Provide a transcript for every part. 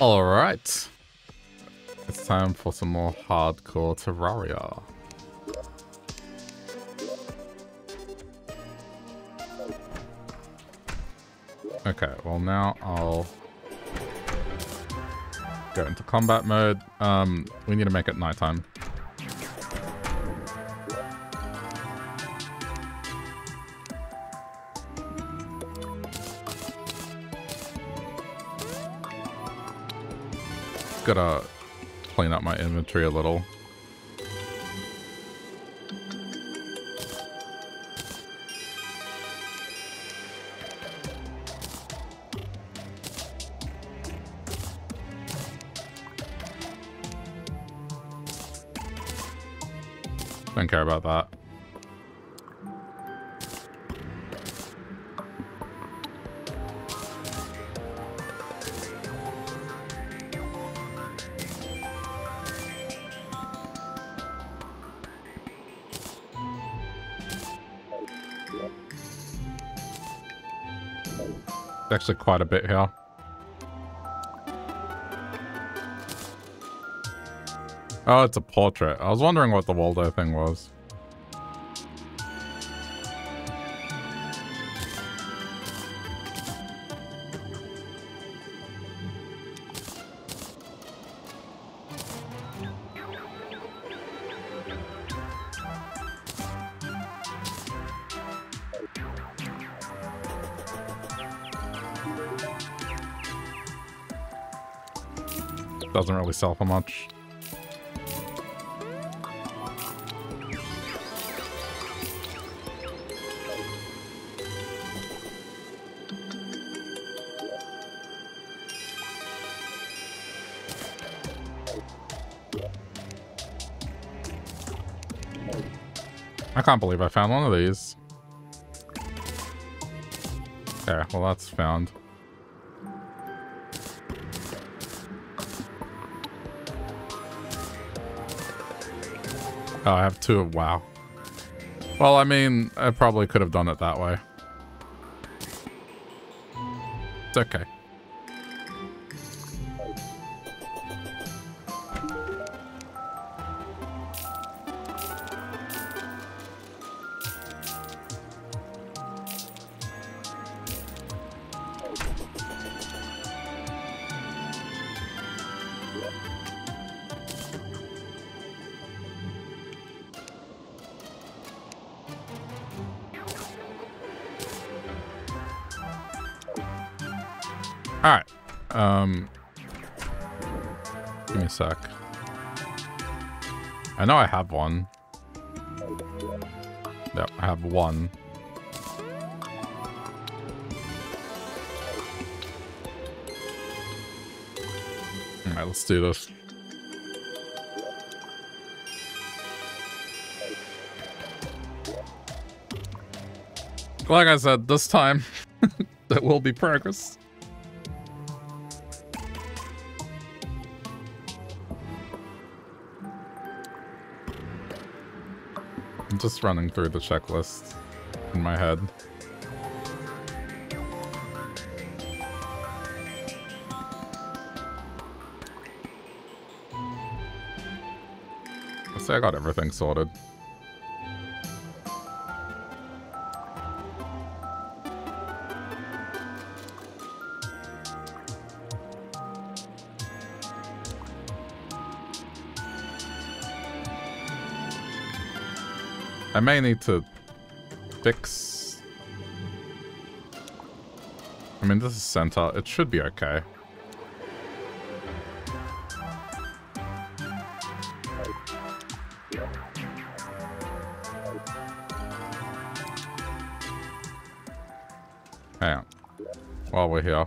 Alright. It's time for some more hardcore Terraria. Okay, well now I'll go into combat mode. Um, we need to make it nighttime. Gotta clean up my inventory a little. Don't care about that. Actually quite a bit here. Oh, it's a portrait. I was wondering what the Waldo thing was. Really sell for much. I can't believe I found one of these. Okay, well that's found. Oh, I have two. Wow. Well, I mean, I probably could have done it that way. It's okay. Know I have one. Yep, I have one. Alright, let's do this. Like I said, this time there will be progress. Just running through the checklist in my head. Let's say I got everything sorted. I may need to fix... I mean, this is center. It should be okay. Hang on. While we're here.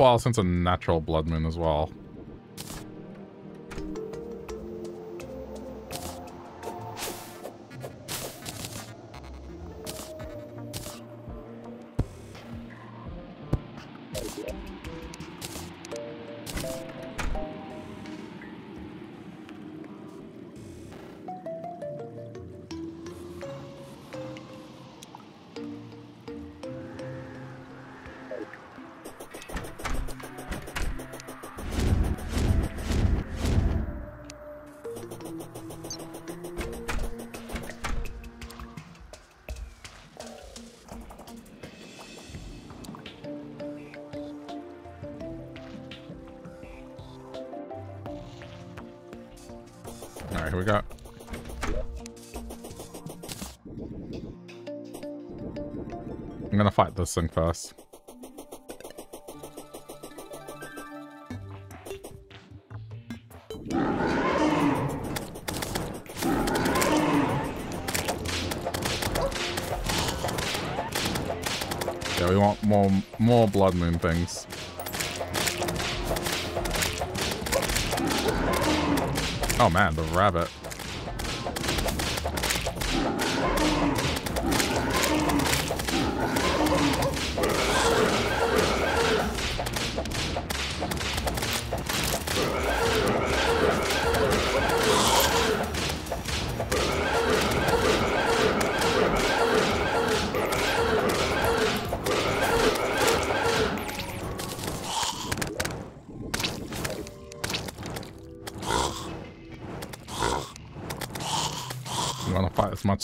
While since a natural blood moon as well. This first. Yeah, we want more more blood moon things. Oh man, the rabbit.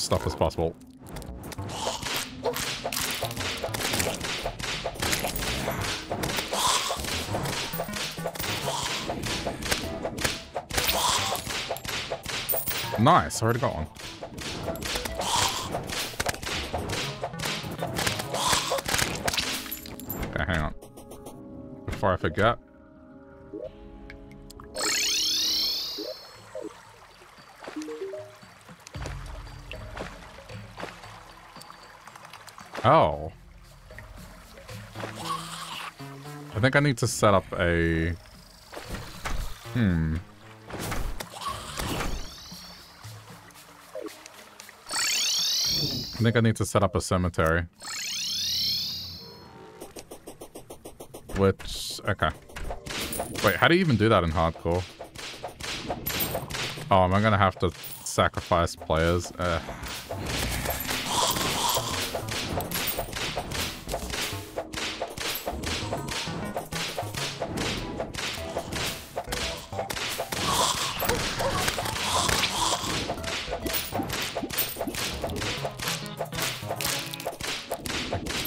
Stuff as possible. Nice, already got one. Okay, hang on. Before I forget. Think I need to set up a... Hmm. I think I need to set up a cemetery. Which... Okay. Wait, how do you even do that in hardcore? Oh, am I gonna have to sacrifice players? Uh.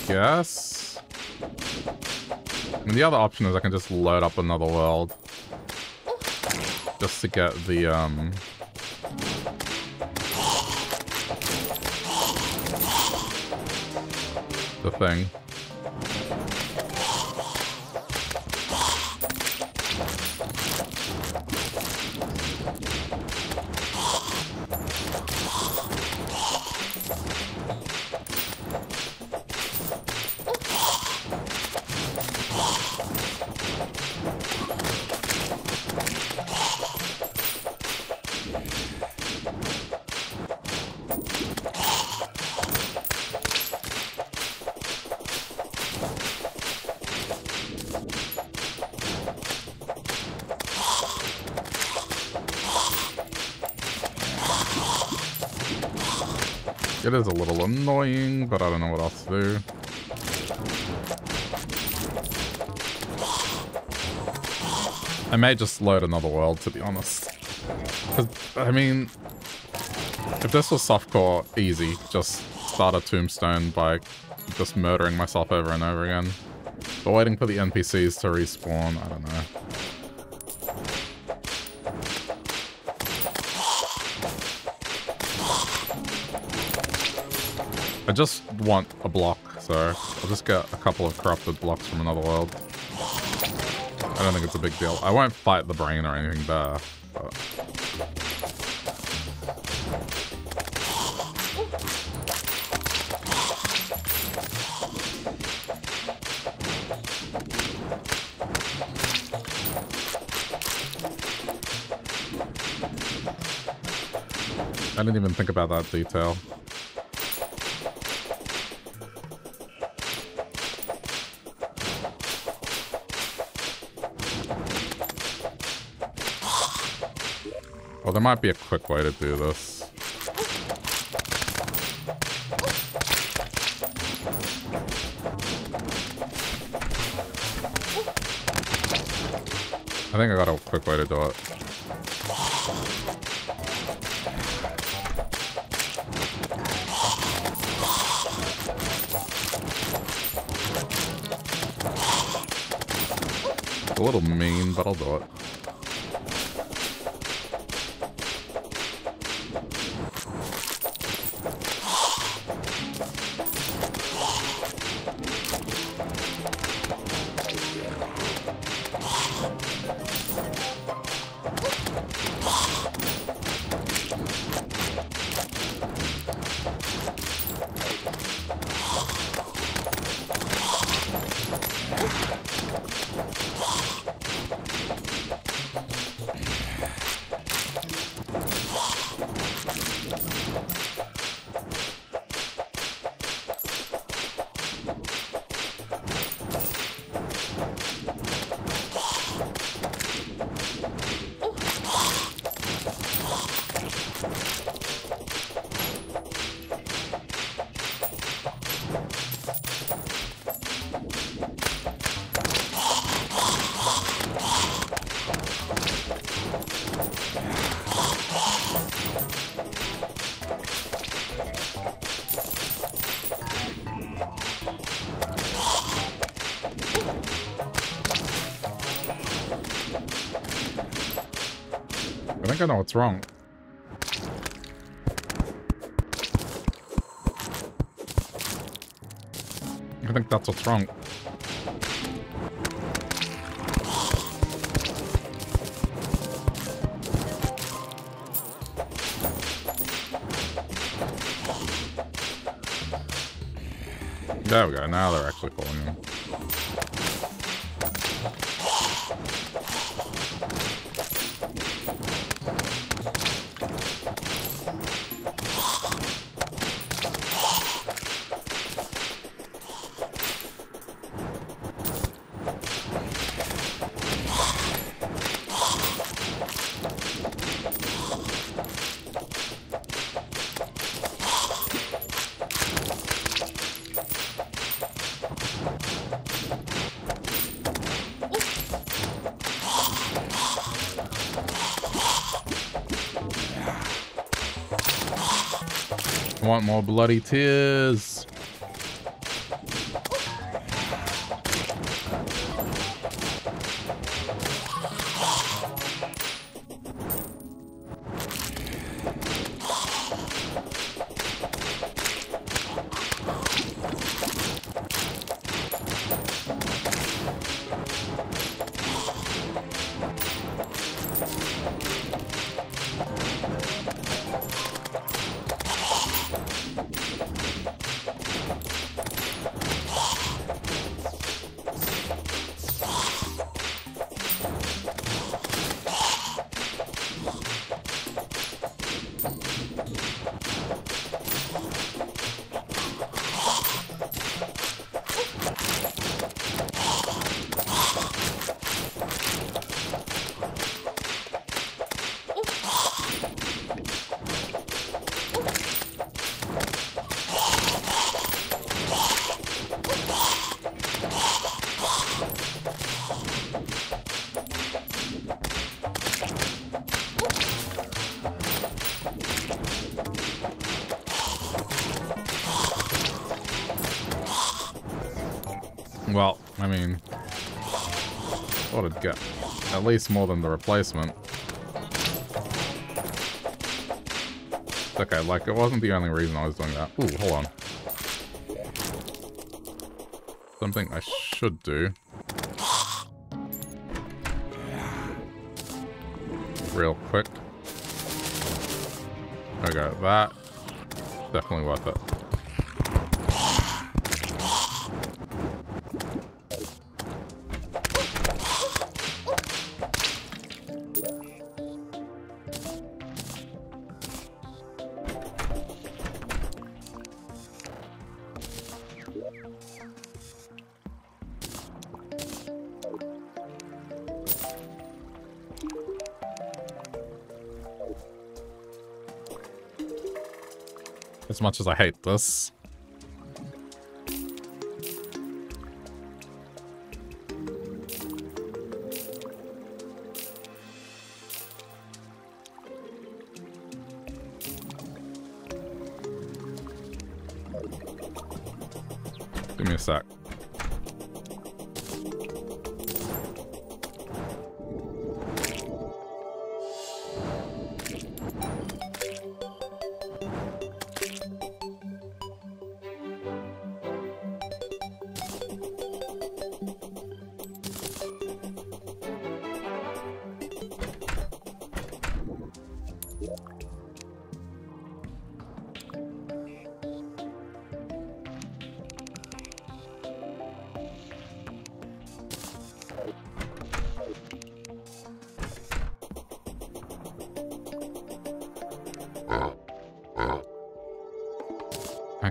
Guess. And the other option is I can just load up another world. Just to get the, um... The thing. It is a little annoying, but I don't know what else to do. I may just load another world, to be honest. I mean, if this was softcore easy, just start a tombstone by just murdering myself over and over again. But waiting for the NPCs to respawn, I don't know. I just want a block, so I'll just get a couple of corrupted blocks from another world. I don't think it's a big deal. I won't fight the brain or anything there, but... I didn't even think about that detail. There might be a quick way to do this. I think I got a quick way to do it. a little mean, but I'll do it. I know what's wrong. I think that's what's wrong. Want more bloody tears. At least more than the replacement. Okay, like, it wasn't the only reason I was doing that. Ooh, hold on. Something I should do. Real quick. Okay, that. Definitely worth it. Much as I hate this.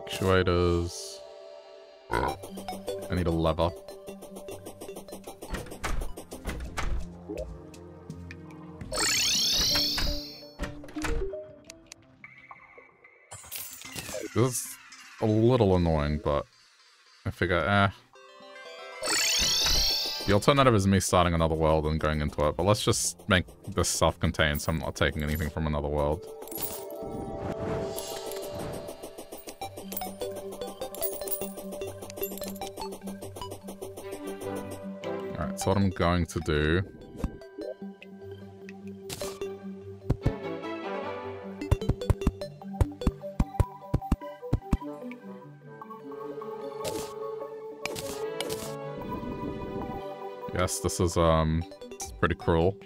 Actuators. I need a lever. This is a little annoying, but I figure, eh. The alternative is me starting another world and going into it, but let's just make this self-contained so I'm not taking anything from another world. What I'm going to do Yes, this is, um, pretty cruel.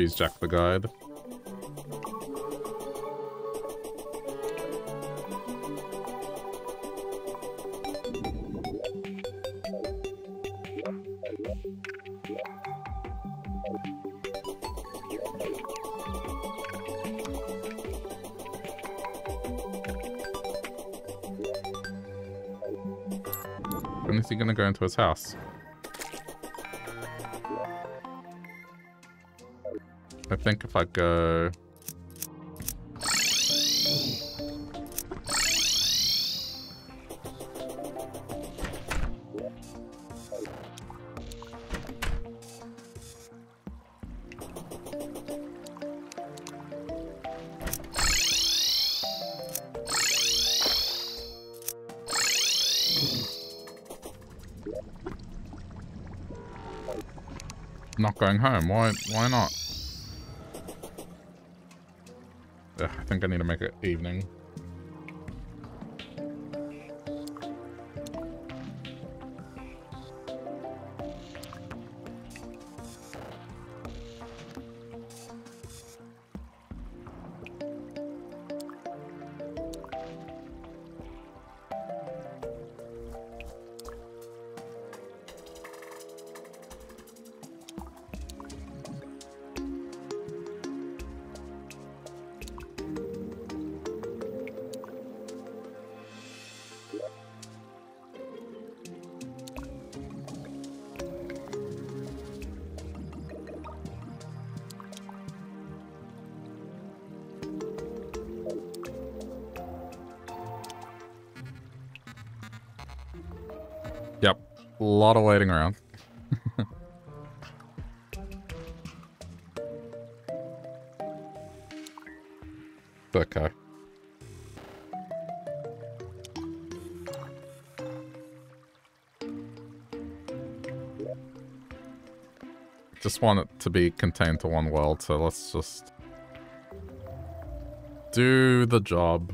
Apologies, Jack the Guide. When is he gonna go into his house? Think if I go... Not going home. Why? Why not? Think I need to make it evening. Lot of waiting around. okay. Uh, just want it to be contained to one world, so let's just do the job.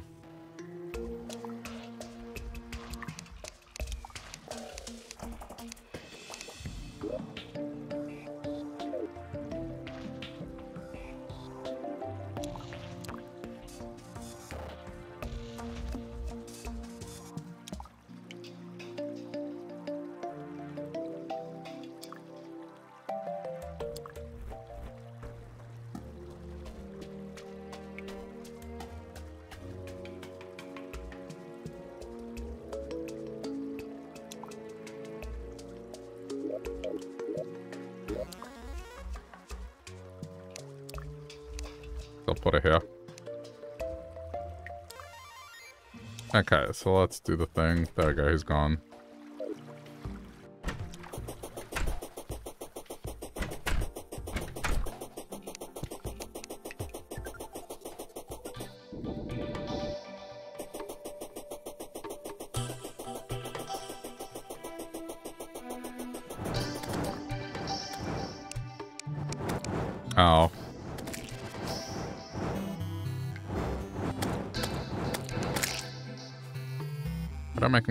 So let's do the thing. Go, he's gone.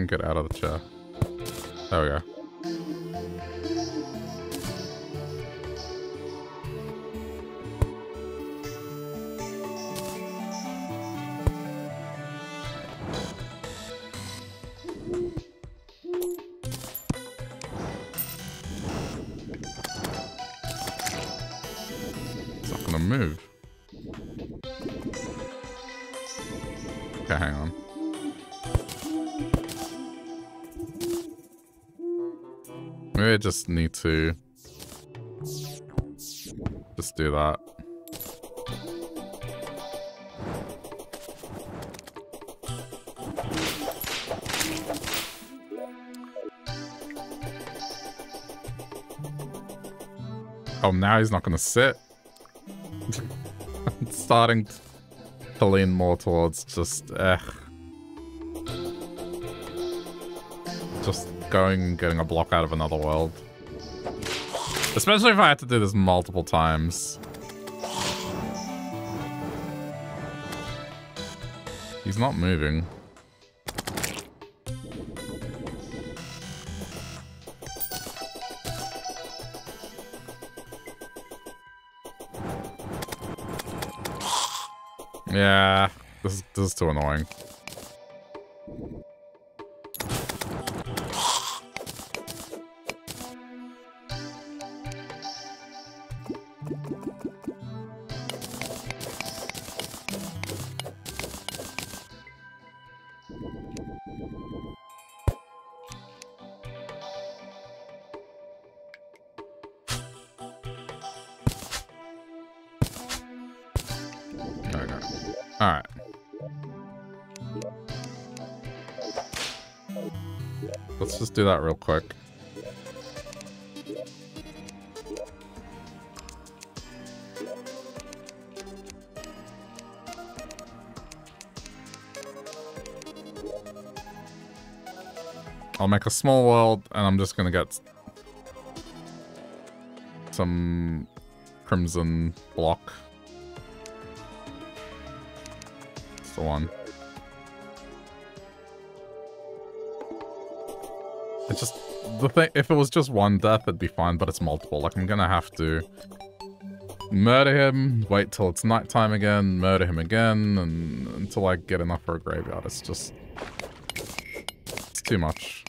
Get out of the chair. Just need to just do that. Oh, now he's not going to sit. Starting to lean more towards just, eh. Just going and getting a block out of another world. Especially if I have to do this multiple times. He's not moving. Yeah, this, this is too annoying. Real quick. I'll make a small world, and I'm just gonna get some crimson block. It's the one. It's just the thing. If it was just one death, it'd be fine, but it's multiple. Like I'm gonna have to murder him, wait till it's nighttime again, murder him again, and until I get enough for a graveyard. It's just it's too much.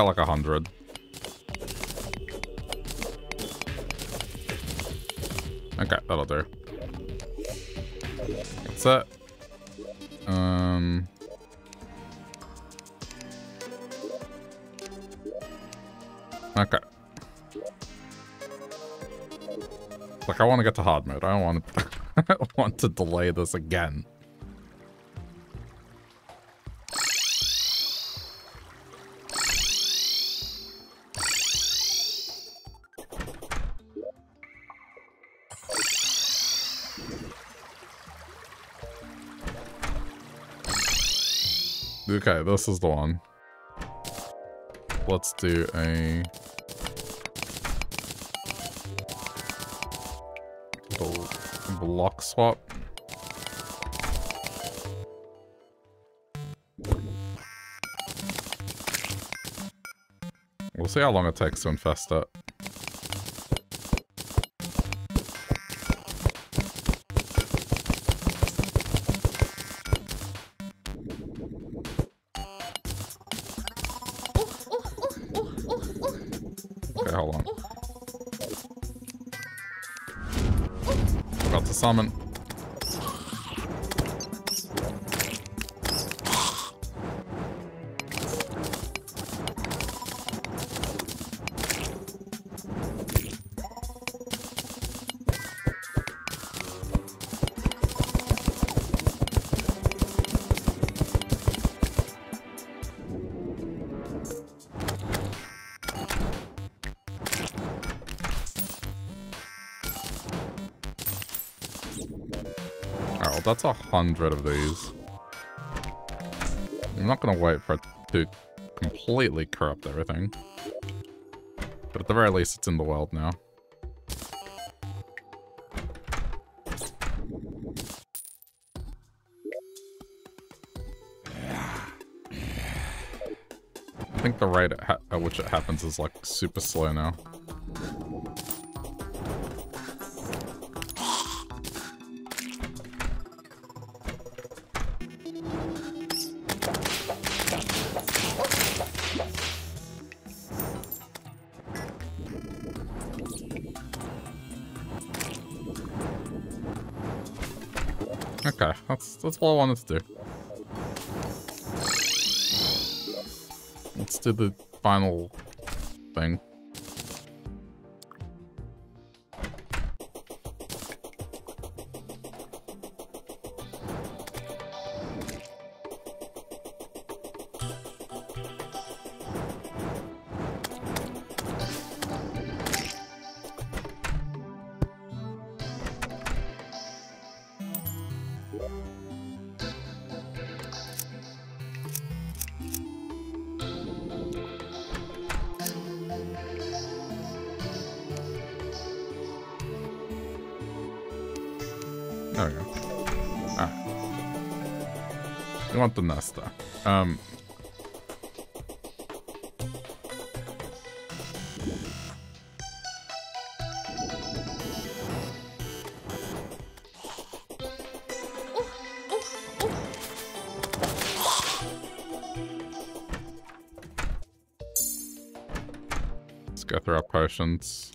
Got like a hundred. Okay, that'll do. That's it. Um... Okay. Like, I want to get to hard mode. I don't want to, I don't want to delay this again. Okay, this is the one. Let's do a... block swap. We'll see how long it takes to infest it. Summon. That's a hundred of these. I'm not gonna wait for it to completely corrupt everything. But at the very least, it's in the world now. I think the rate at, at which it happens is like super slow now. All I wanted to do. Let's do the final 15. Um, Let's go through our potions.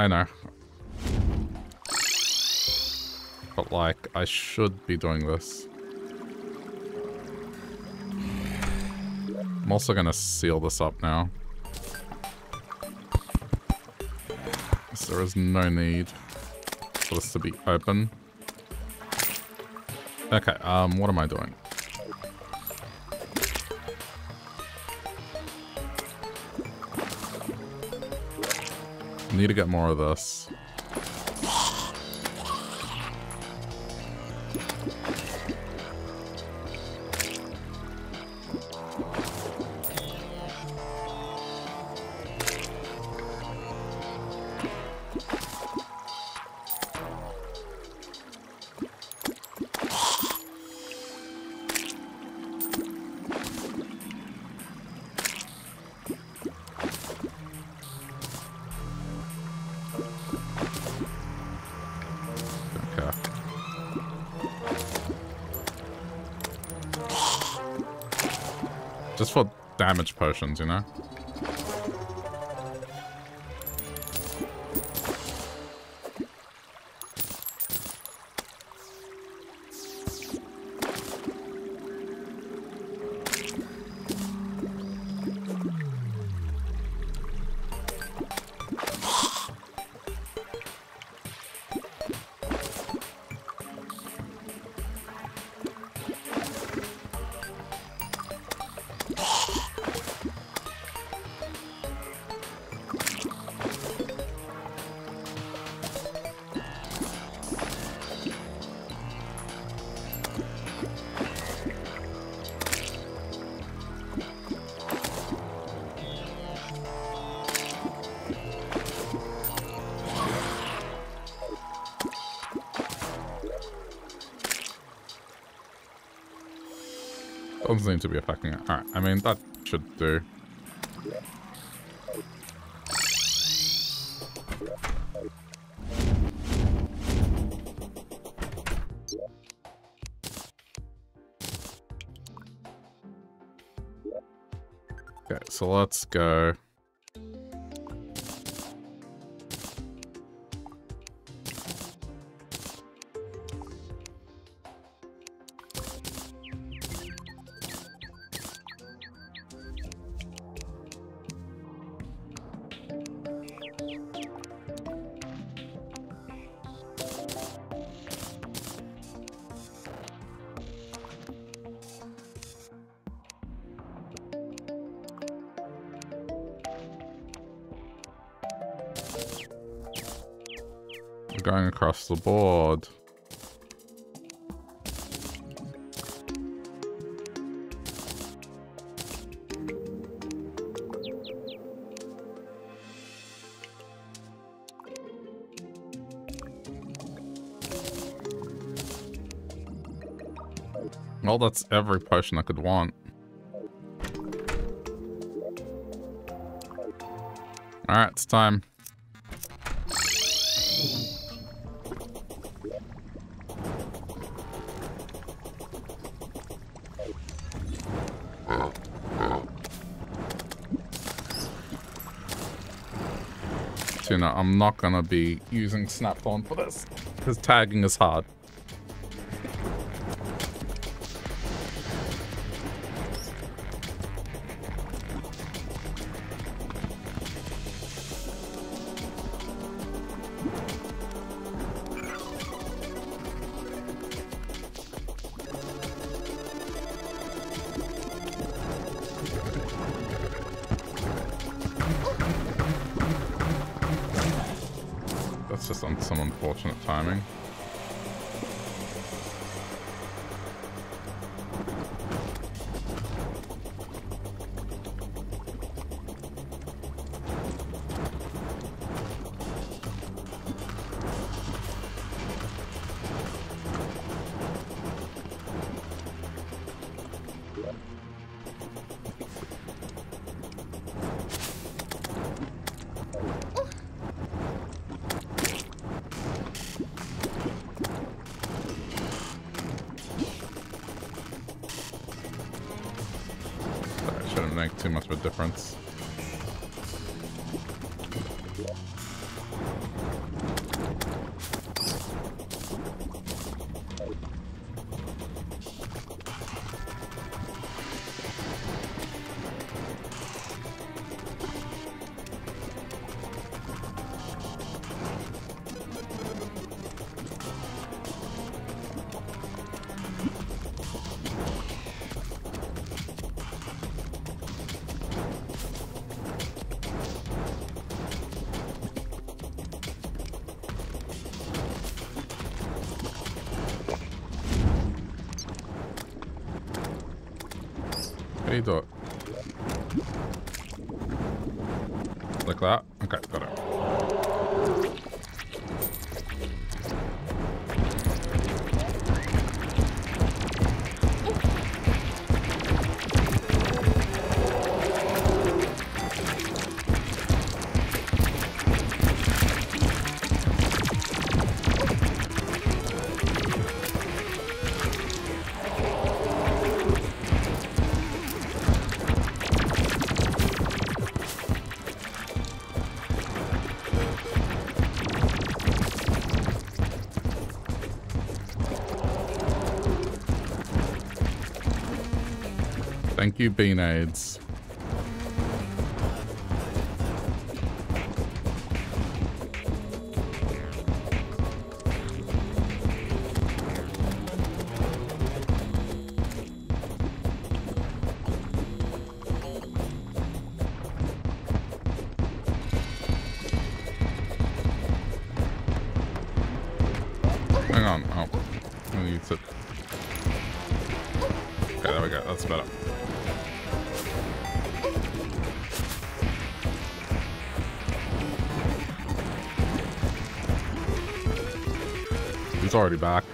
I know. But like, I should be doing this. I'm also gonna seal this up now. There is no need for this to be open. Okay, um, what am I doing? Need to get more of this. Potions, you know? To be affecting it. Alright, I mean, that should do. Okay, so let's go... going across the board. Well, that's every potion I could want. Alright, it's time. I'm not gonna be using Snapthorn for this, because tagging is hard. You, Bean Aids. Already back.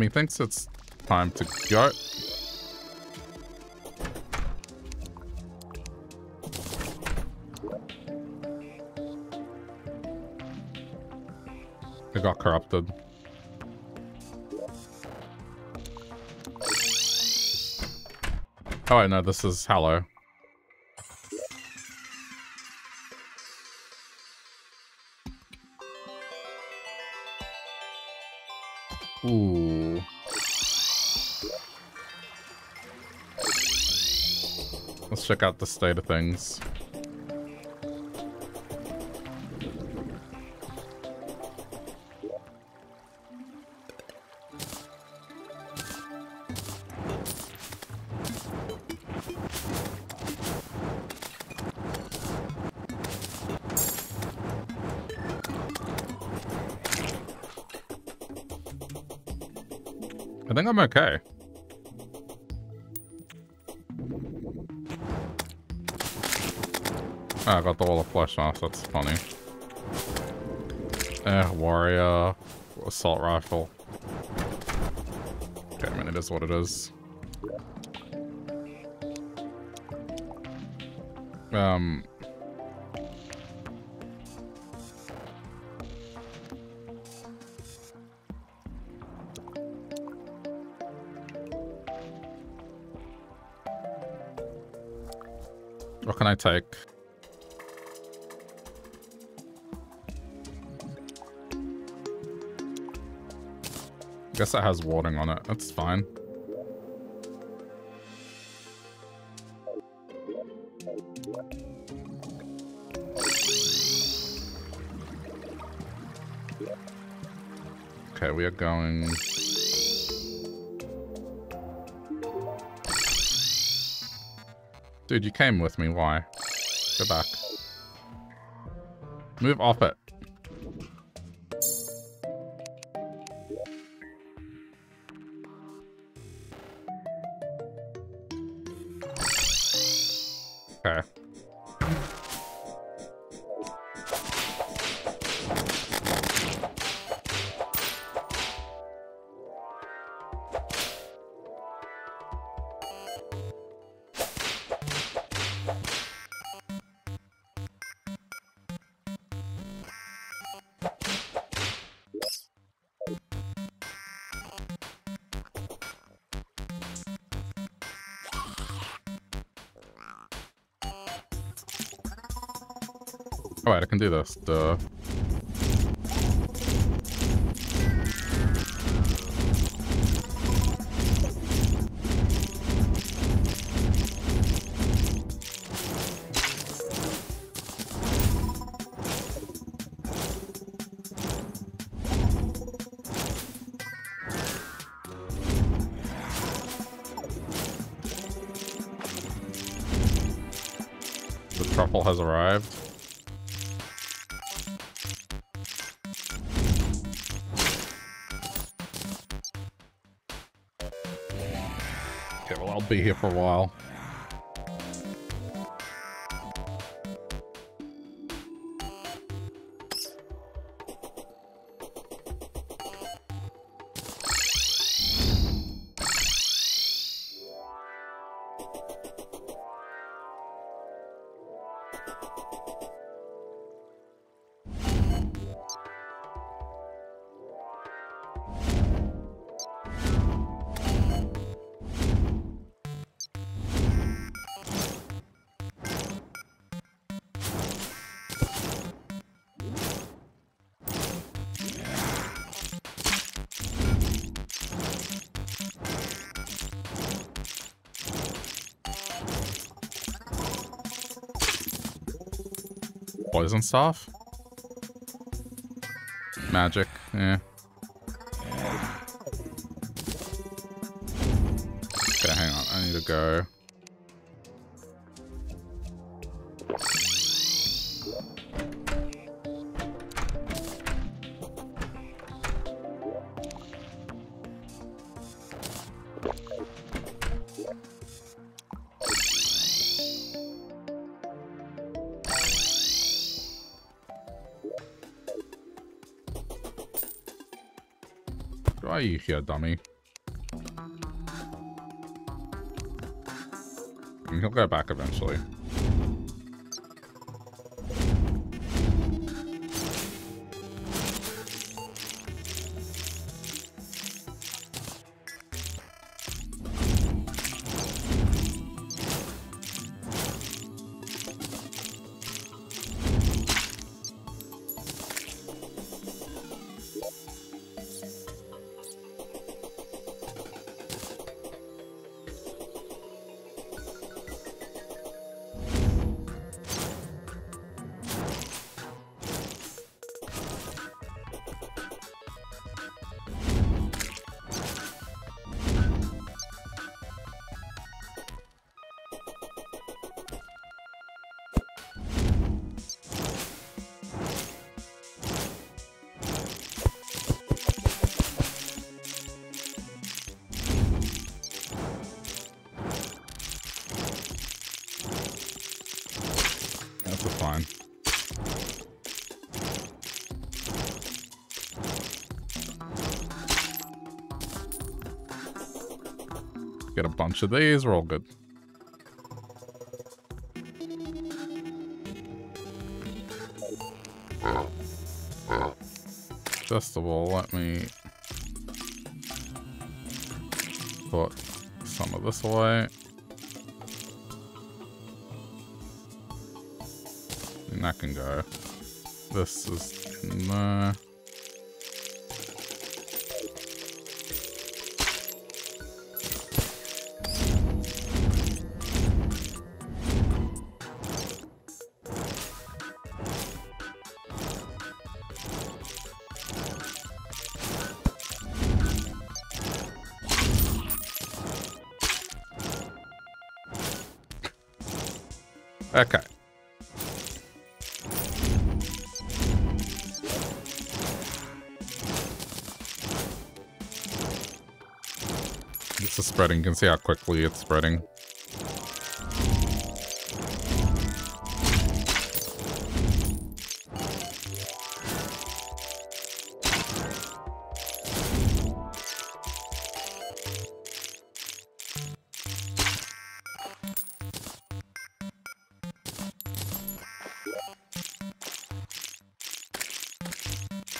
He thinks it's time to go. It got corrupted. Oh, wait, no, this is Hallow. Check out the state of things. That's funny. Eh, warrior, assault rifle. Okay, I mean, it is what it is. Um... What can I take? Guess it has warding on it. That's fine. Okay, we are going... Dude, you came with me. Why? Go back. Move off it. Okay. Oh, can do this. Duh. Be here for a while. Poison stuff? Magic, yeah. Okay, hang on, I need to go. You here, dummy. he'll go back eventually. Bunch of these. We're all good. First of all, let me put some of this away. And that can go. This is in there. Spreading. You can see how quickly it's spreading.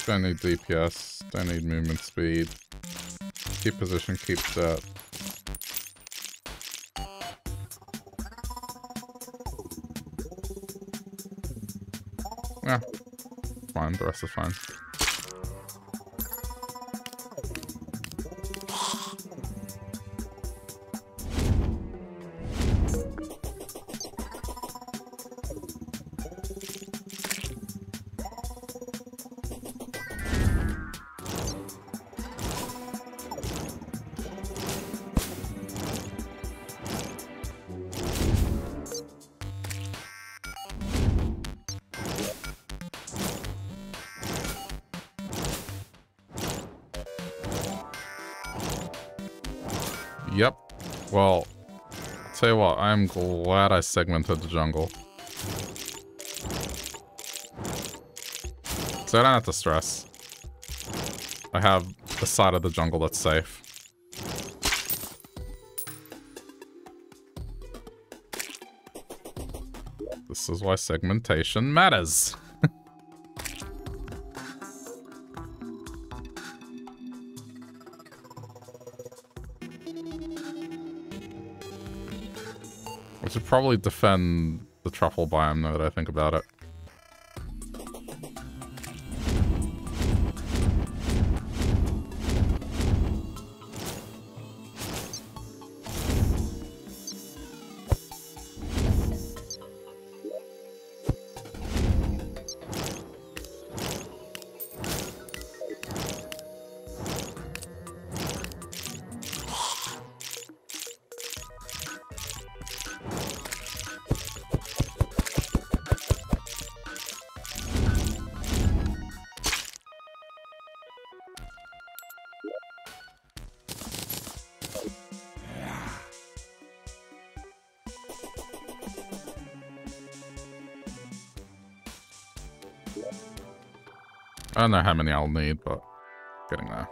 Don't need DPS, don't need movement speed. Keep position, keep set. Fine, the rest I'm glad I segmented the jungle. So I don't have to stress. I have the side of the jungle that's safe. This is why segmentation matters. Should probably defend the truffle biome now that I think about it. Know how many I'll need, but getting there.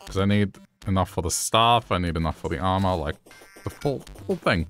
Because I need enough for the staff, I need enough for the armor, like full, full thing.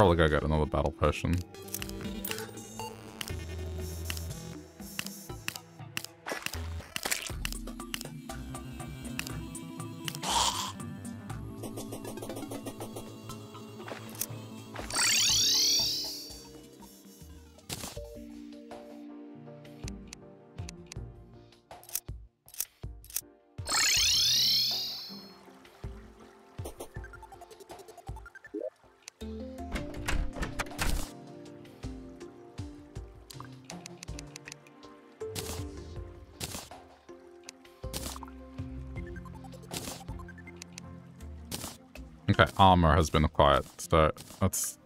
Probably go get another battle potion. Armor has been acquired, so that's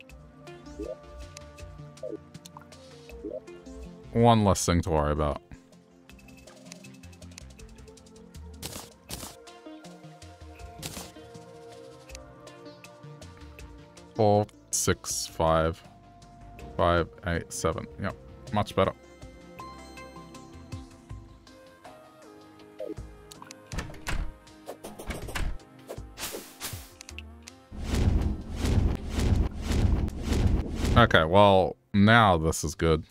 one less thing to worry about. Four, six, five, five, eight, seven. Yep, much better. Okay, well, now this is good.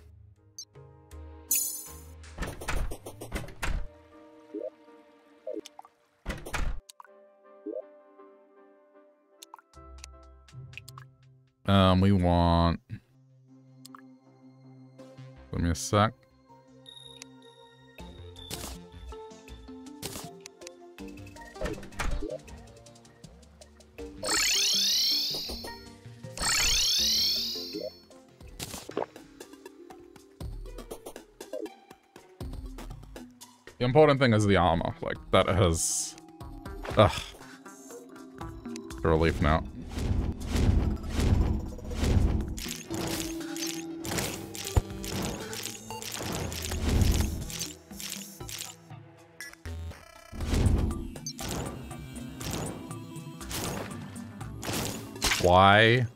Um, we want... Give me a sec. Important thing is the armor. Like, that has... Ugh. A relief now. Why?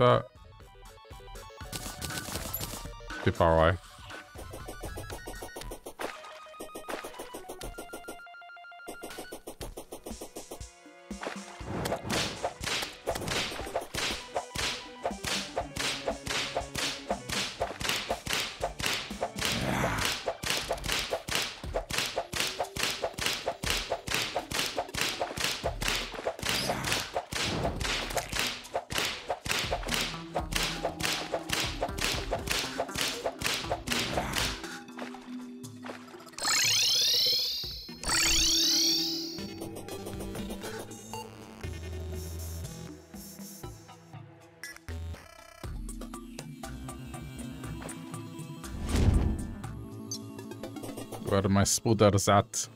That. Too far away. My spoders at.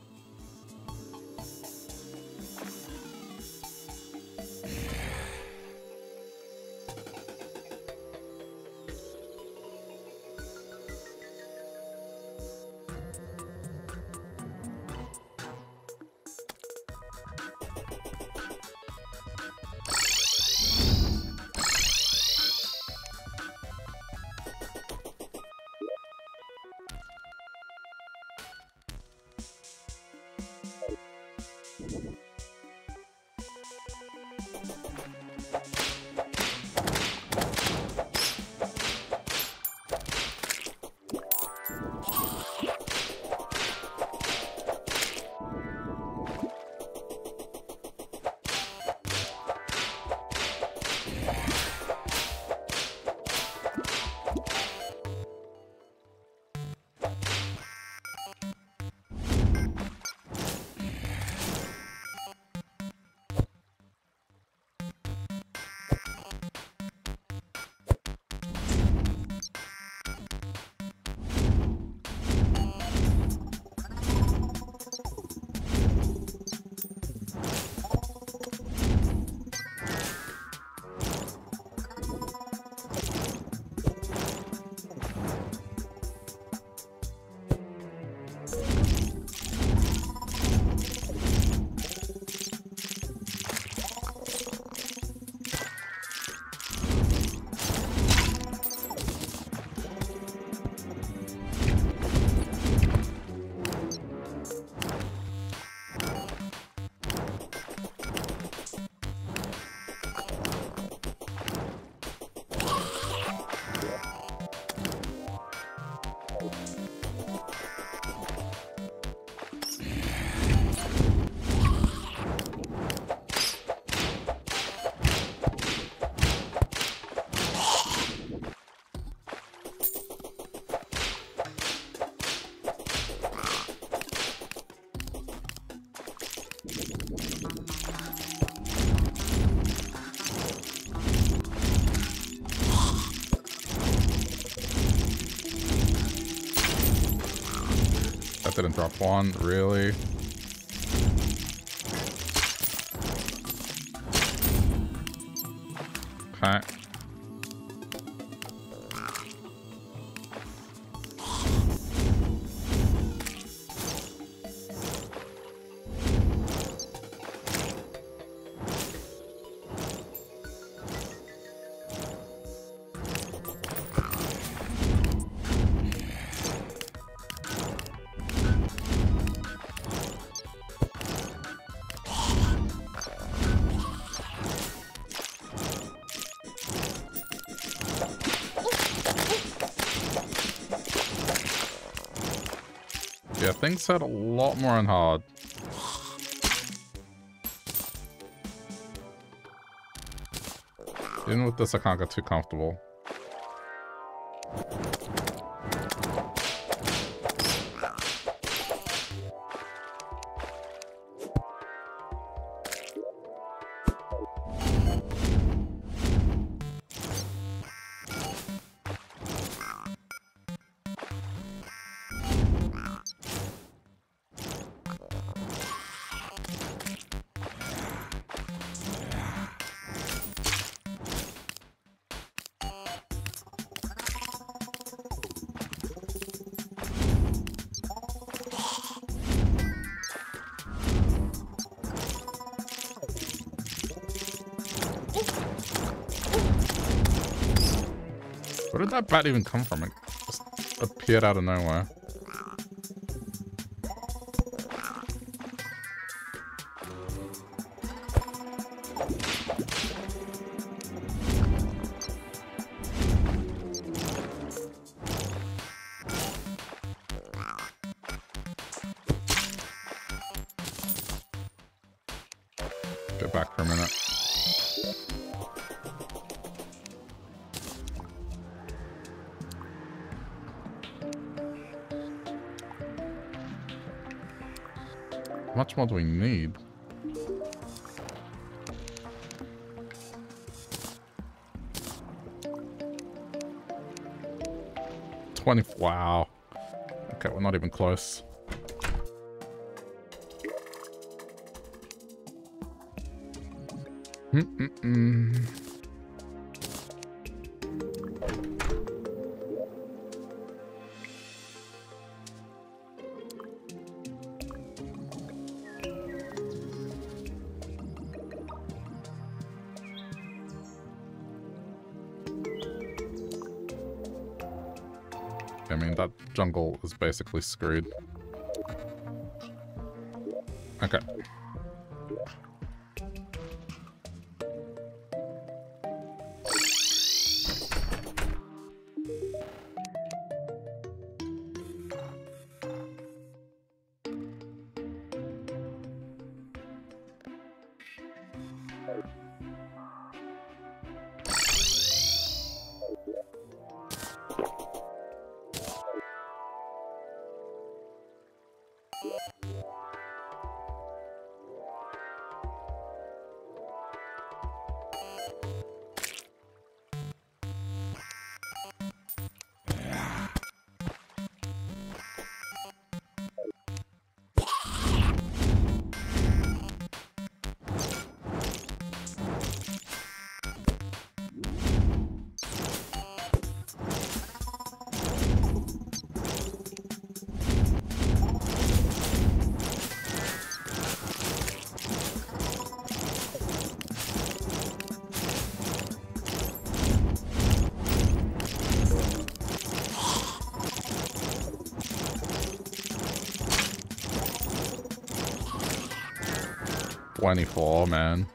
Drop one, really? Things had a lot more on hard. Even with this, I can't get too comfortable. That bat even come from? It just appeared out of nowhere. Do we need? Twenty. Wow. Okay, we're not even close. Is basically screwed. 94, man.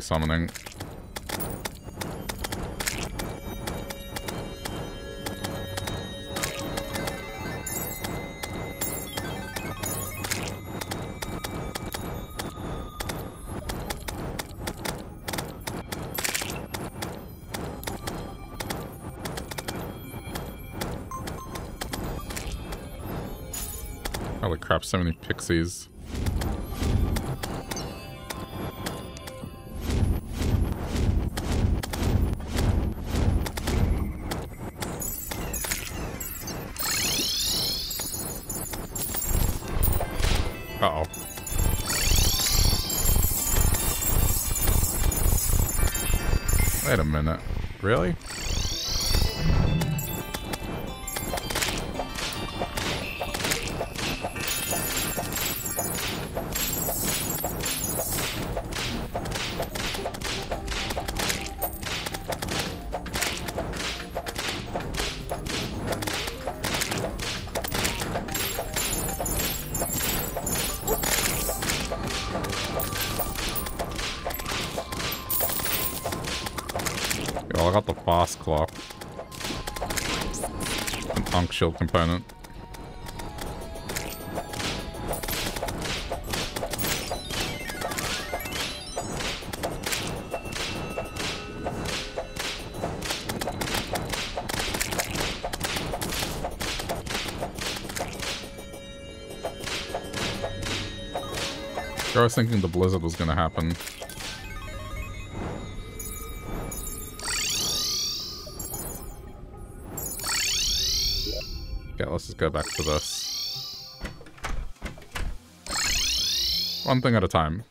Summoning. Holy crap, so many pixies. Shield component. I was thinking the blizzard was gonna happen. Go back to this. One thing at a time.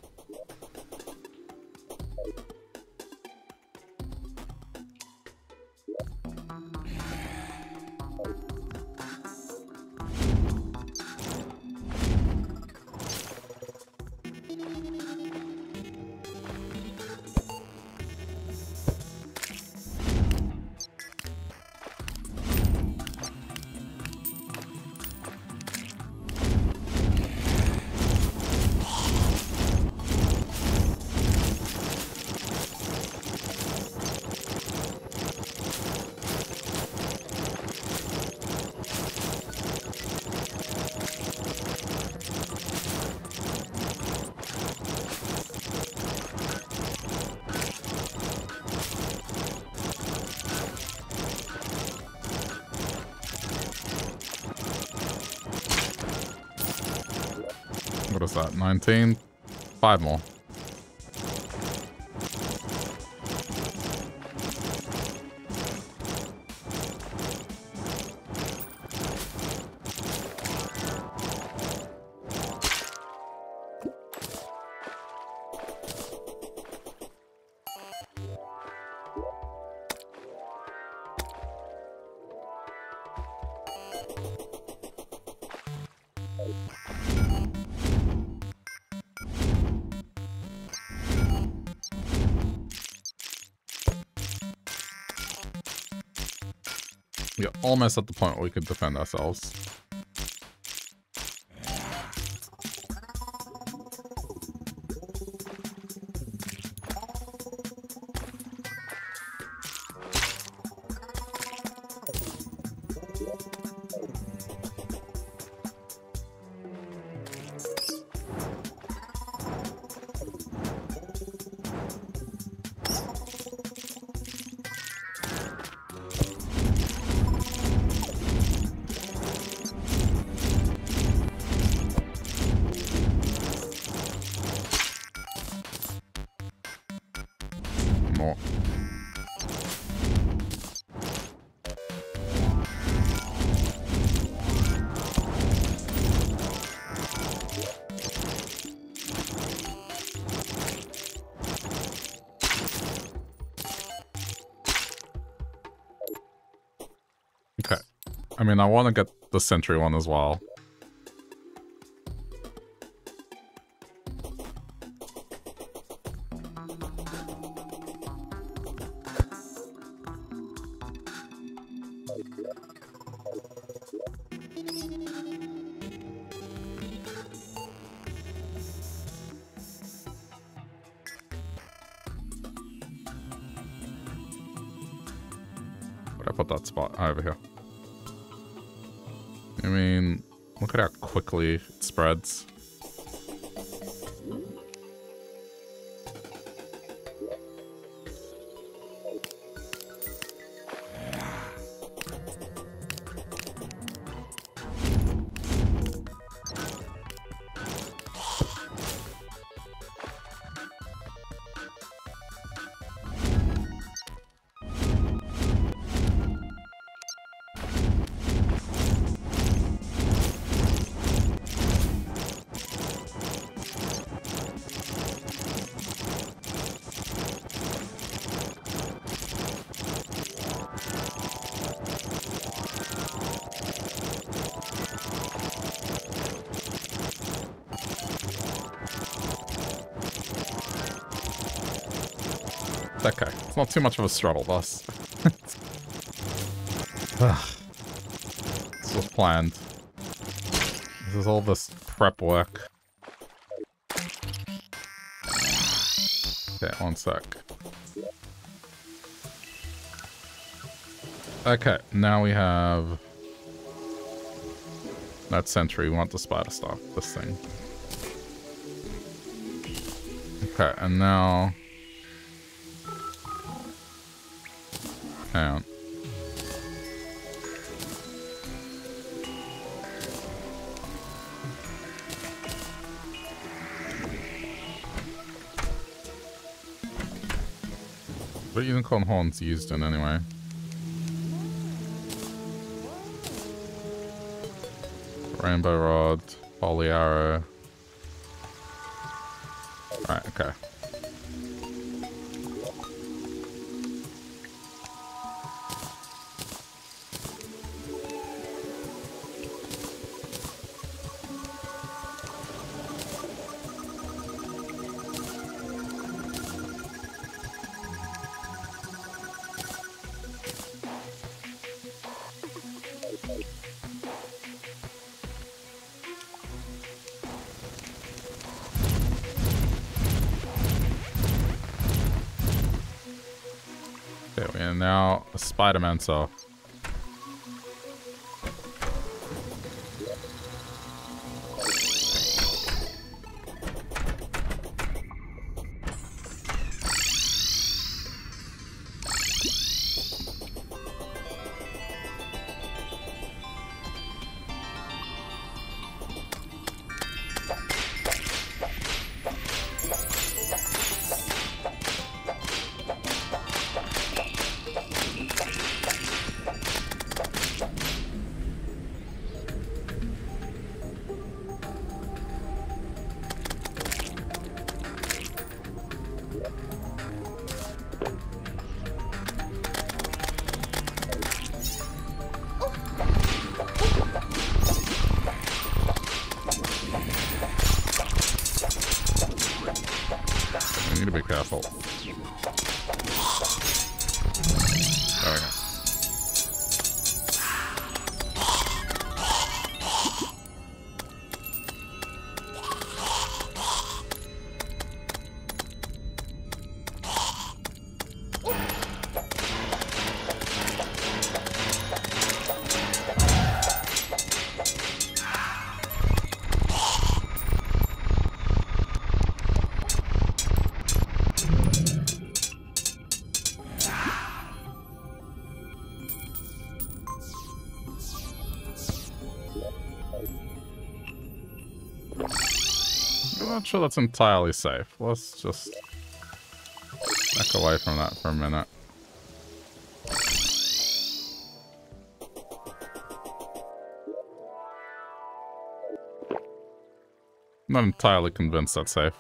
That? 19? Five more. Almost at the point where we could defend ourselves. Mean, I want to get the sentry one as well. Spreads. Too much of a struggle, thus. this was planned. This is all this prep work. Okay, one sec. Okay, now we have that sentry. We want the spider stuff, this thing. Okay, and now What unicorn horns used in anyway? Rainbow rod, holy arrow. Spider-Man, so sure that's entirely safe. Let's just Back away from that for a minute. Not entirely convinced that's safe.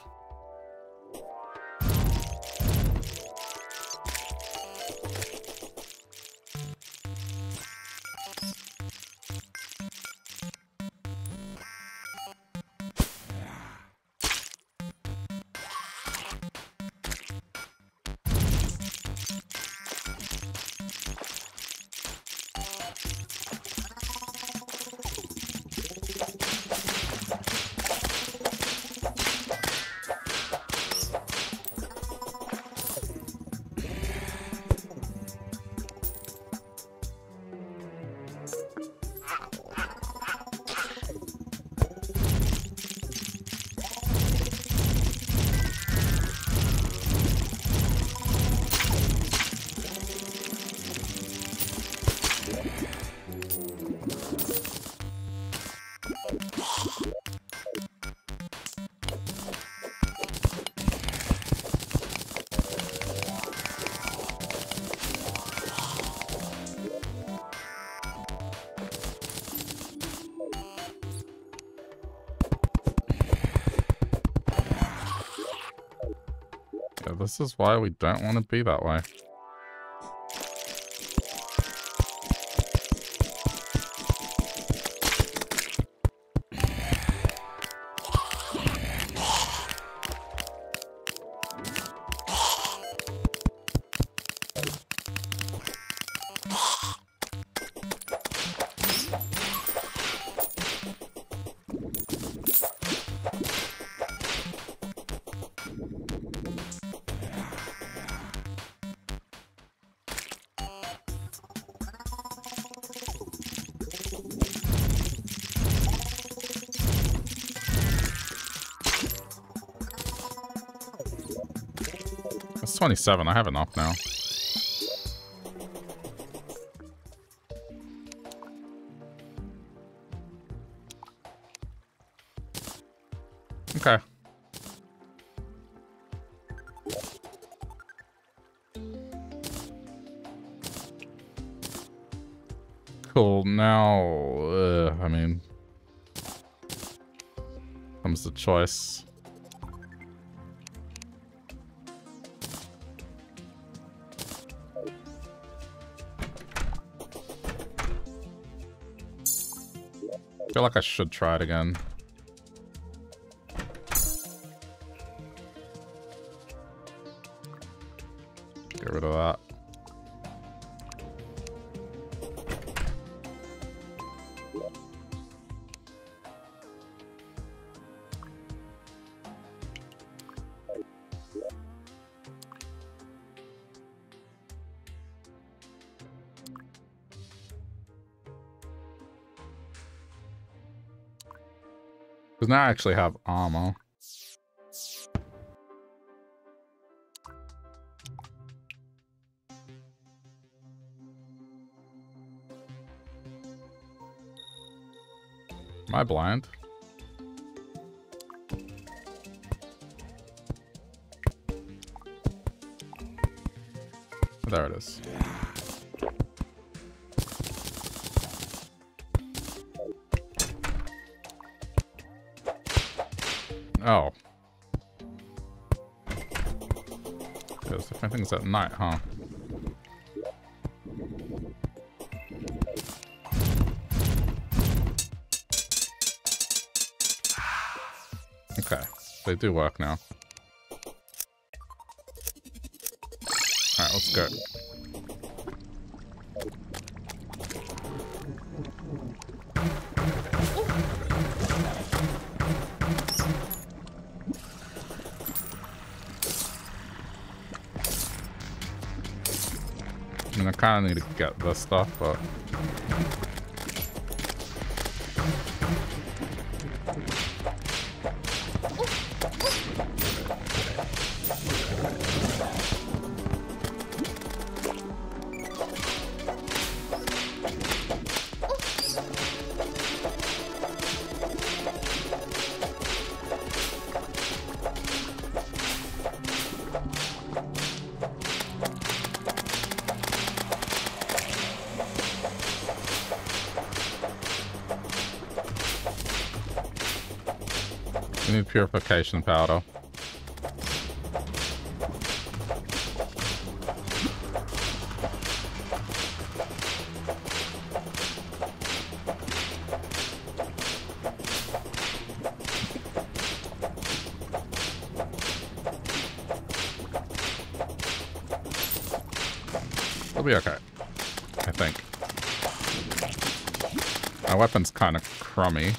This is why we don't want to be that way. 27. I have enough now. Okay. Cool. Now, uh, I mean, comes the choice. Feel like I should try it again. Because now I actually have armor. Am I blind? There it is. Things at night, huh? Okay, they do work now. Alright, let's go. Of need to get this stuff, but... powder. be okay. I think. My weapon's kind of crummy.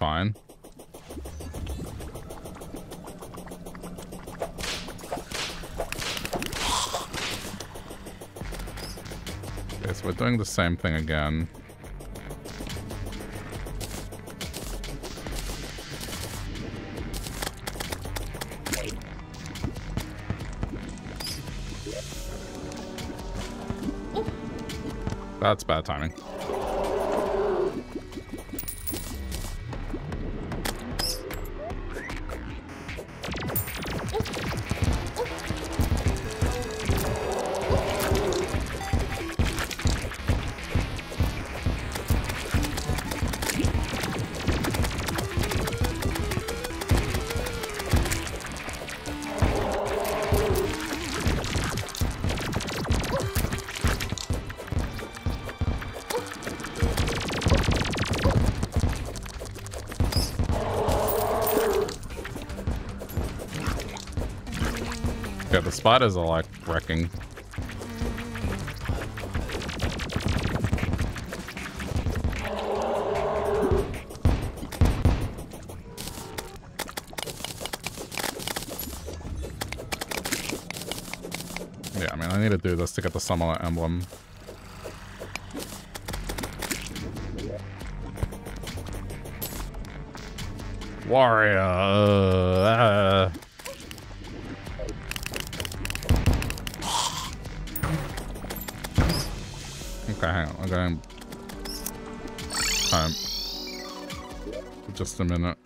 Fine. Okay, so we're doing the same thing again. That's bad timing. Spiders are like wrecking. Yeah, I mean, I need to do this to get the Summoner emblem. Warrior. Just a minute.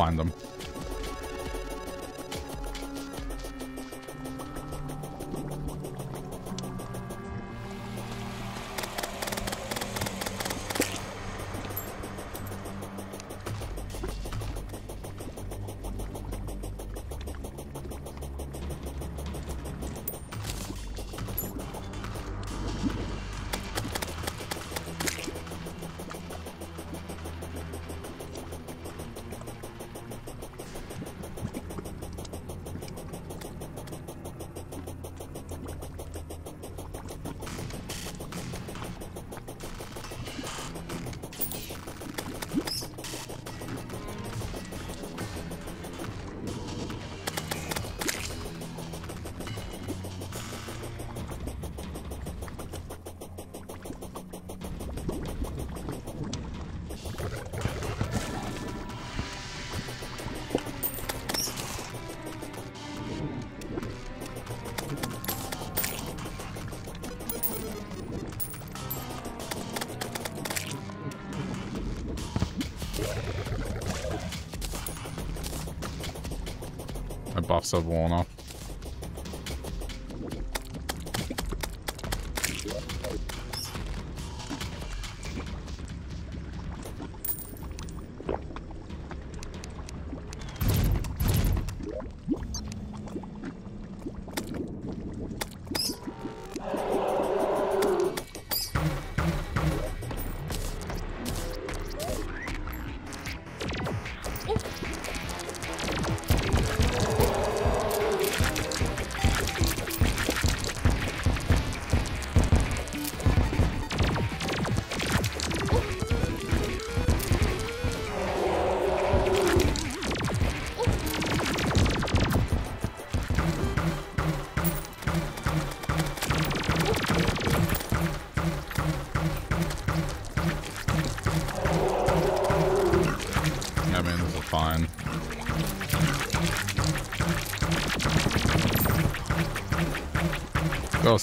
find them. My buffs have worn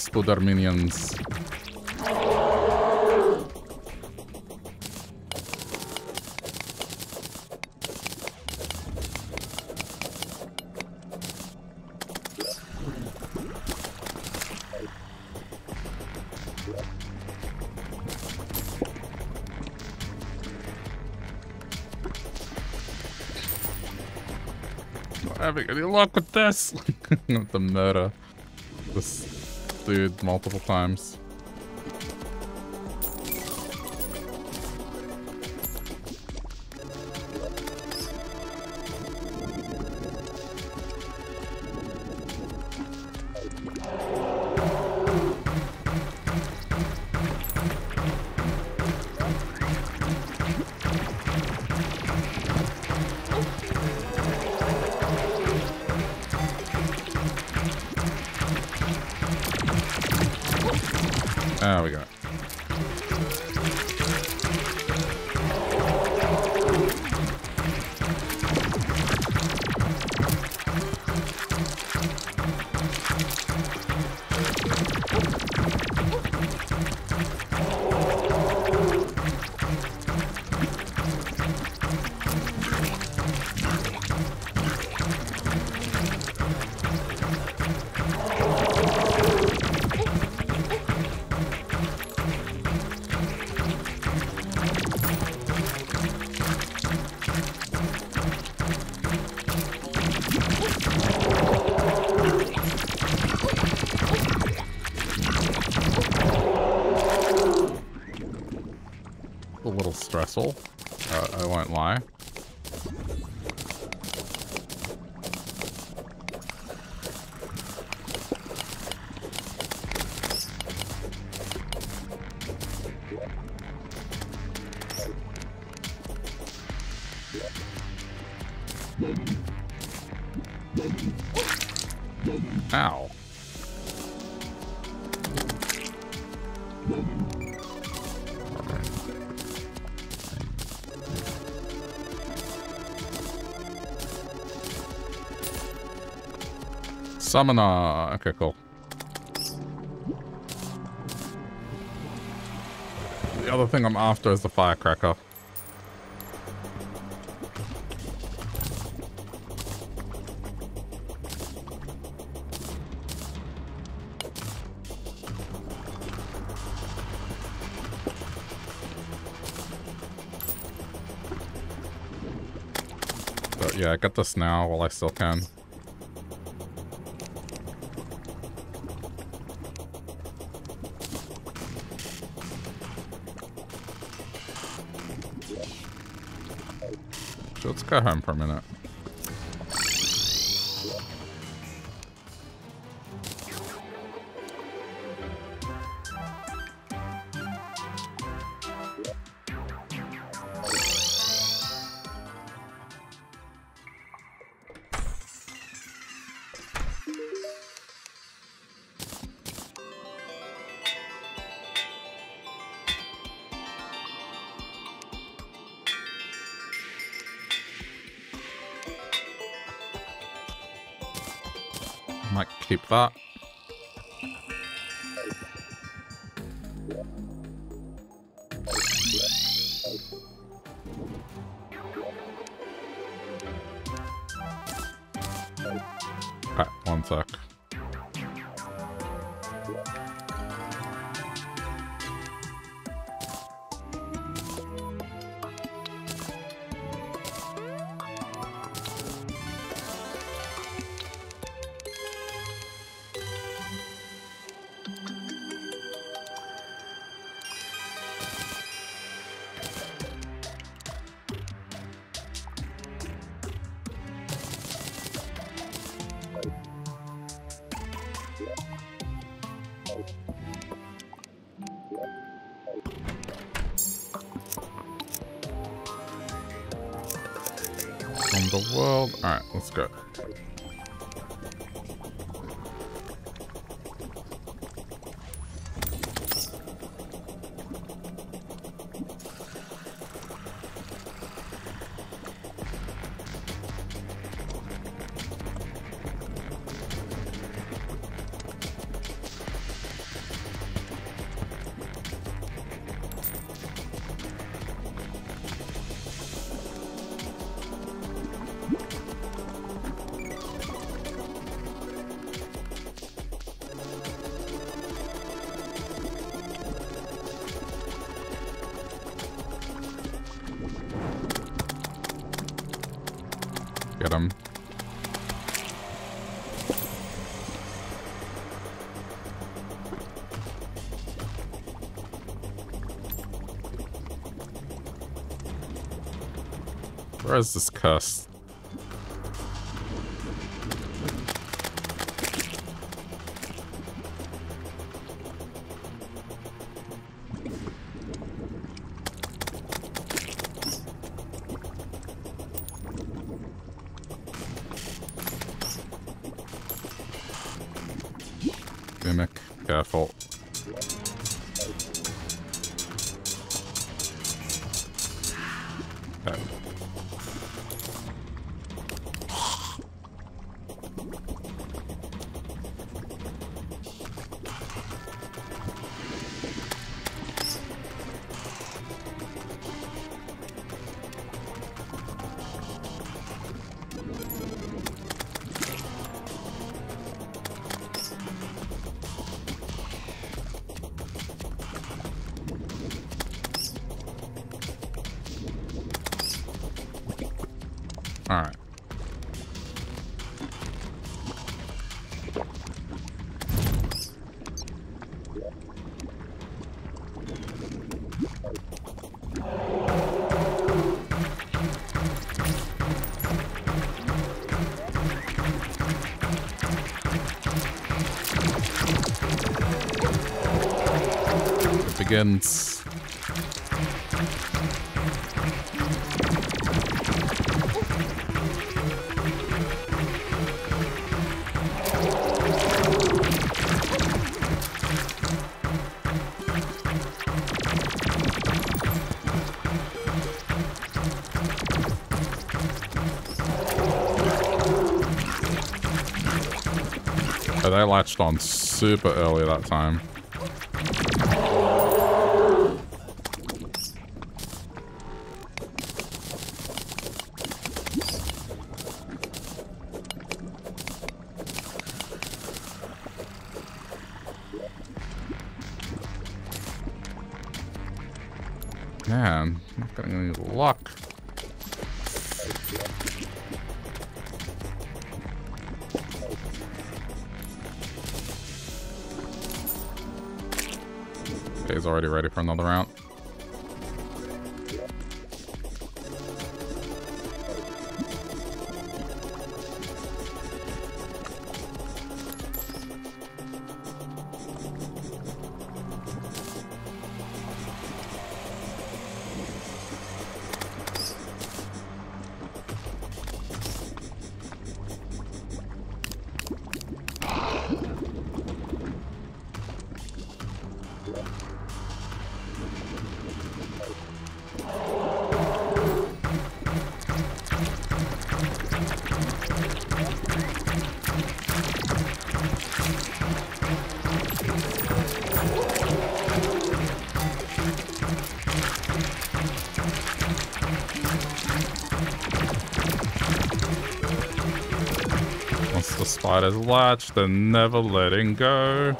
Spooder minions. having any luck with this. the murder. This dude multiple times. Summoner. Okay, cool. The other thing I'm after is the firecracker. But yeah, I get this now while I still can. Go home for a minute. That. Where is this curse? They latched on super early that time. Another round. Spider's latched and never letting go.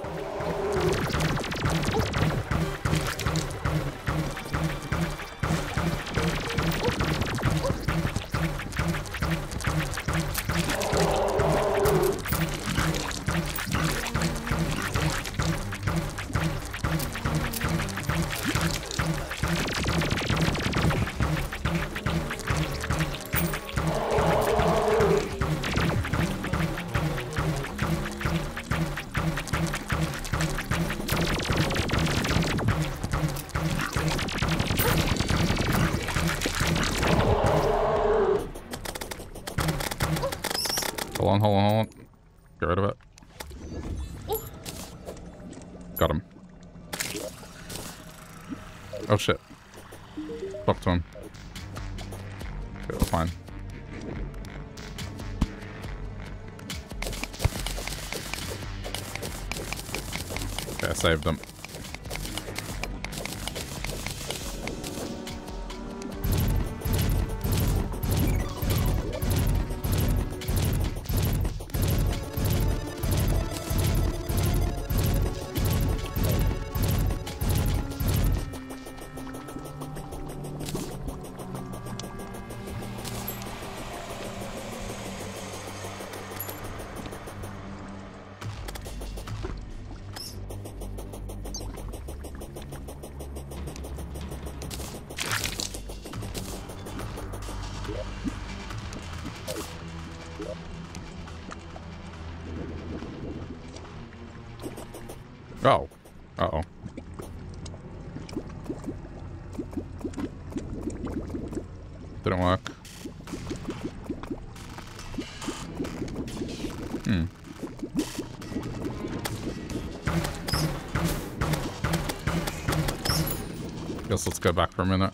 Let's go back for a minute.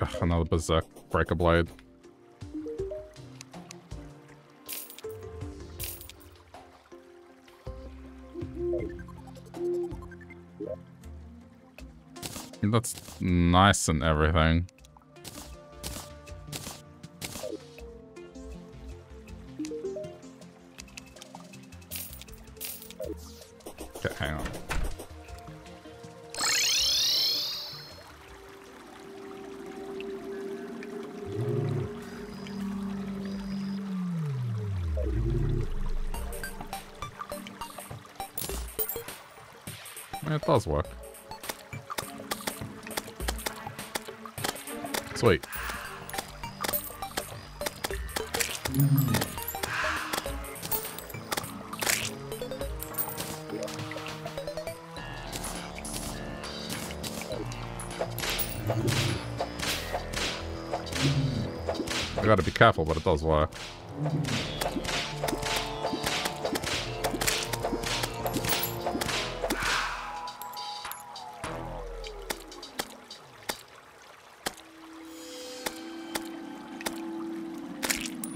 Ugh, another Berserk Breaker Blade. Nice and everything.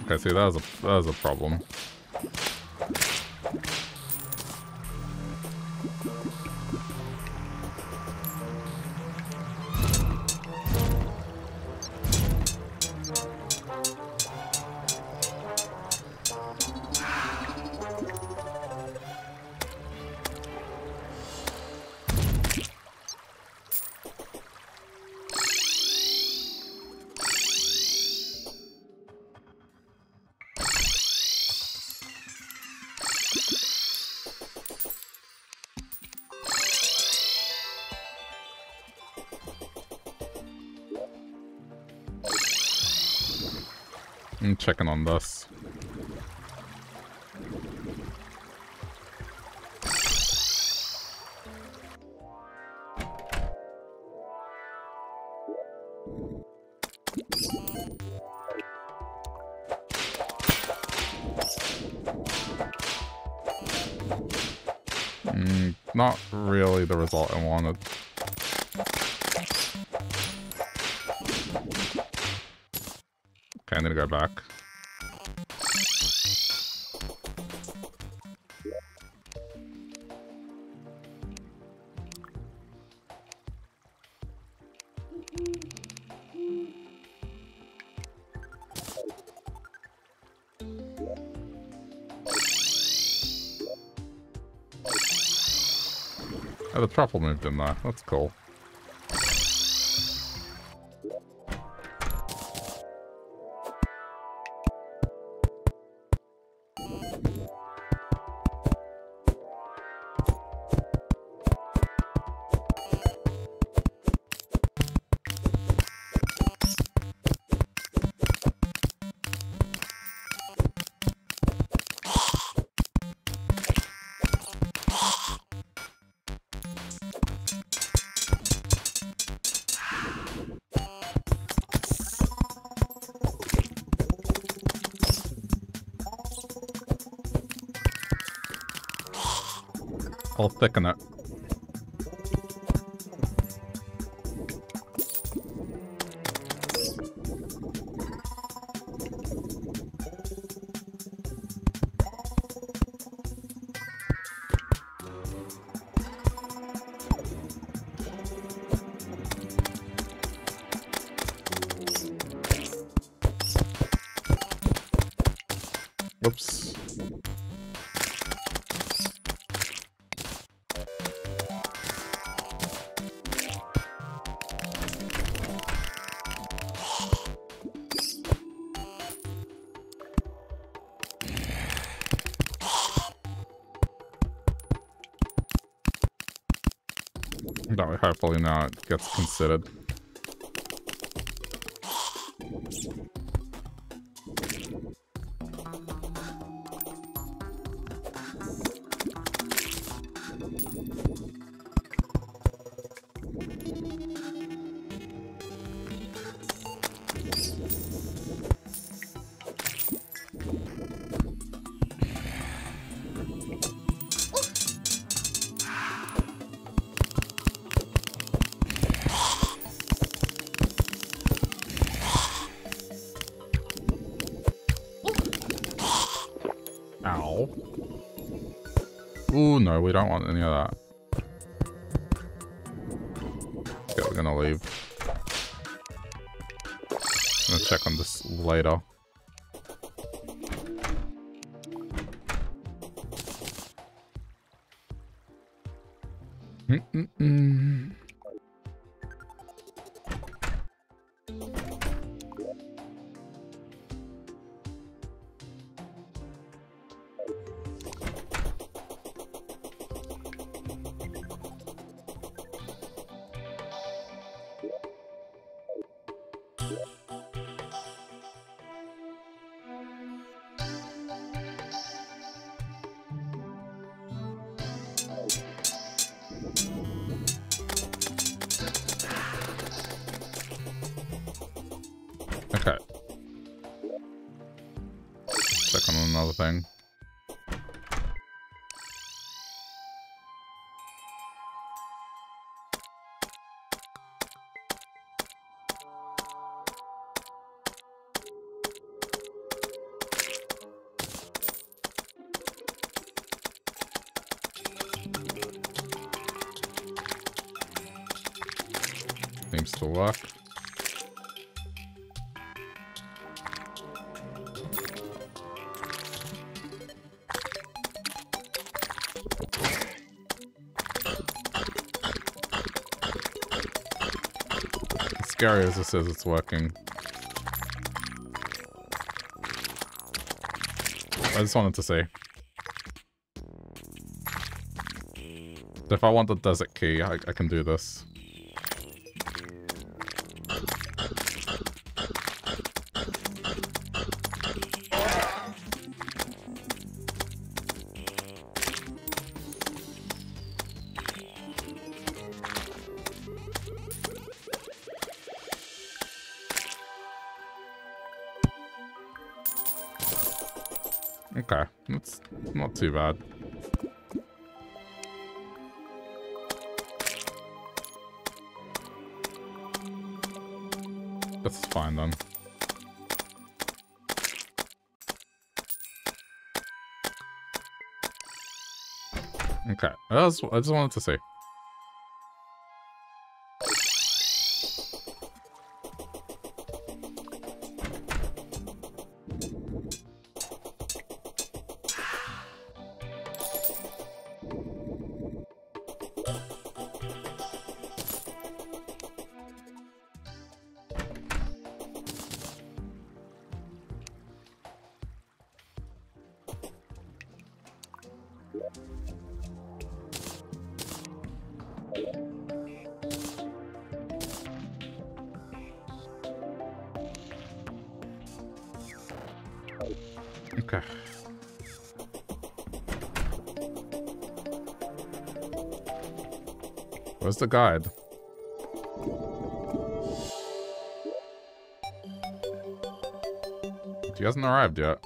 Okay, see, that was a, that was a problem. Result I wanted. Okay, I'm gonna go back. Truffle moved in there. That's cool. I'll it gets considered. We don't want any of that. Okay, we're gonna leave. I'm gonna check on this later. Scary as this is, it's working. I just wanted to see. If I want the desert key, I, I can do this. Too bad. That's fine then. Okay, I just, I just wanted to see. The guide? He hasn't arrived yet.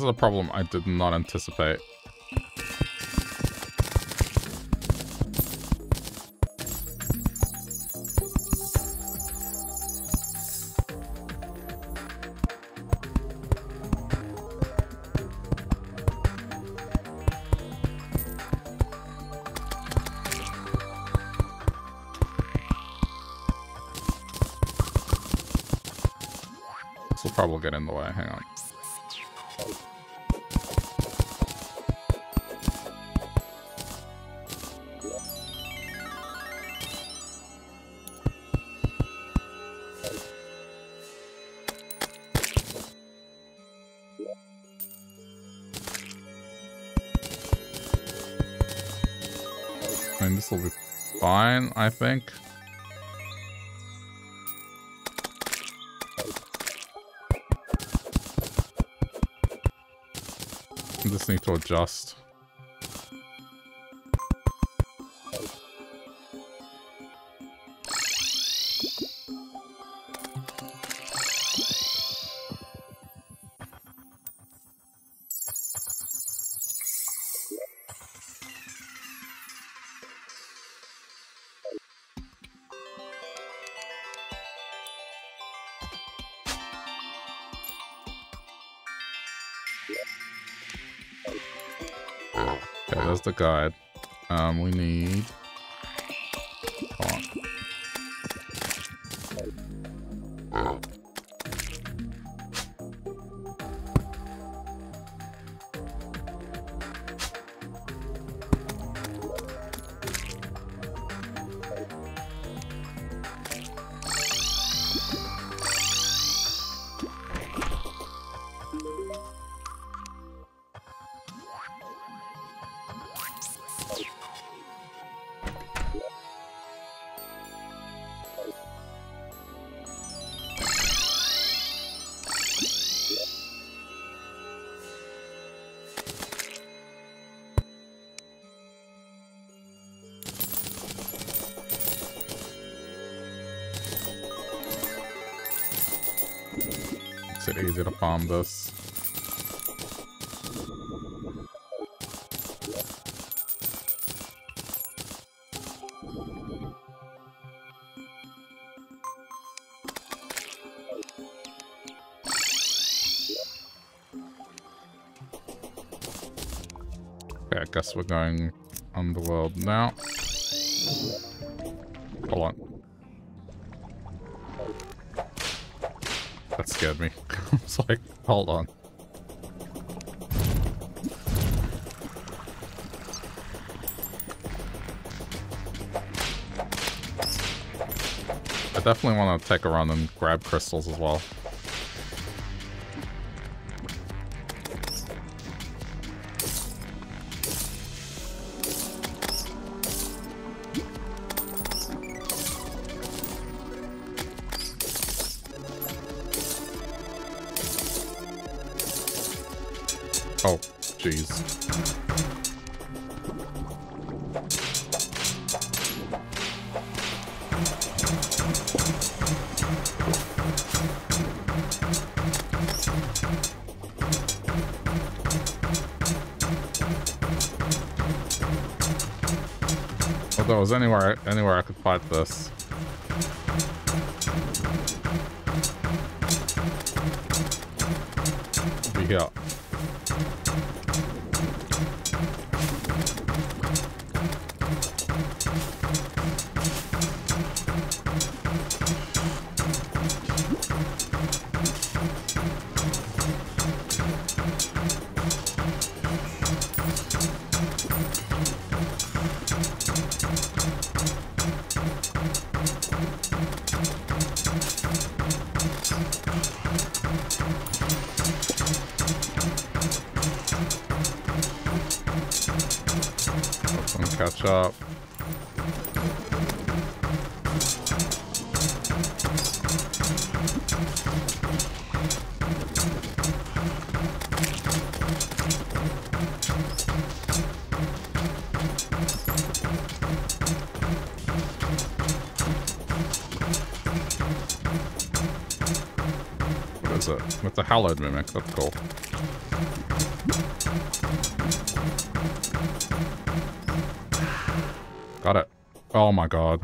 Is a problem I did not anticipate. This will probably get in the way, hang on. Fine, I think. I just need to adjust. The guide. Um, we need bomb I we're going underworld now. Hold on. That scared me. It's like, hold on. I definitely want to take a run and grab crystals as well. This. Mimic. That's cool. Got it. Oh my god.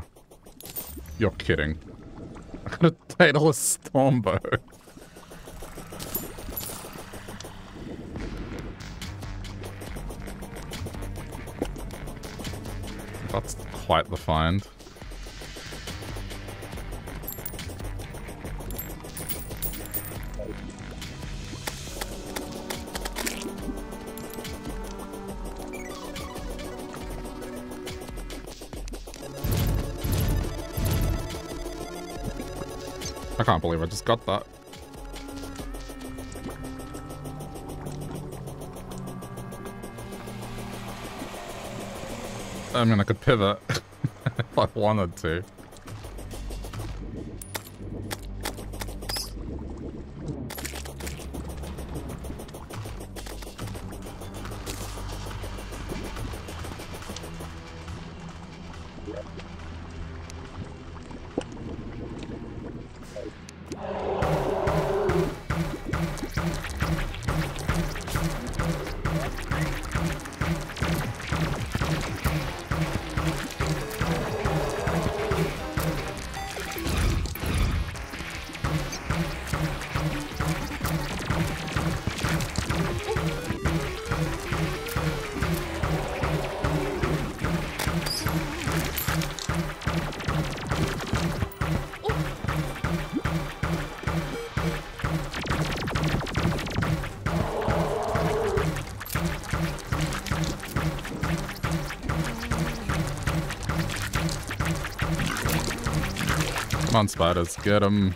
You're kidding. I got a Daedalus Stormbow. Can't believe I just got that. I mean, I could pivot if I wanted to. Come on, spiders. Get them.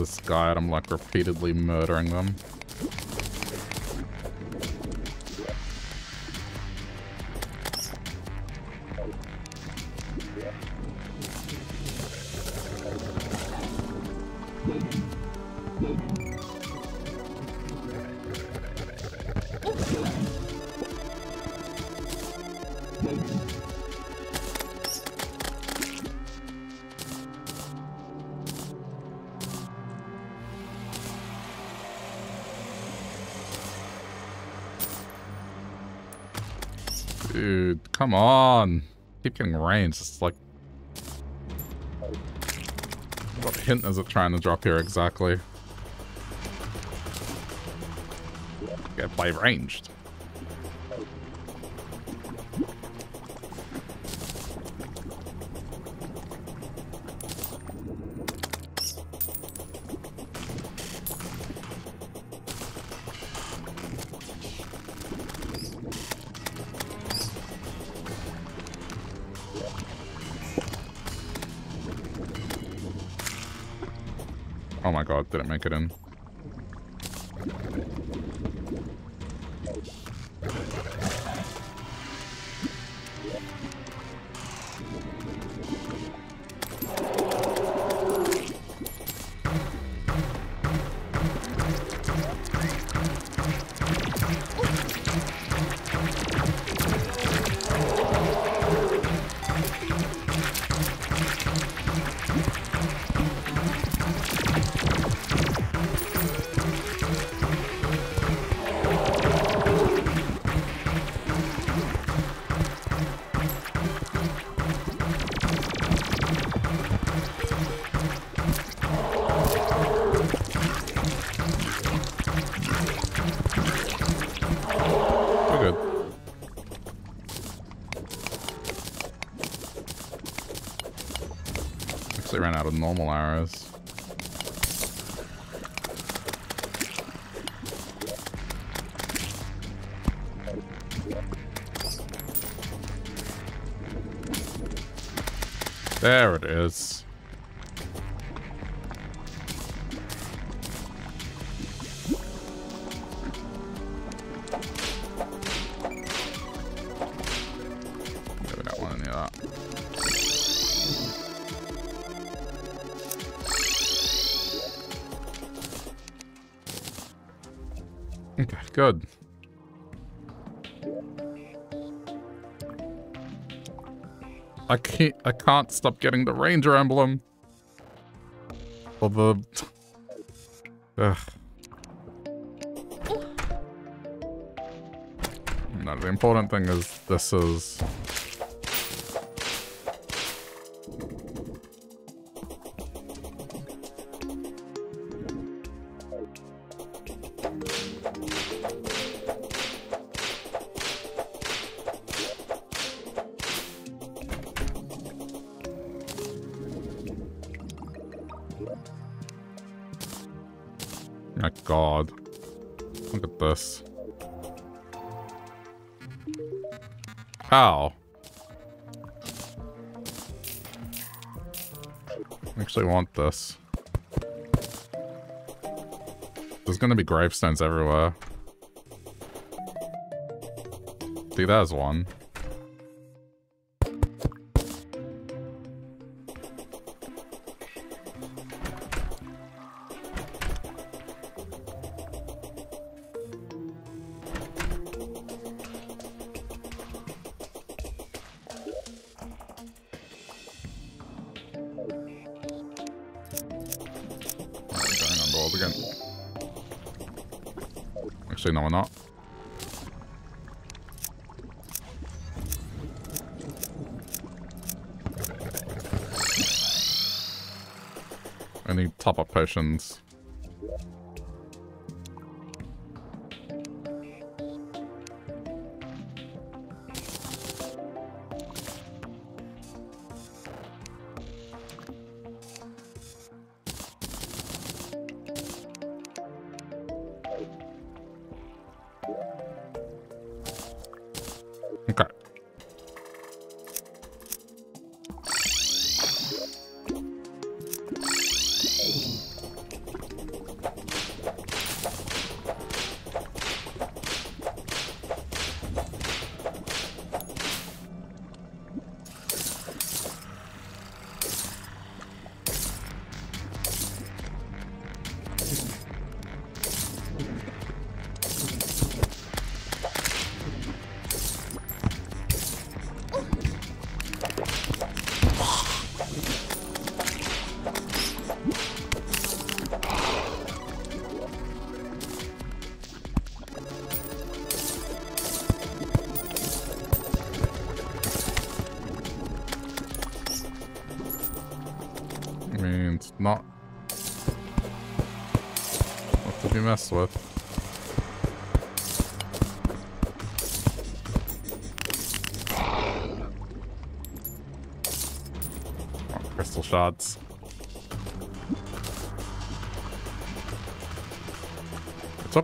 This guy and I'm like repeatedly murdering them. On. Keep getting range. It's like... What hint is it trying to drop here exactly? Get play ranged. Actually ran out of normal arrows. There it is. I can't I can't stop getting the ranger emblem. Or the Ugh. No, the important thing is this is How? I actually want this. There's gonna be gravestones everywhere. See, there's one. Potions.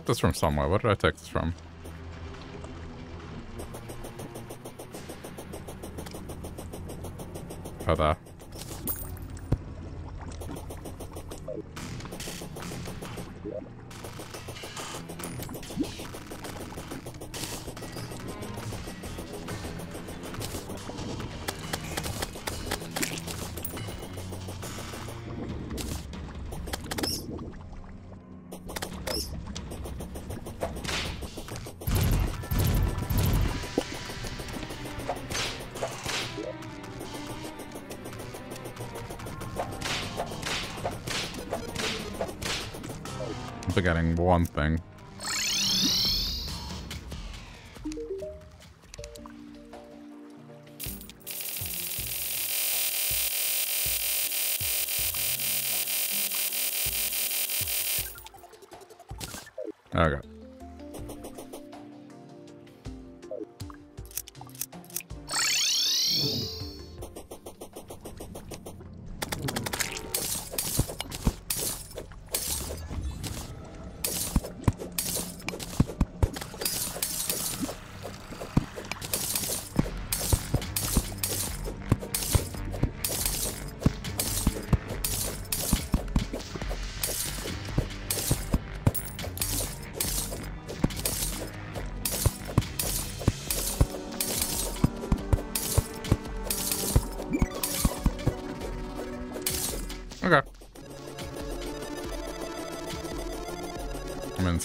This from somewhere. Where did I take this from? Oh, there. One thing.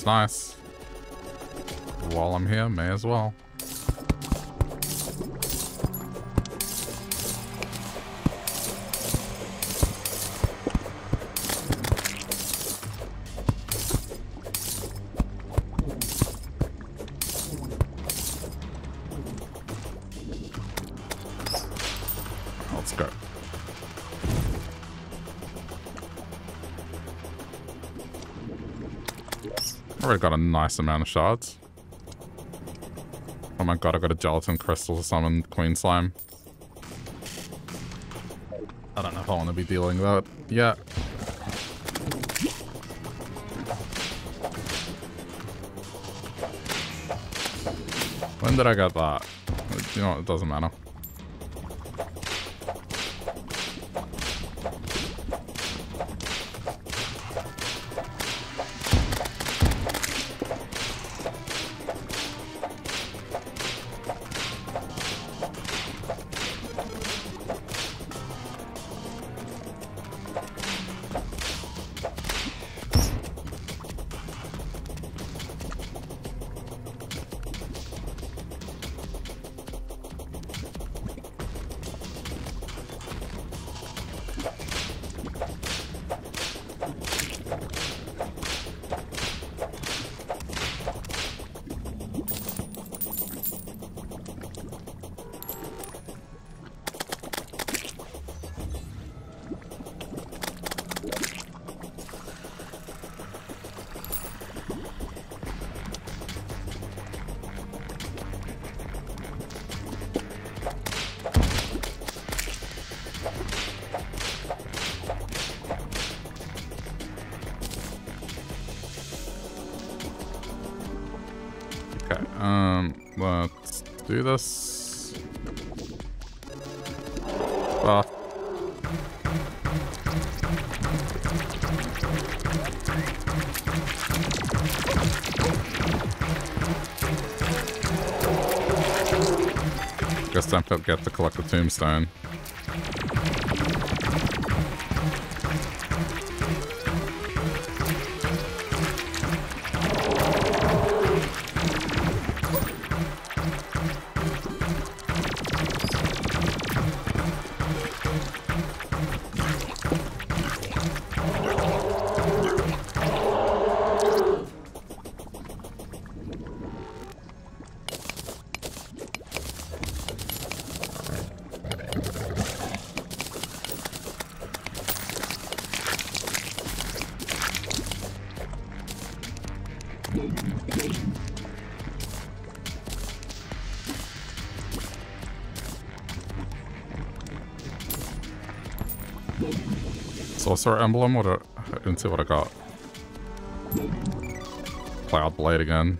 It's nice. While I'm here, may as well. Already got a nice amount of shards. Oh my god, I got a gelatin crystal to summon Queen Slime. I don't know if I want to be dealing with that yet. When did I get that? You know, it doesn't matter. Collect Sorcerer Emblem? What? I didn't see what I got. Cloud Blade again.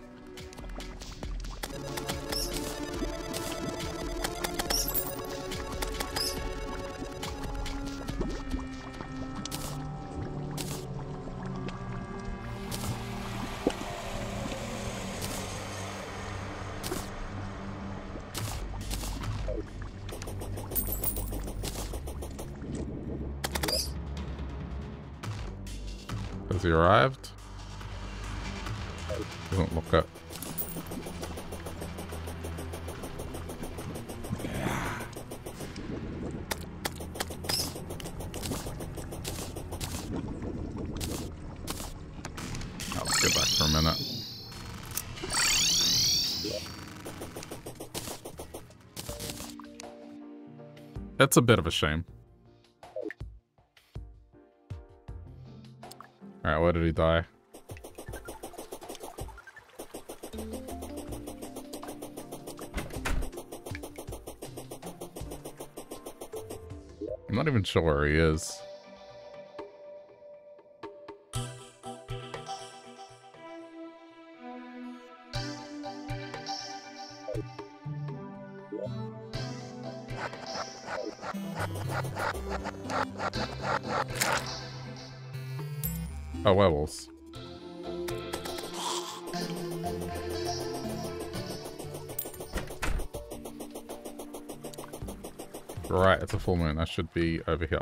It's a bit of a shame. Alright, where did he die? I'm not even sure where he is. should be over here.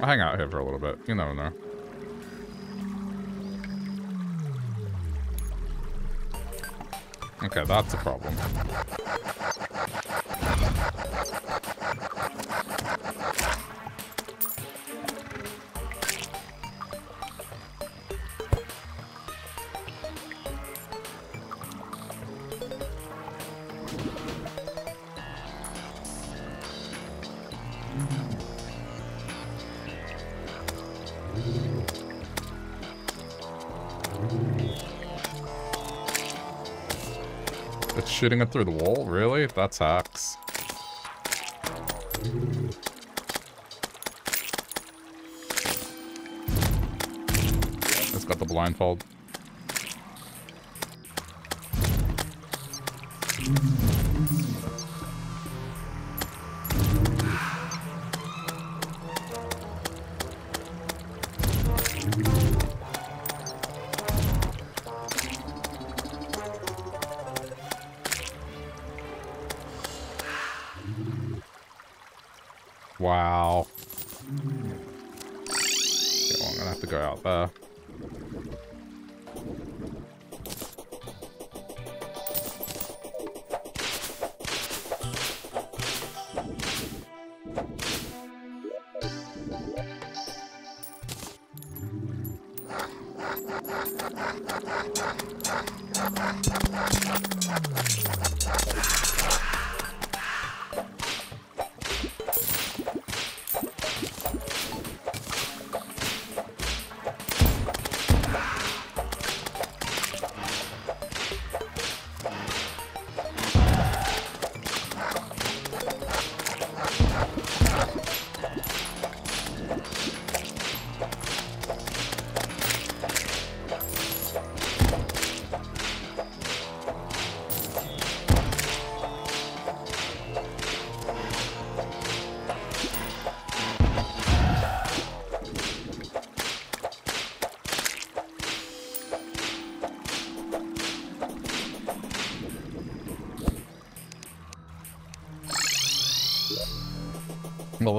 I'll hang out here for a little bit. You never know. Okay, that's a problem. Shooting it through the wall? Really? That's hacks. It's got the blindfold.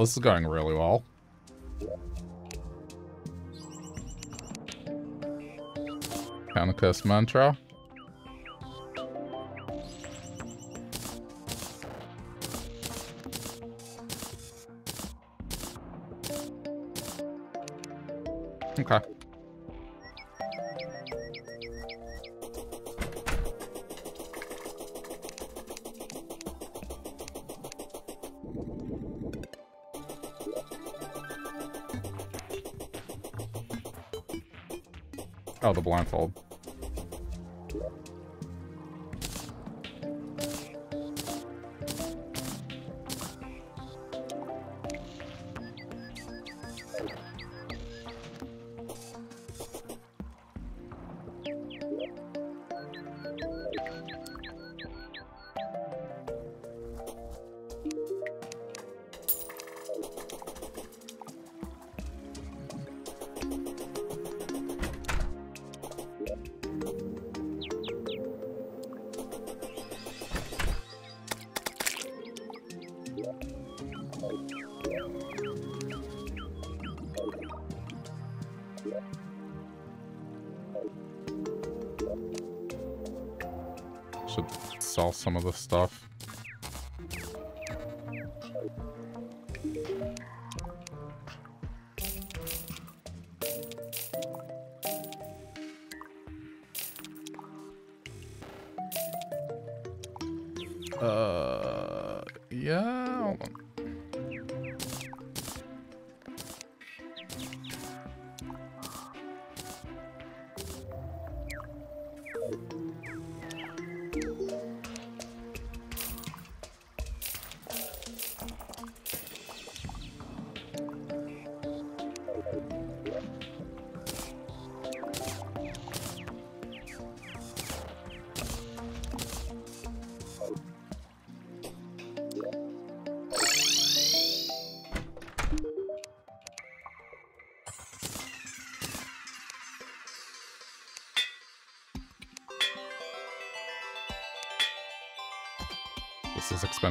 This is going really well. Countercurse mantra. Oh,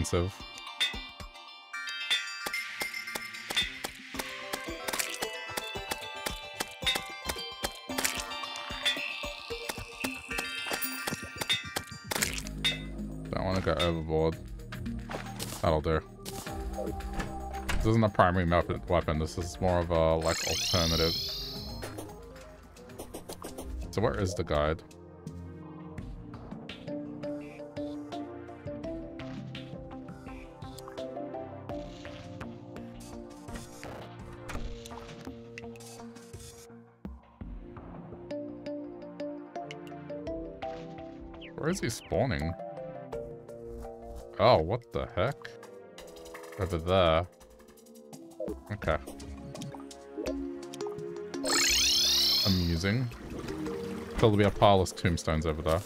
expensive. Don't want to go overboard. That'll do. This isn't a primary weapon, this is more of a, like, alternative. So where is the guide? He spawning? Oh, what the heck? Over there. Okay. Amusing. Be a pile of tombstones over there.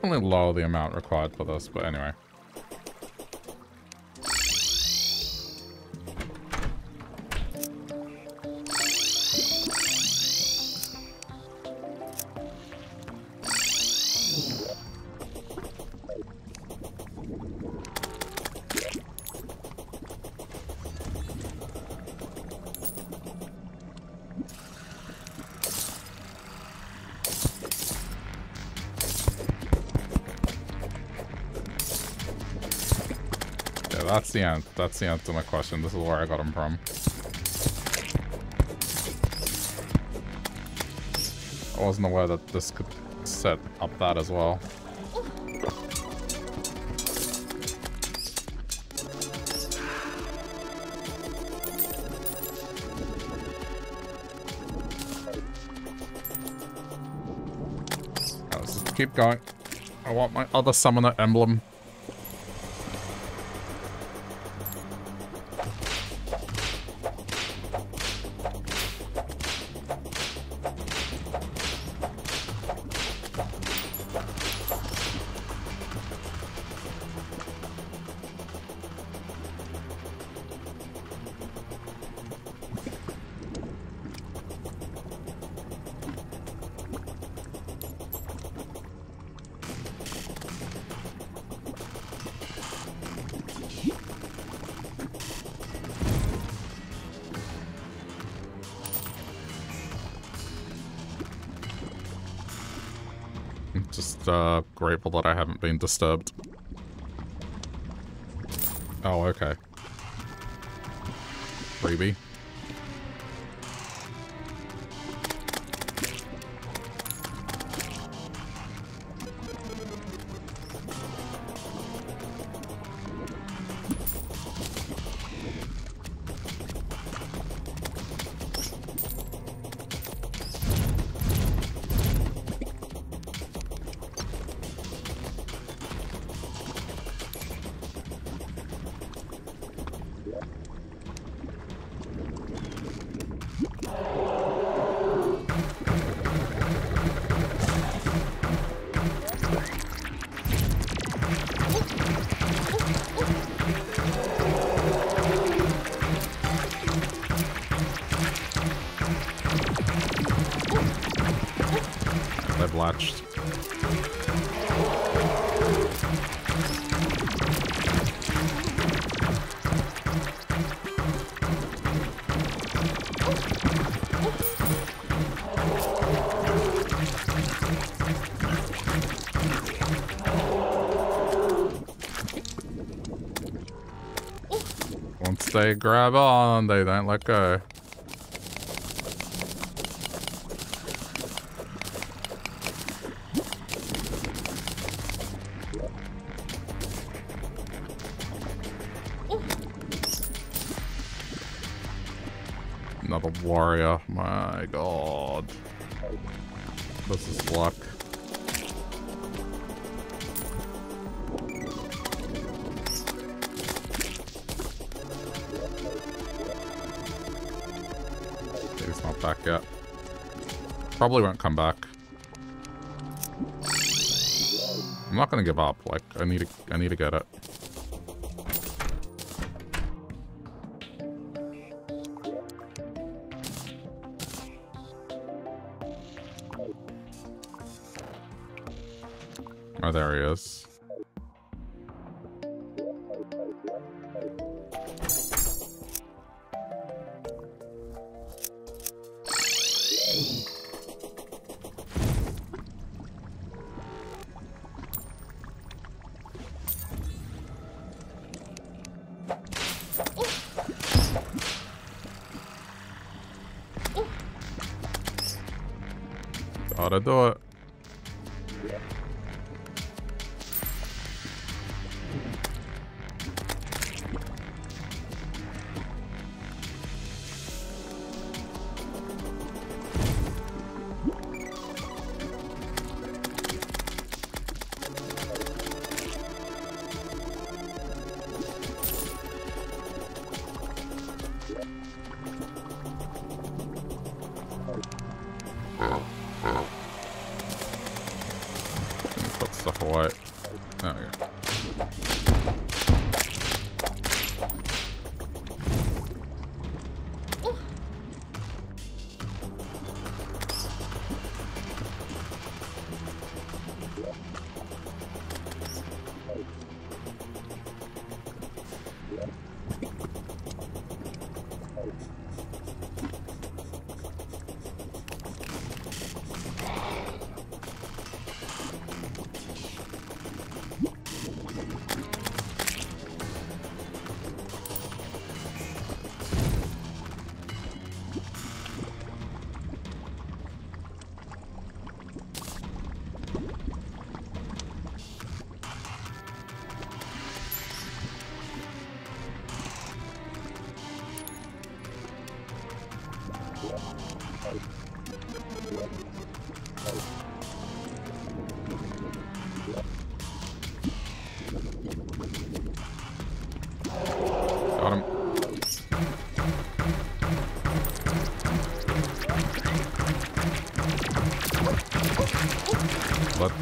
Definitely lower the amount required for this, but anyway. The. That's the answer to my question. This is where I got him from. I wasn't aware that this could set up that as well. Keep going. I want my other summoner emblem. Been disturbed. Oh, okay. Freebie. Grab on, they don't let go. Probably won't come back. I'm not gonna give up. Like, I need to, I need to get it.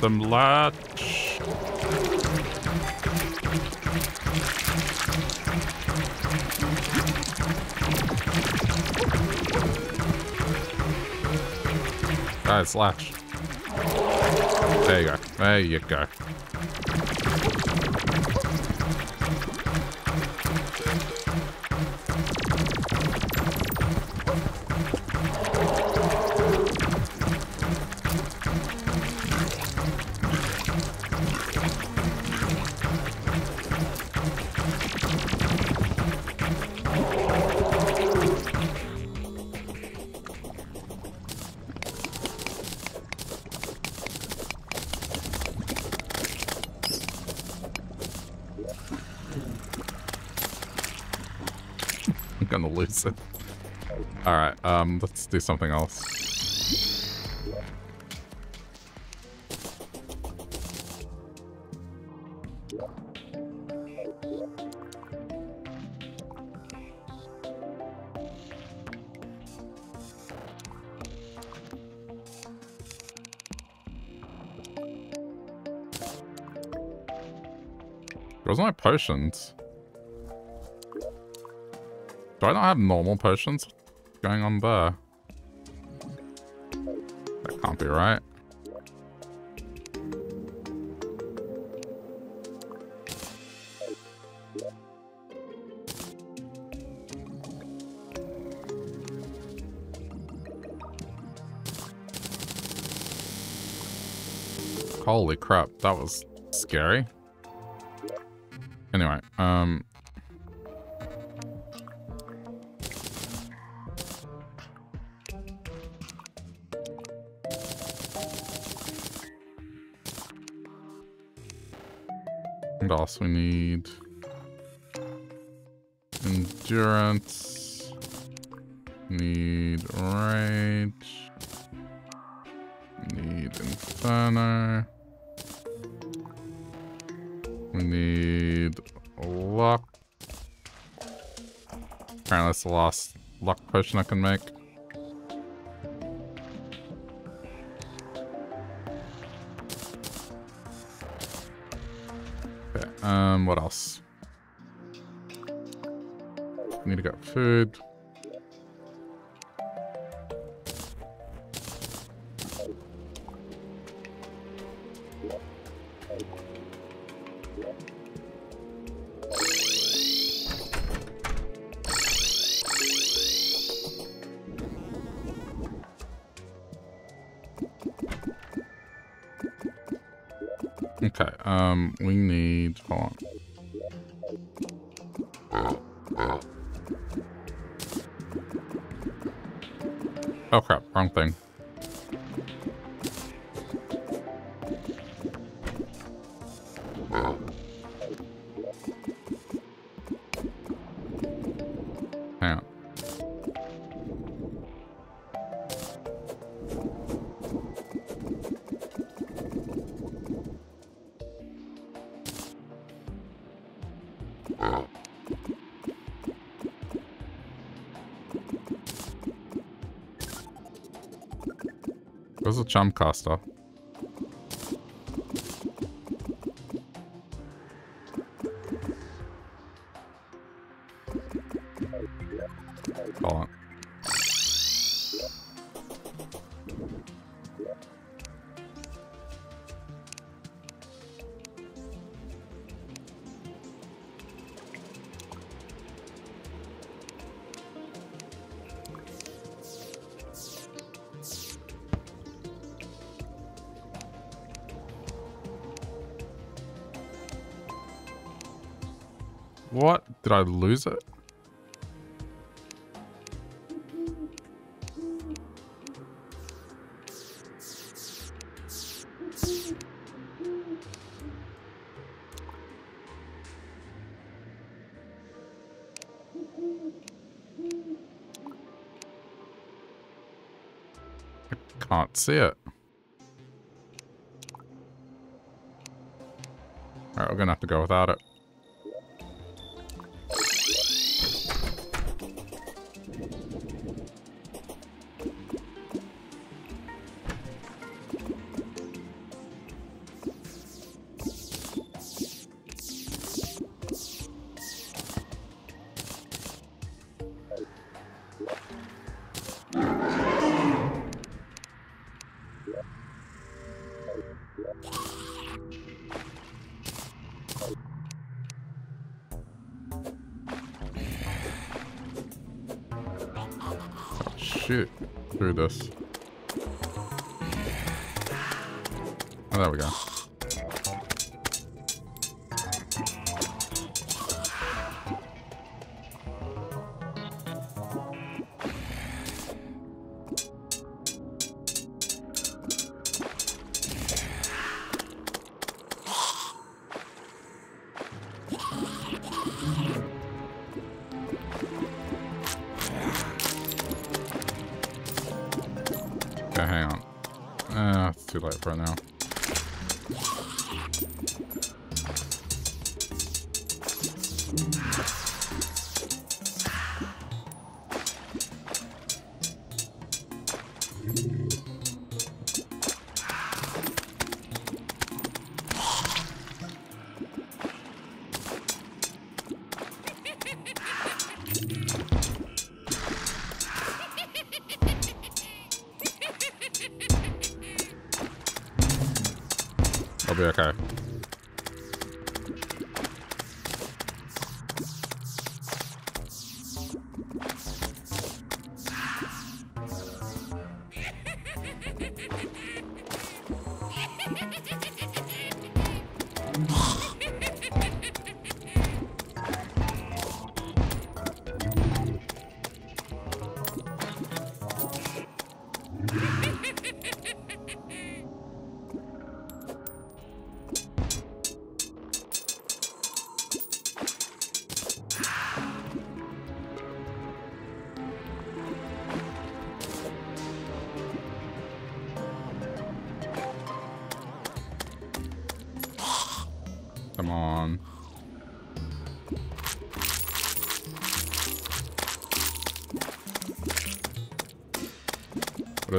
Them latch. Ah, Guys, latch. There you go. There you go. It. Alright, um, let's do something else. Where's my potions? Do I not have normal potions? What's going on there? That can't be right. Holy crap, that was scary. Anyway, um, else we need? Endurance. Need rage. Need inferno. We need luck. Apparently that's the last luck potion I can make. Um, what else? Need to get food. On. Chum caster? Did I lose it? I can't see it. Alright, we're gonna have to go without it.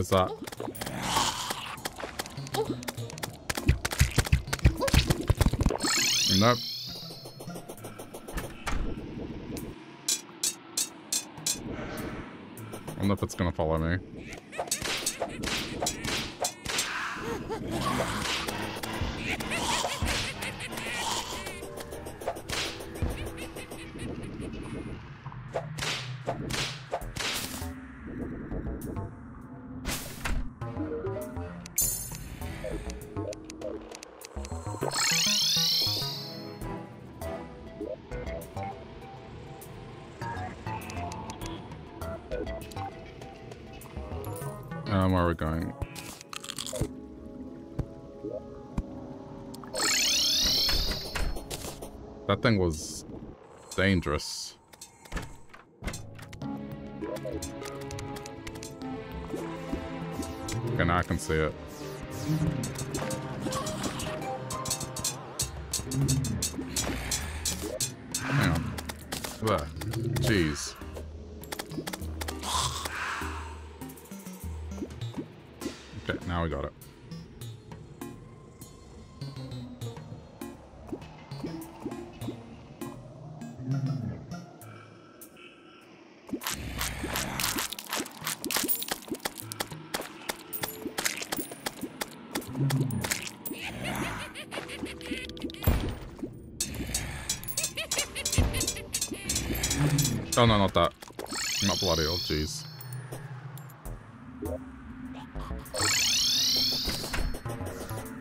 What is that? Nope. I wonder if it's gonna follow me. Thing was dangerous. Okay, now I can see it. Hang on. There. Jeez. Okay, now we got it. Oh no, not that. Not bloody, old, jeez.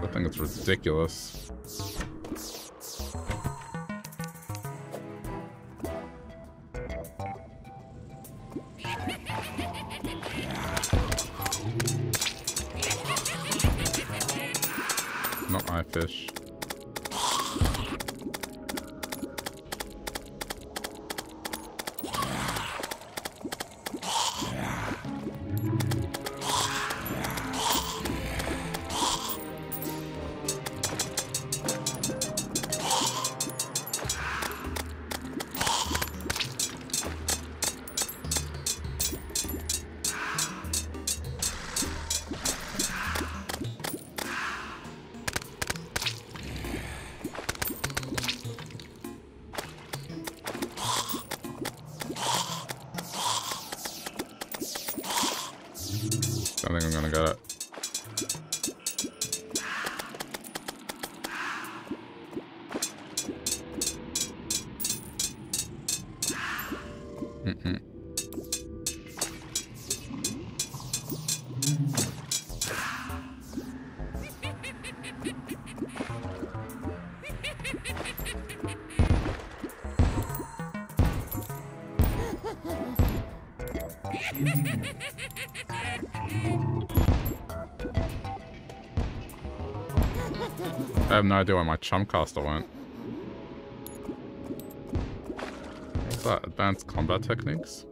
I think it's ridiculous. Have no idea where my Chumcaster went. What's that? Advanced combat techniques?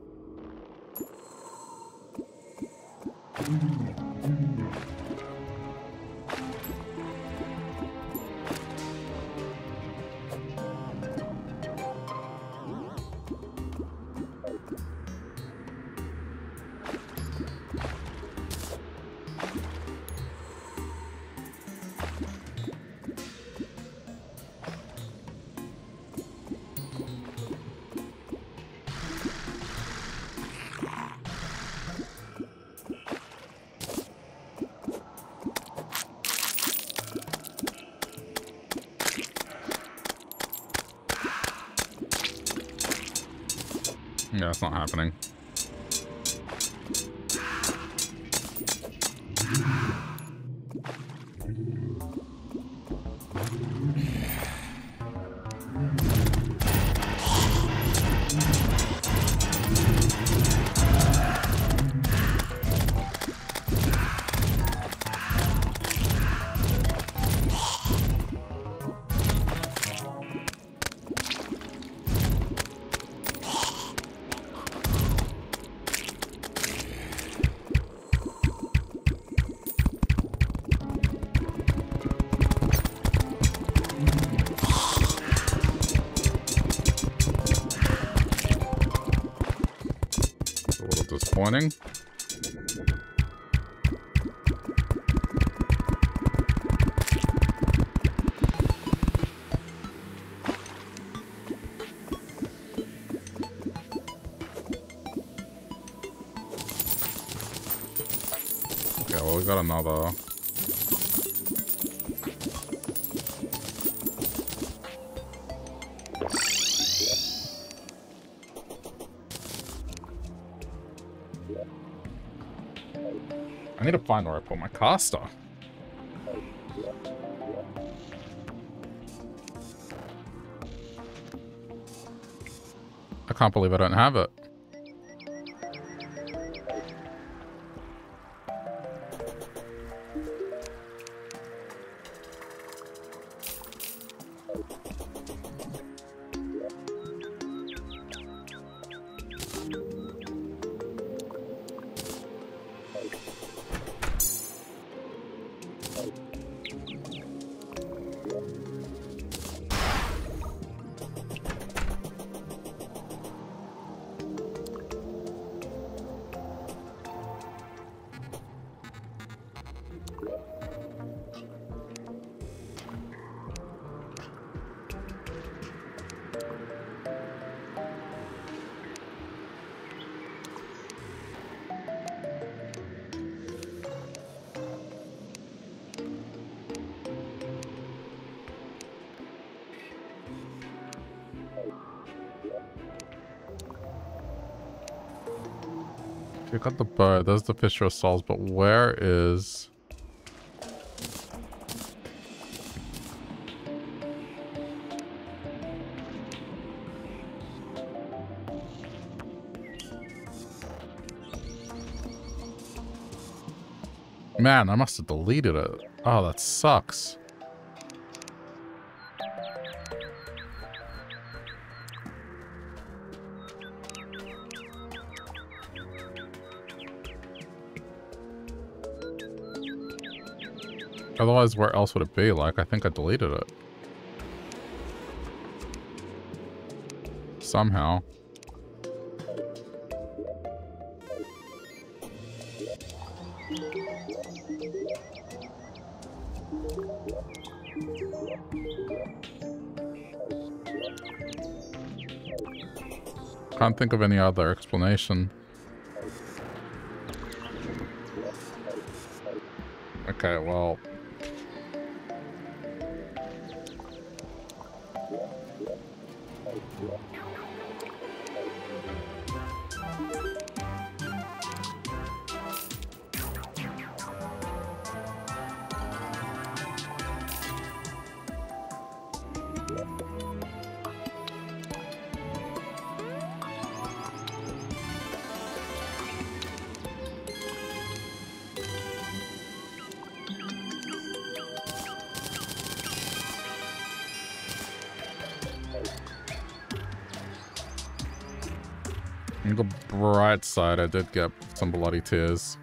Disappointing. Okay, well, we got another find where I put my caster. I can't believe I don't have it. Got the bird. There's the Fisher of Souls, but where is... Man, I must have deleted it. Oh, that sucks. Otherwise, where else would it be? Like, I think I deleted it. Somehow. Can't think of any other explanation. Okay, well, side, I did get some bloody tears.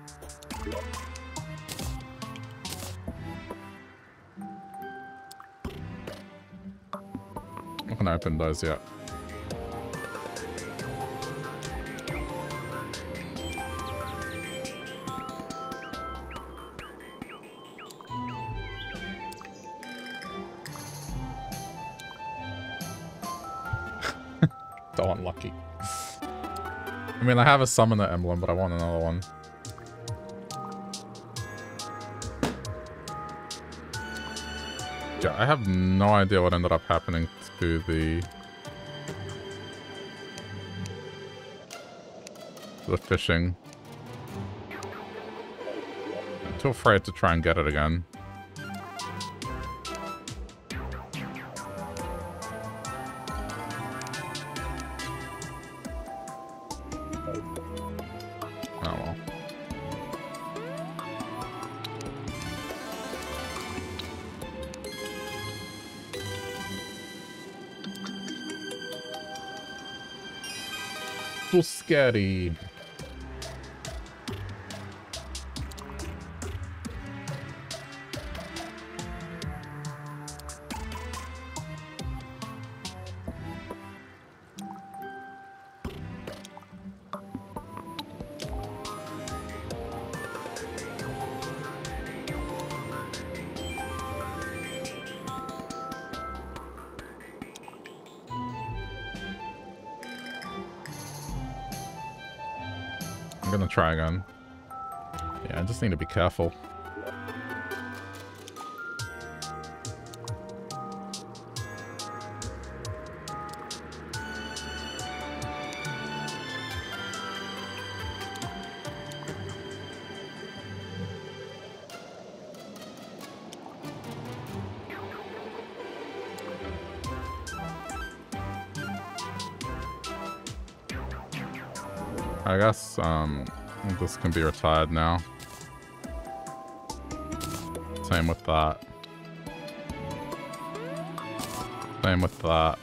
I haven't opened those yet. Mean, I have a summoner emblem, but I want another one. Yeah, I have no idea what ended up happening to the... the fishing. I'm too afraid to try and get it again. Scary. Careful. I guess um, this can be retired now. Same with that. Same with that.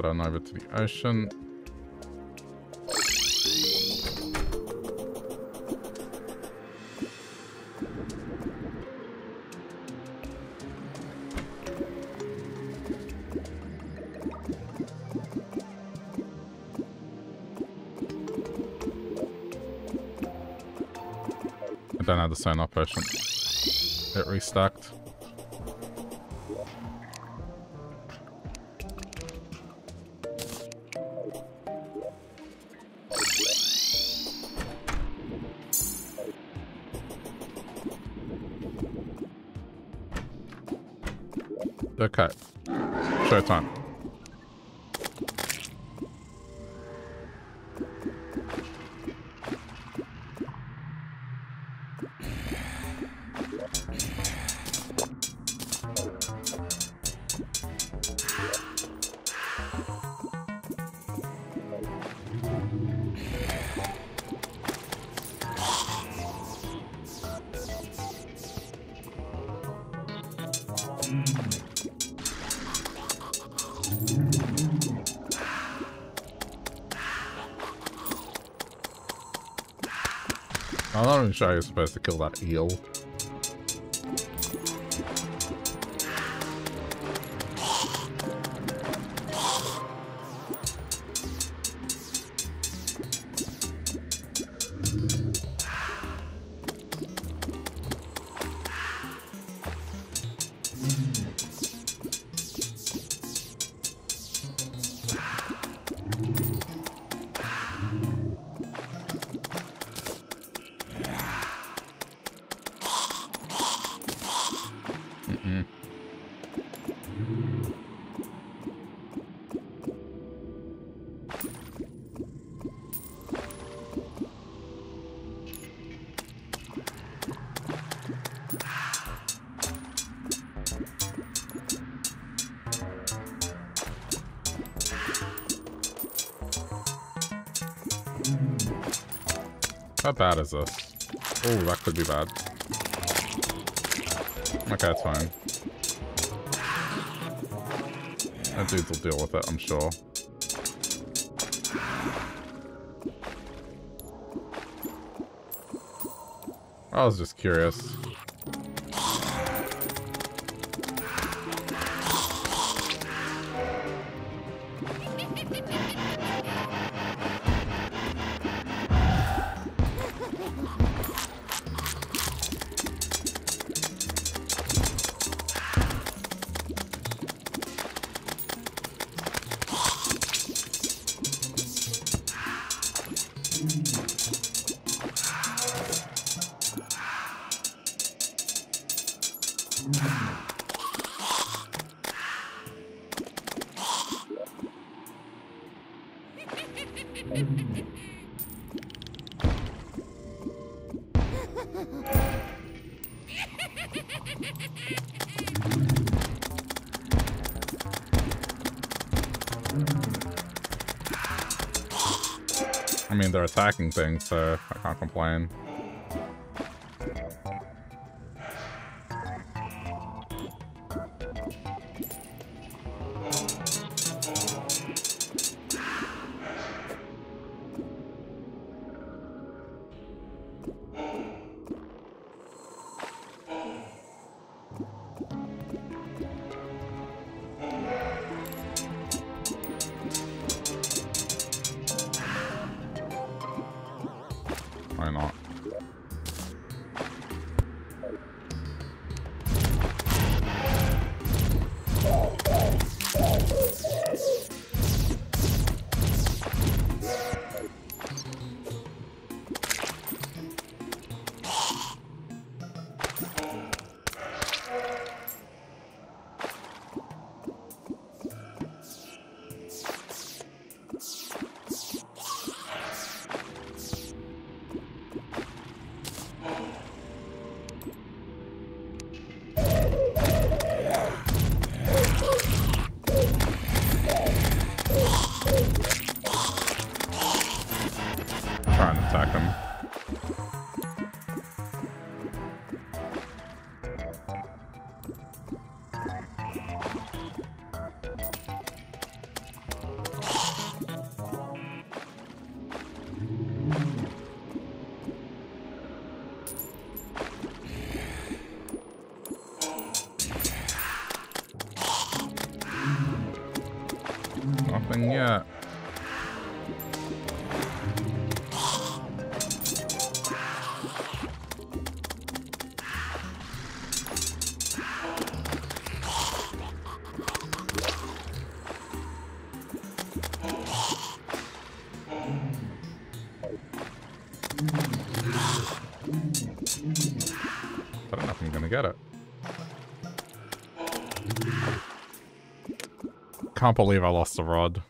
Head on over to the ocean. I don't have the sign up potion. It restacked. Supposed to kill that eel. Oh, that could be bad. Okay, it's fine. That dudes will deal with it, I'm sure. I was just curious. Things, so I can't complain. Can't believe I lost the rod.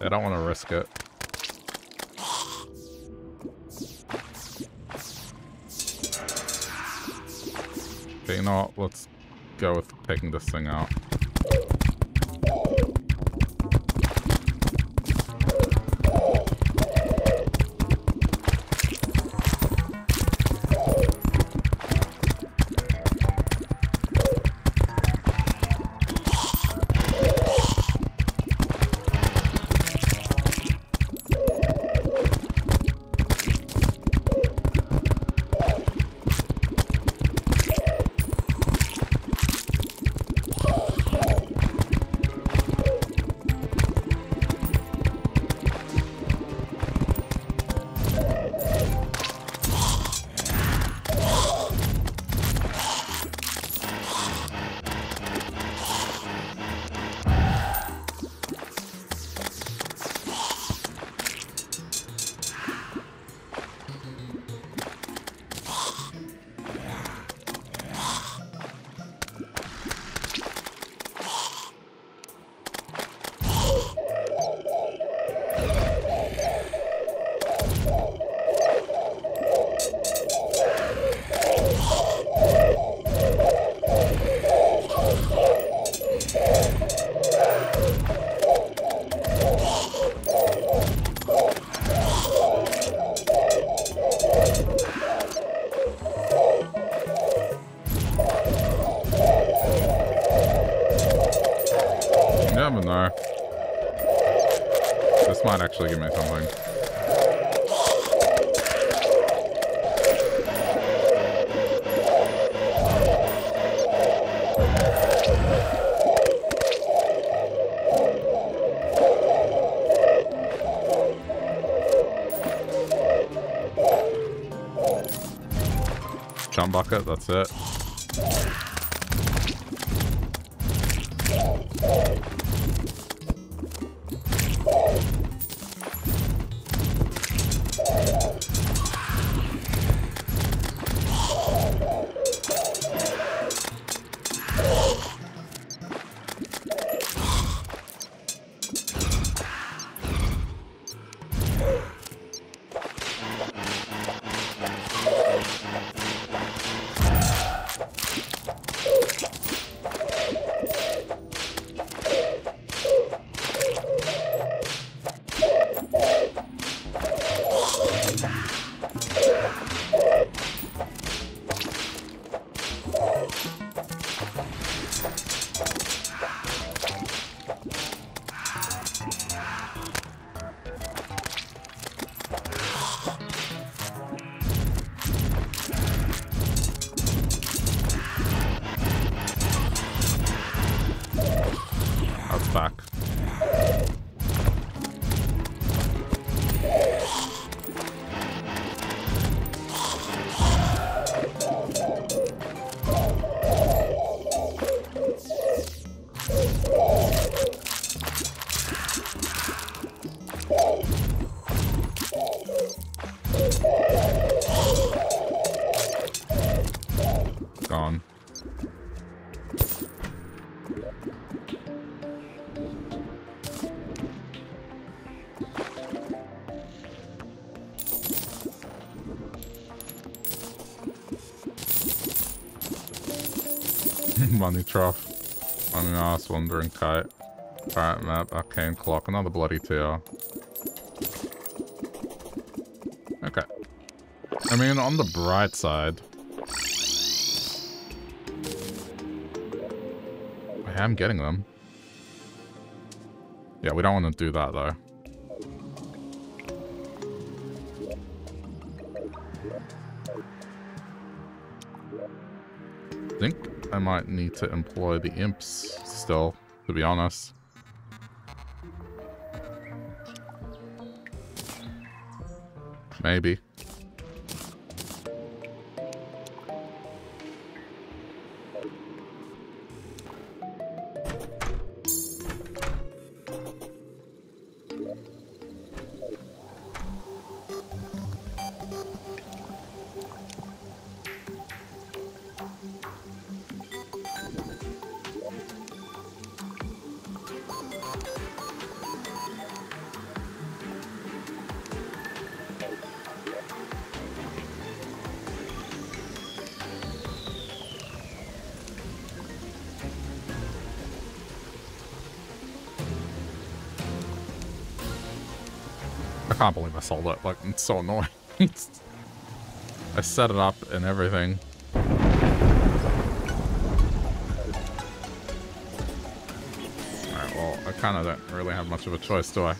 I don't want to risk it. Okay, you know what? Let's go with taking this thing out. Bucket, that's it. Trough. I mean, I was wondering, kite. Alright, map, arcane clock, another bloody tear. Okay. I mean, on the bright side... I am getting them. Yeah, we don't want to do that, though. Might need to employ the imps still, to be honest. Maybe. Sold it. Like, it's so annoying. I set it up and everything. Alright, well, I kind of don't really have much of a choice, do I?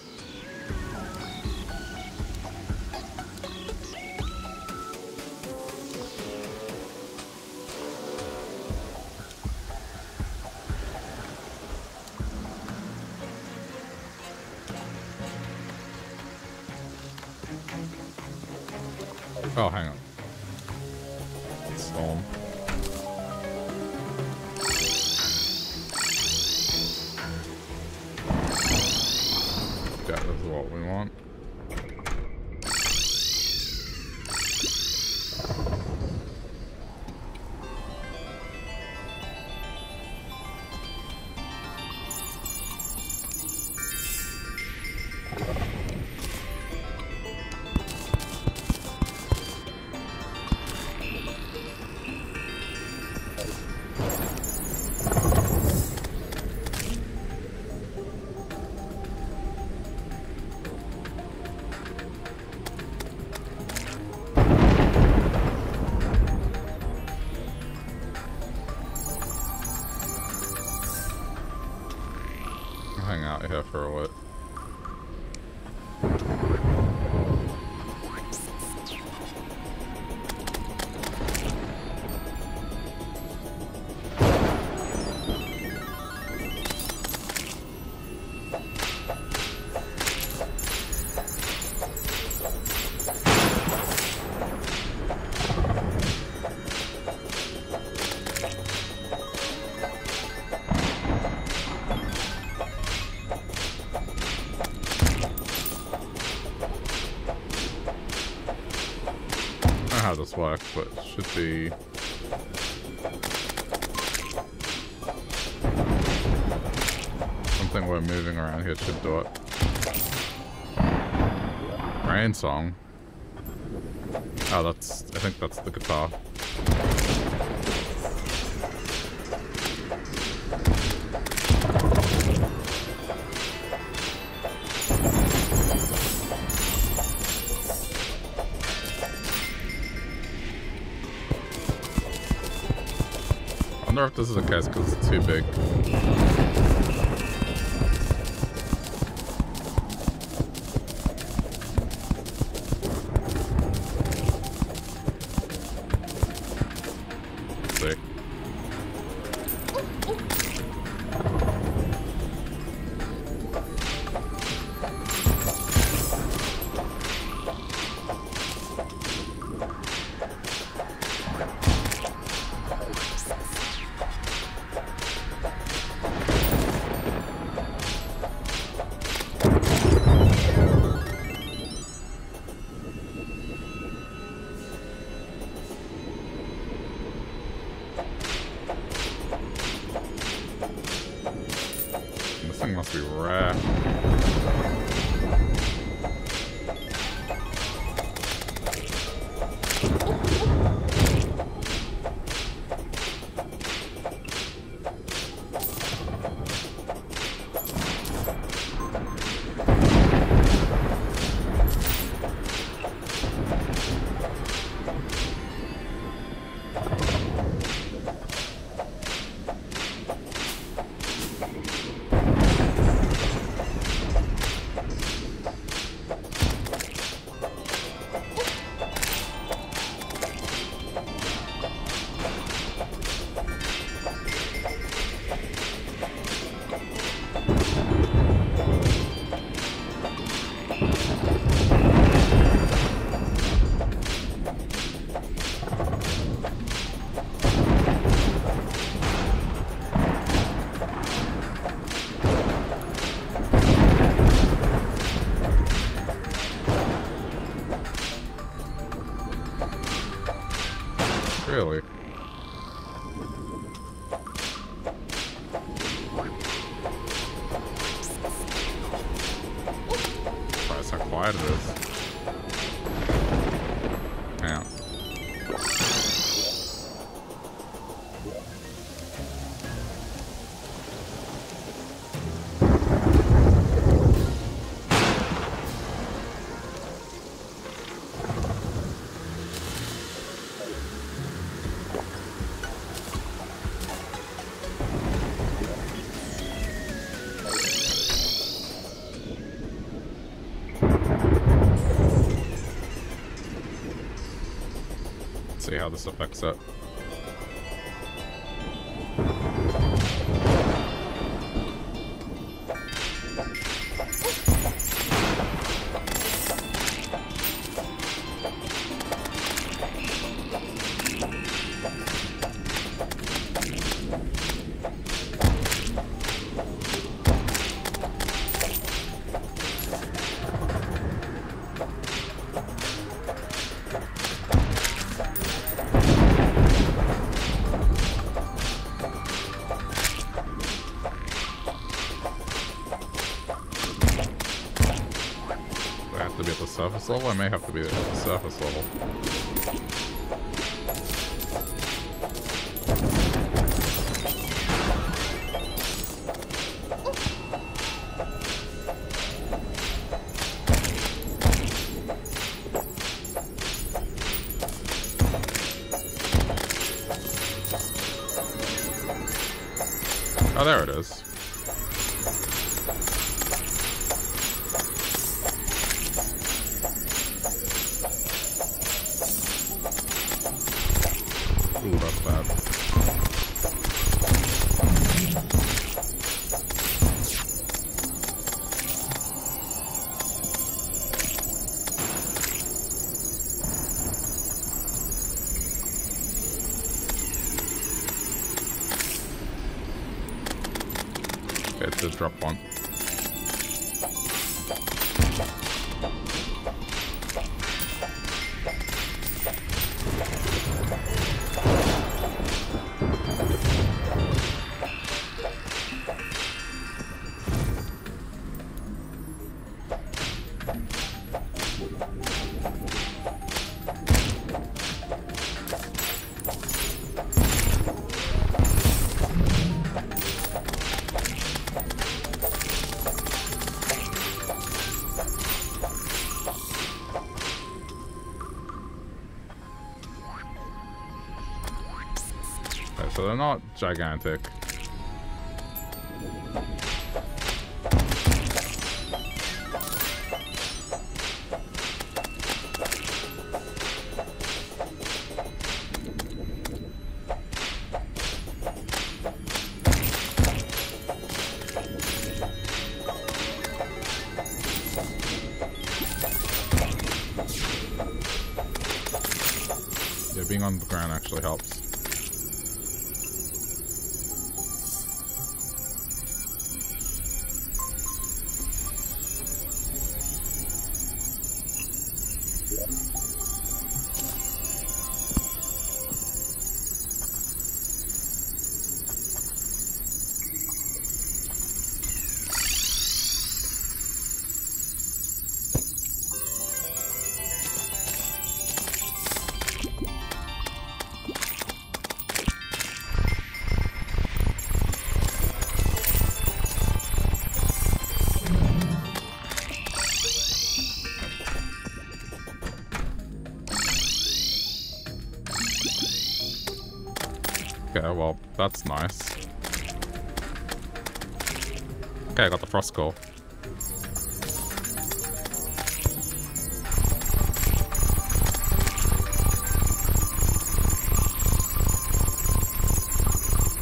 Should be... Something we're moving around here should do it. Rain song. Oh, that's... I think that's the guitar. Wonder if this is a case because it's too big. How this affects it. Level? I may have to be at the surface level. drop one. Not gigantic. That's nice. Okay, I got the frost core.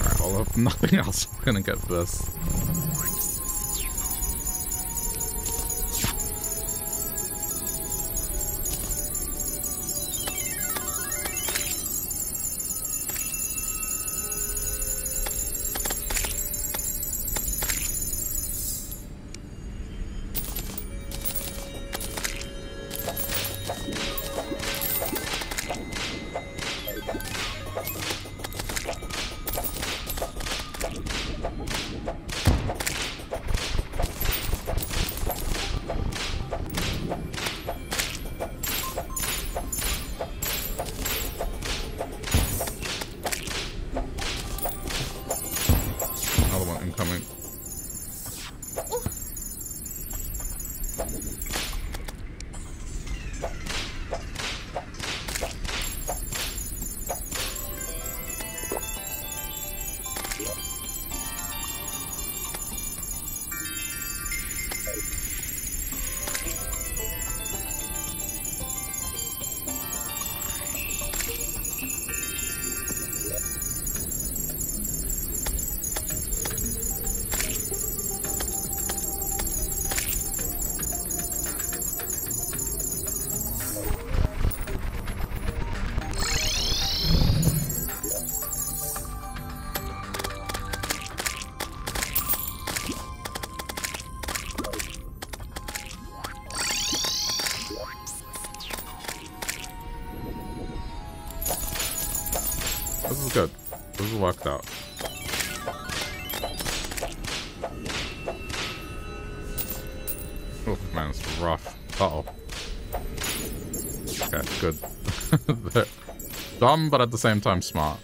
Alright, well, nothing else I'm gonna get this. Dumb, but at the same time smart.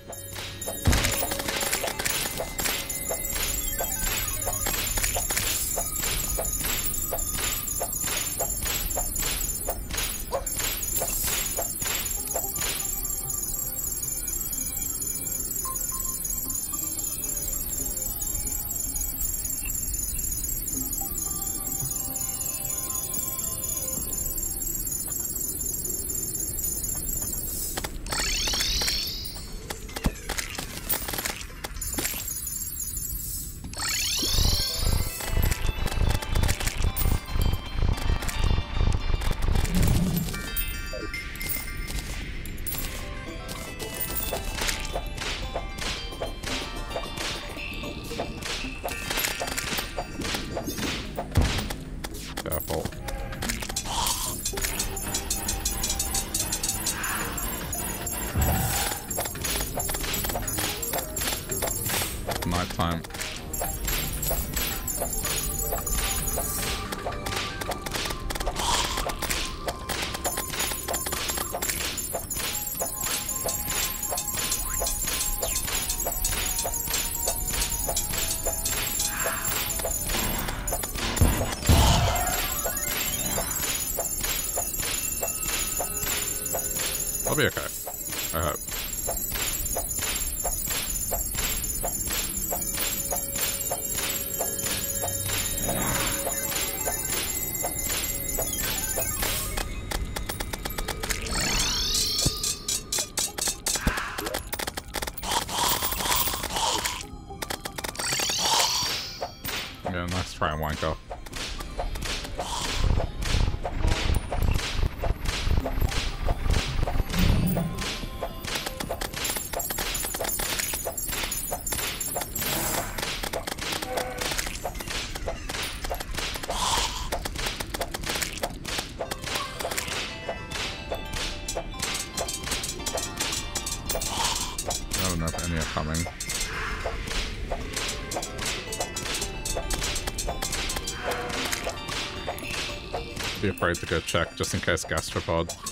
Afraid to go check, just in case gastropod.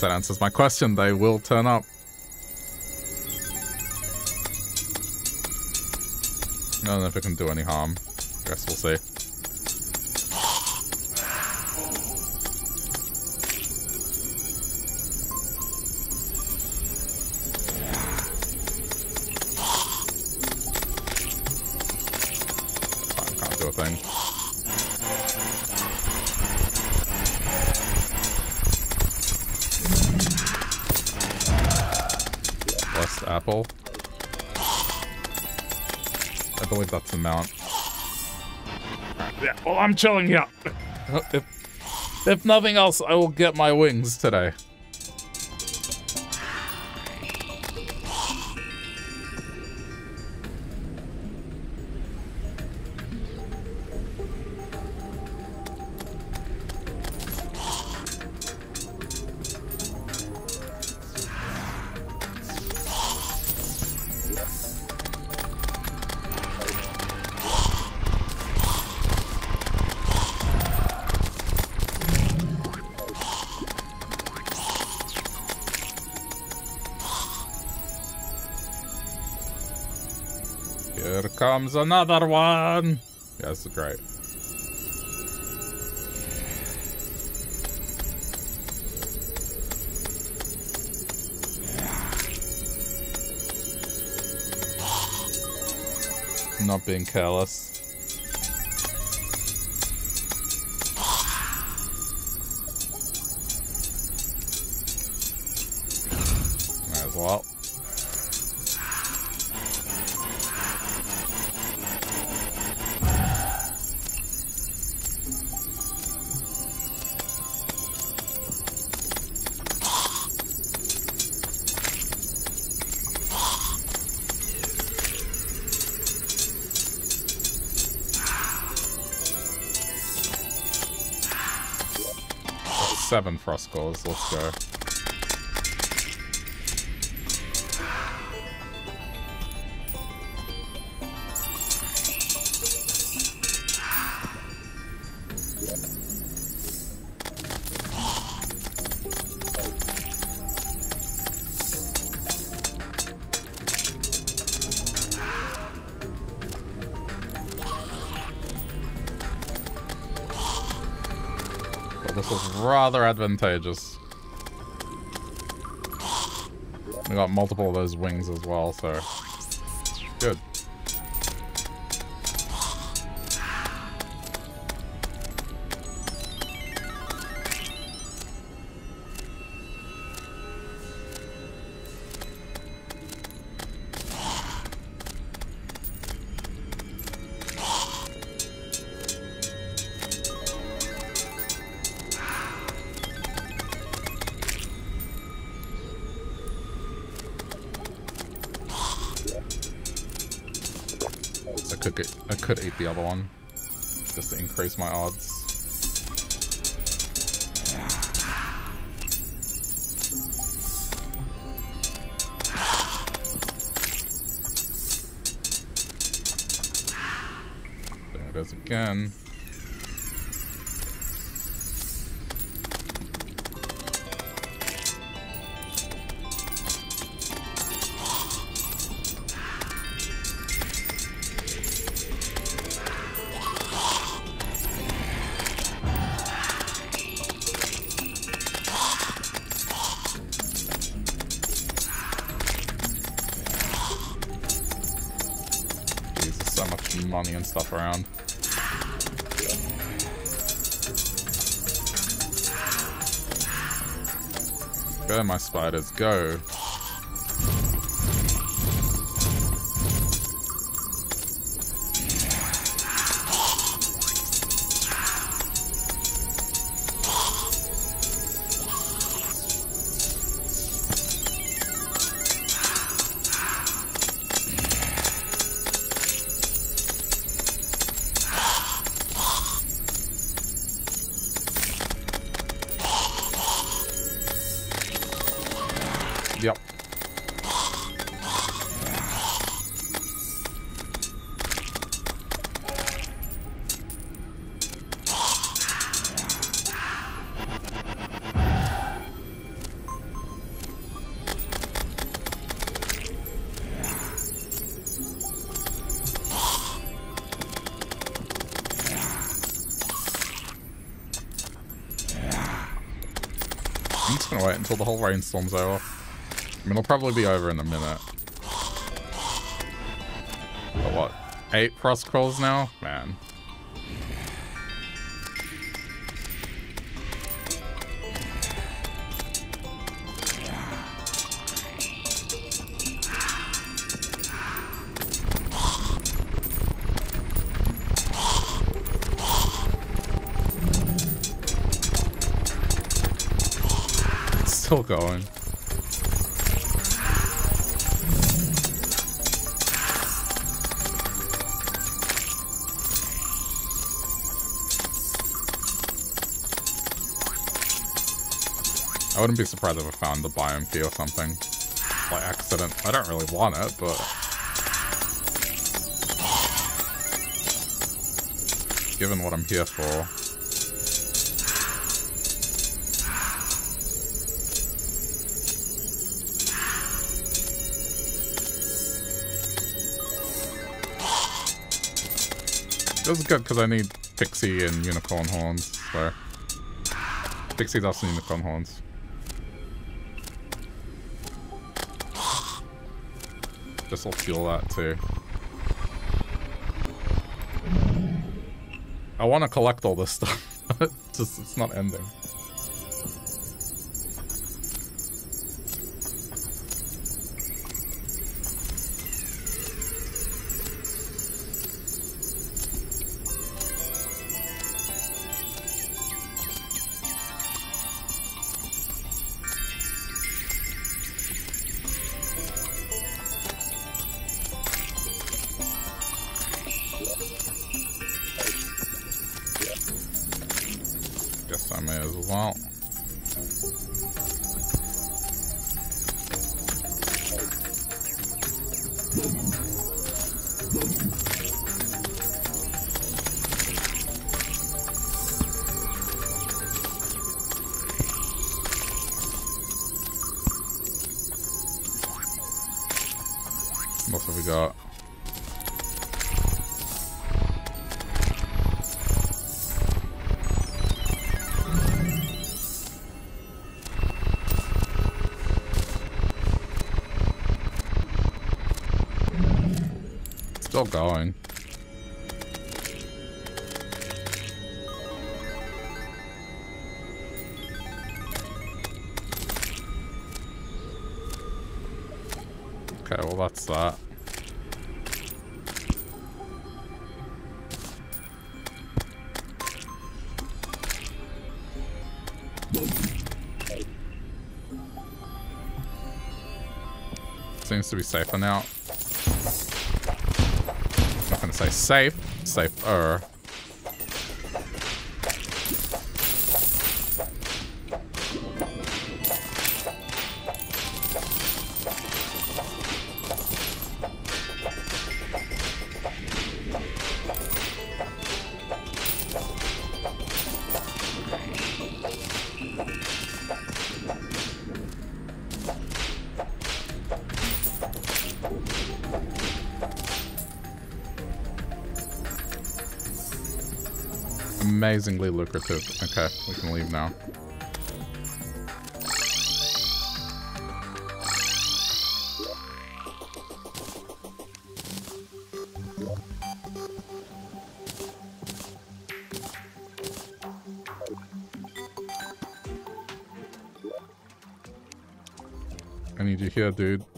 Guess that answers my question. They will turn up. I don't know if it can do any harm. I Guess we'll see. Chilling here. If, if nothing else, I will get my wings today. Comes another one. Yes, great. Not being careless. Frost cores. Let's go. rather advantageous. Got multiple of those wings as well, so spiders, go. I'm just gonna wait until the whole rainstorm's over. I mean, it'll probably be over in a minute. But what? Eight frost cores now? Man. Going. I wouldn't be surprised if I found the biome key or something. By accident. I don't really want it, but... Given what I'm here for... This is good because I need pixie and unicorn horns, so... Pixie dust and unicorn horns. This will fuel that too. I want to collect all this stuff. it's just, it's not ending. Going. Okay, well that's that. Seems to be safer now say safe. Safer. Amazingly lucrative. Okay, we can leave now. I need you here, dude.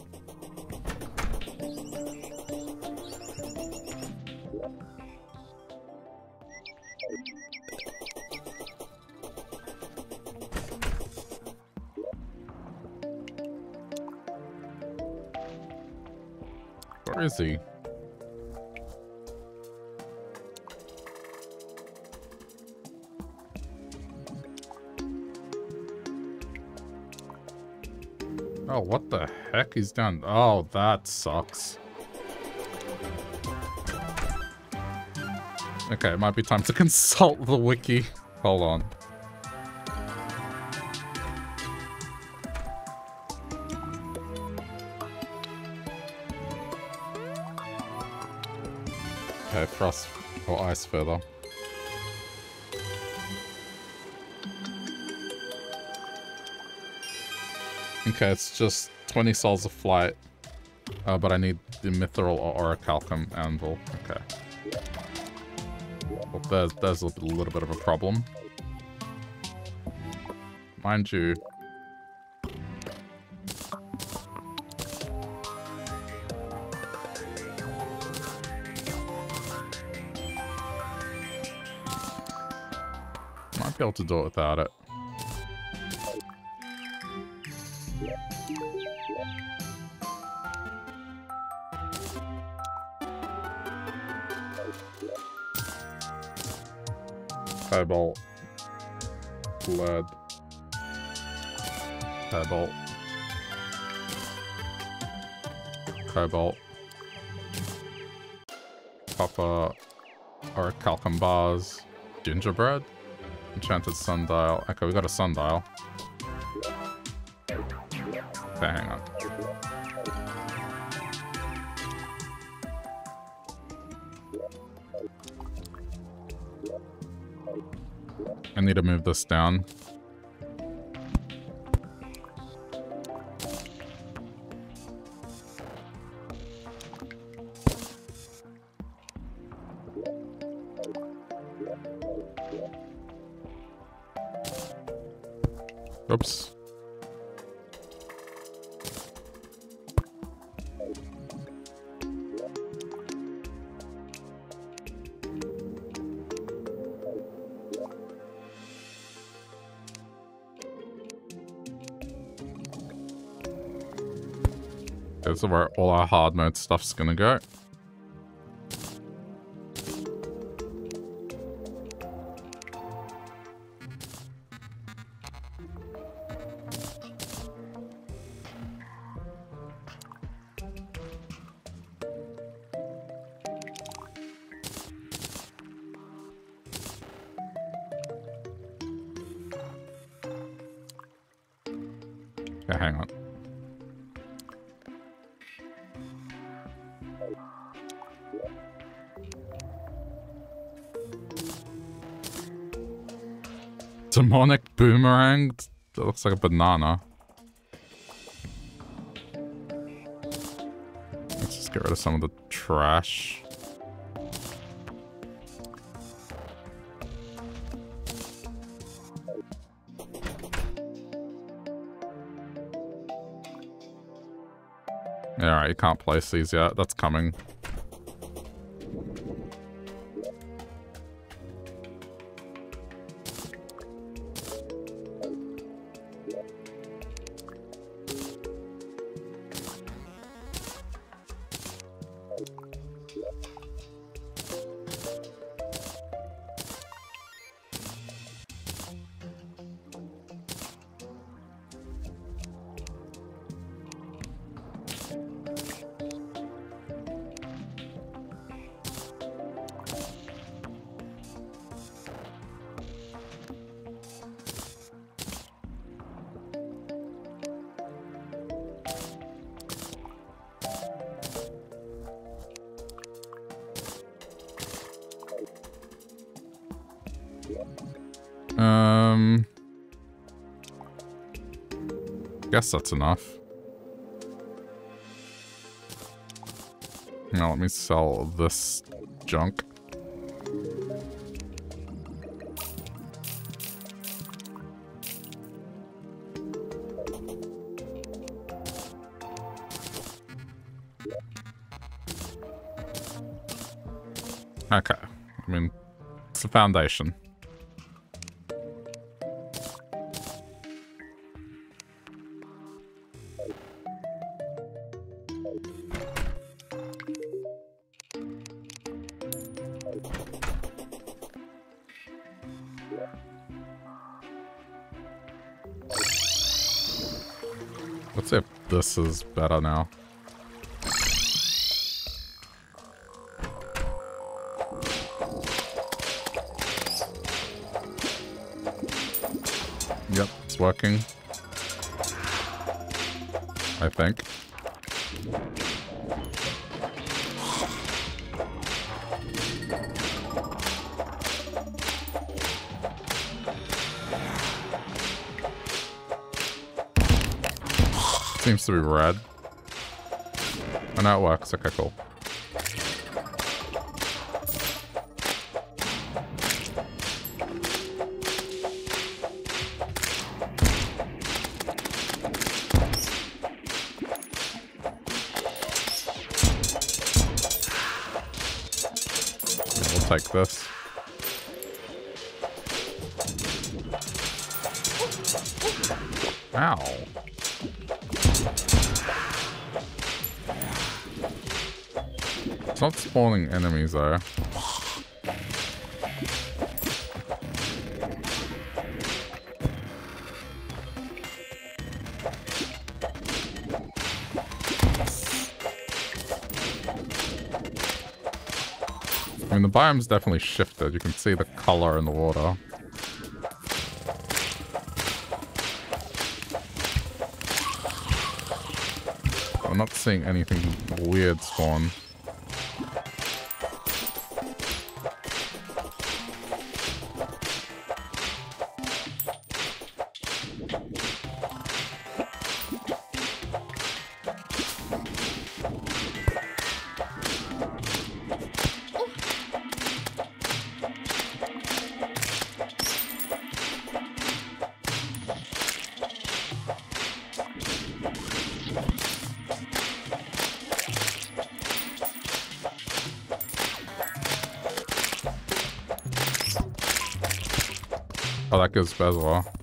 Is he? Oh, what the heck he's done? Oh, that sucks. Okay, it might be time to consult the wiki. Hold on. Further. Okay, it's just 20 souls of flight. Uh, but I need the mithril or orichalcum anvil. Okay. Well, there's, there's a little bit of a problem. Mind you, be able to do it without it. Cobalt. Lead. Cobalt. Cobalt. Copper. Orichalcum bars. Gingerbread? Enchanted sundial. Okay, we got a sundial. Okay, hang on. I need to move this down. Is where all our hard mode stuff's gonna go. Boomerang? That looks like a banana. Let's just get rid of some of the trash. Alright, you can't place these yet. That's coming. Guess that's enough. Now let me sell this junk. Okay. I mean, it's a foundation. This is better now. Yep, it's working. I think. Seems to be red. Oh, and that works. Okay, cool. Spawning enemies are. I mean, the biome's definitely shifted. You can see the color in the water. I'm not seeing anything weird spawn. Oh, that goes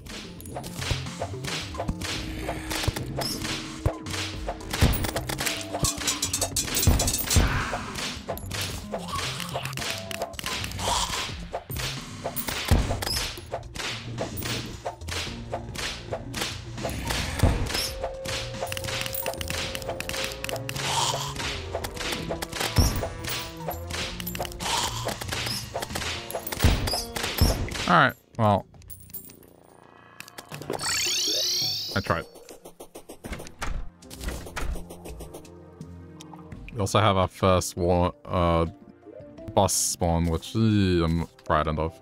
also have our first war, uh, boss spawn, which I'm frightened of.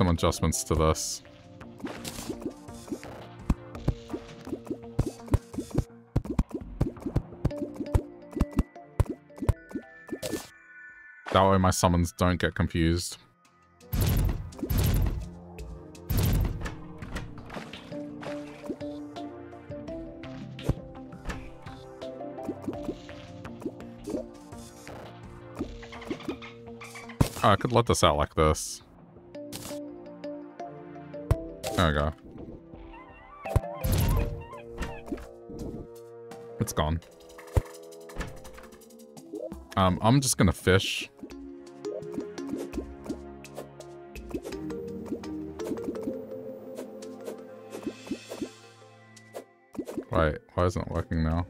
Some adjustments to this. That way my summons don't get confused. I could let this out like this. There we go. It's gone. Um, I'm just gonna fish. Wait, why isn't it working now?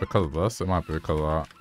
Because of this? It might be because of that.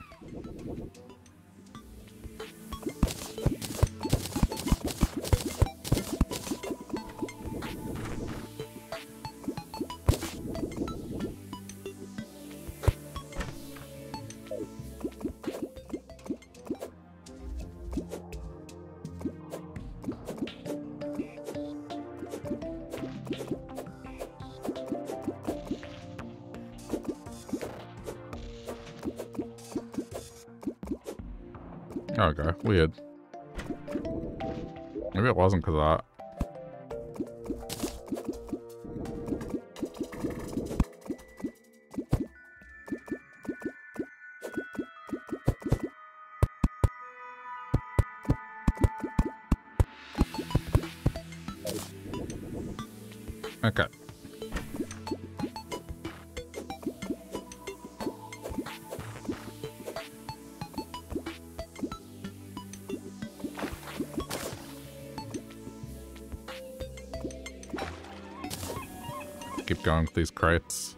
These crates.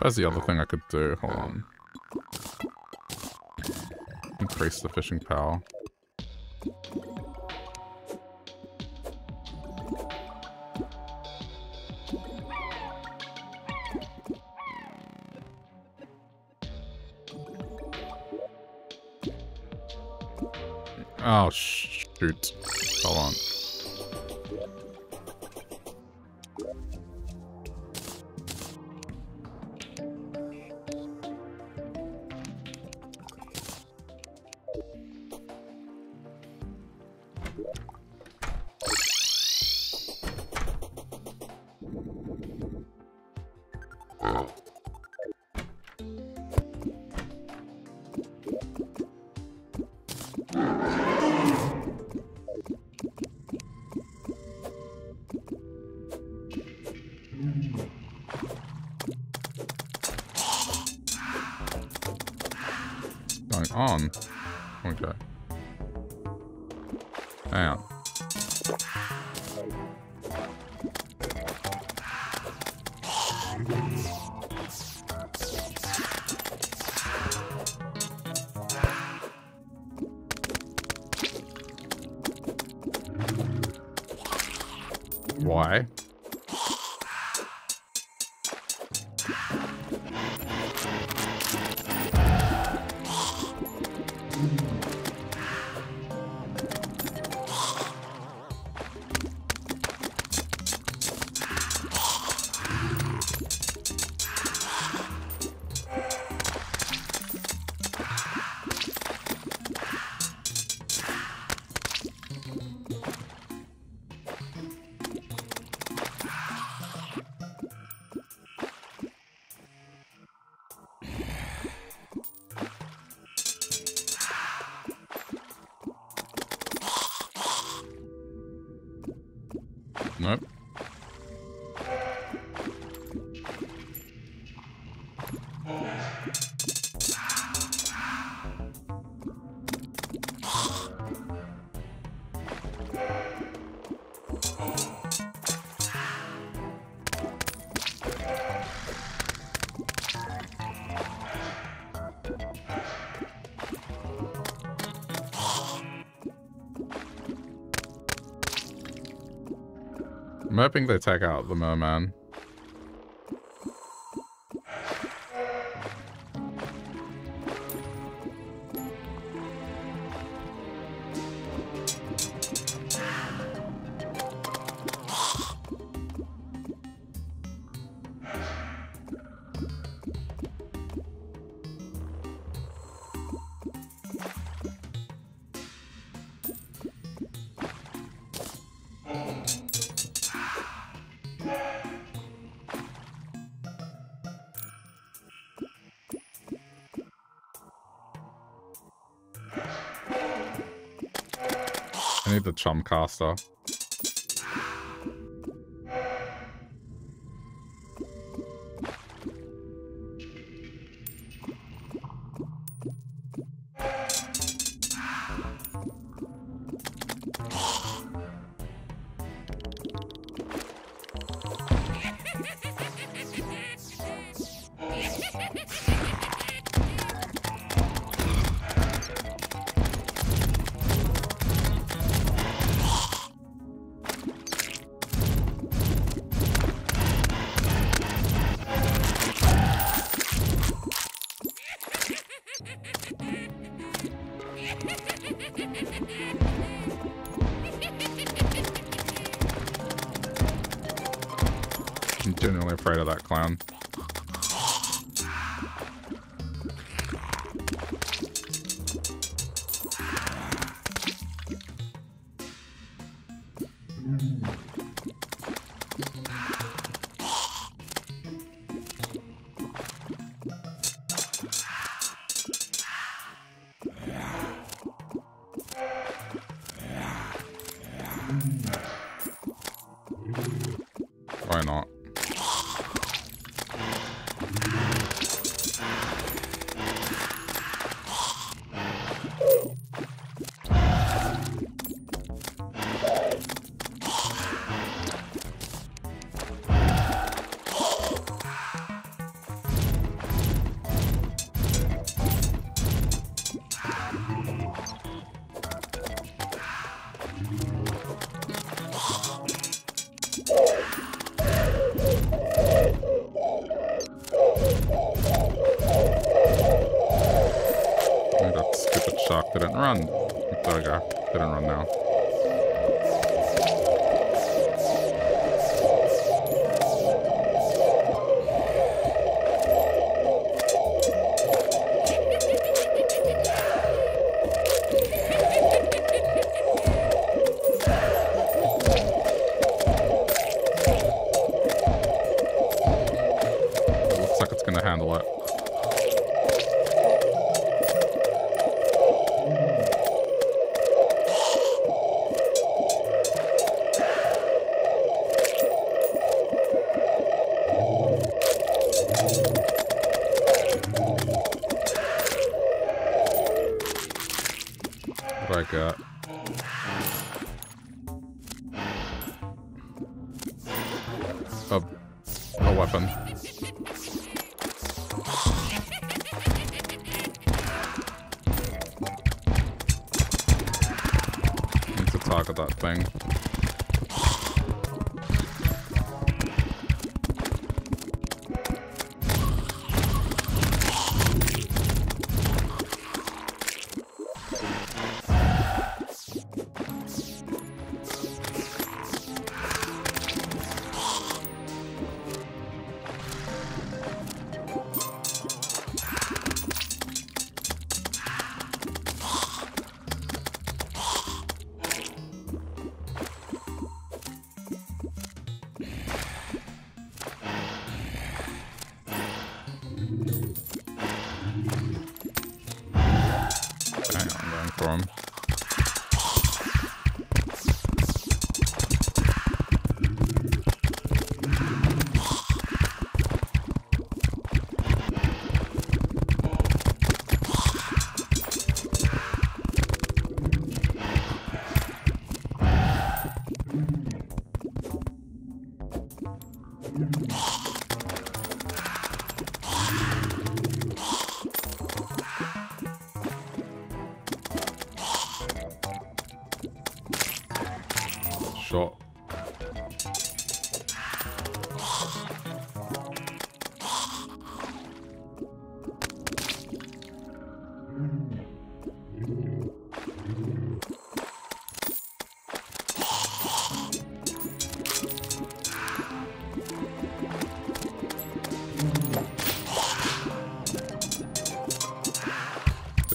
That's the other thing I could do. Hold on. Increase the fishing power. Oh, shoot. I'm hoping they take out the merman. Chumcaster.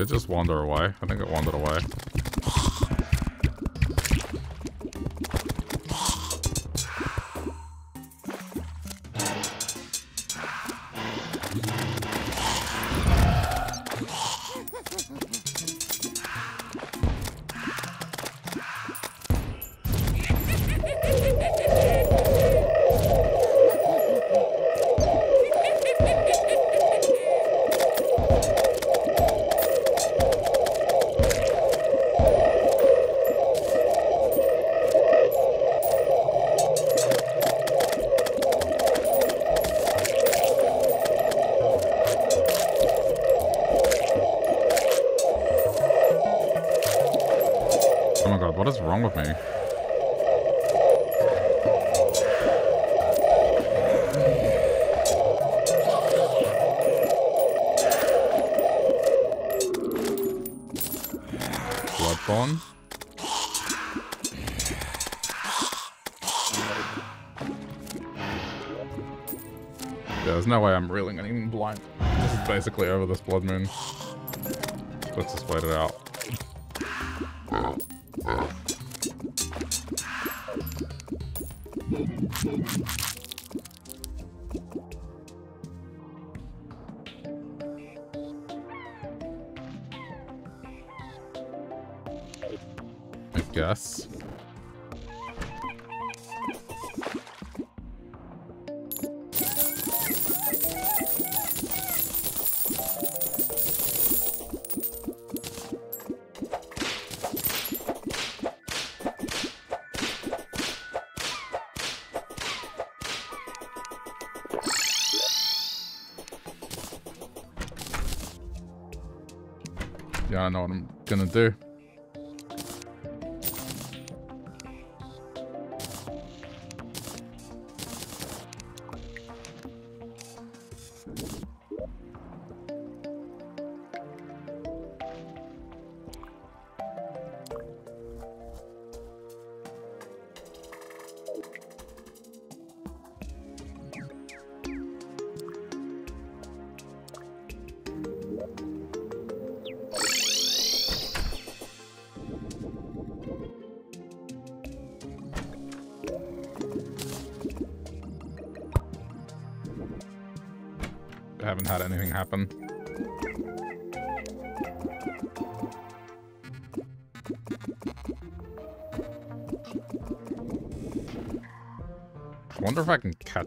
Just wander away? I think it wandered away. No way I'm reeling anything blind. This is basically over this blood moon. Let's just wait it out. What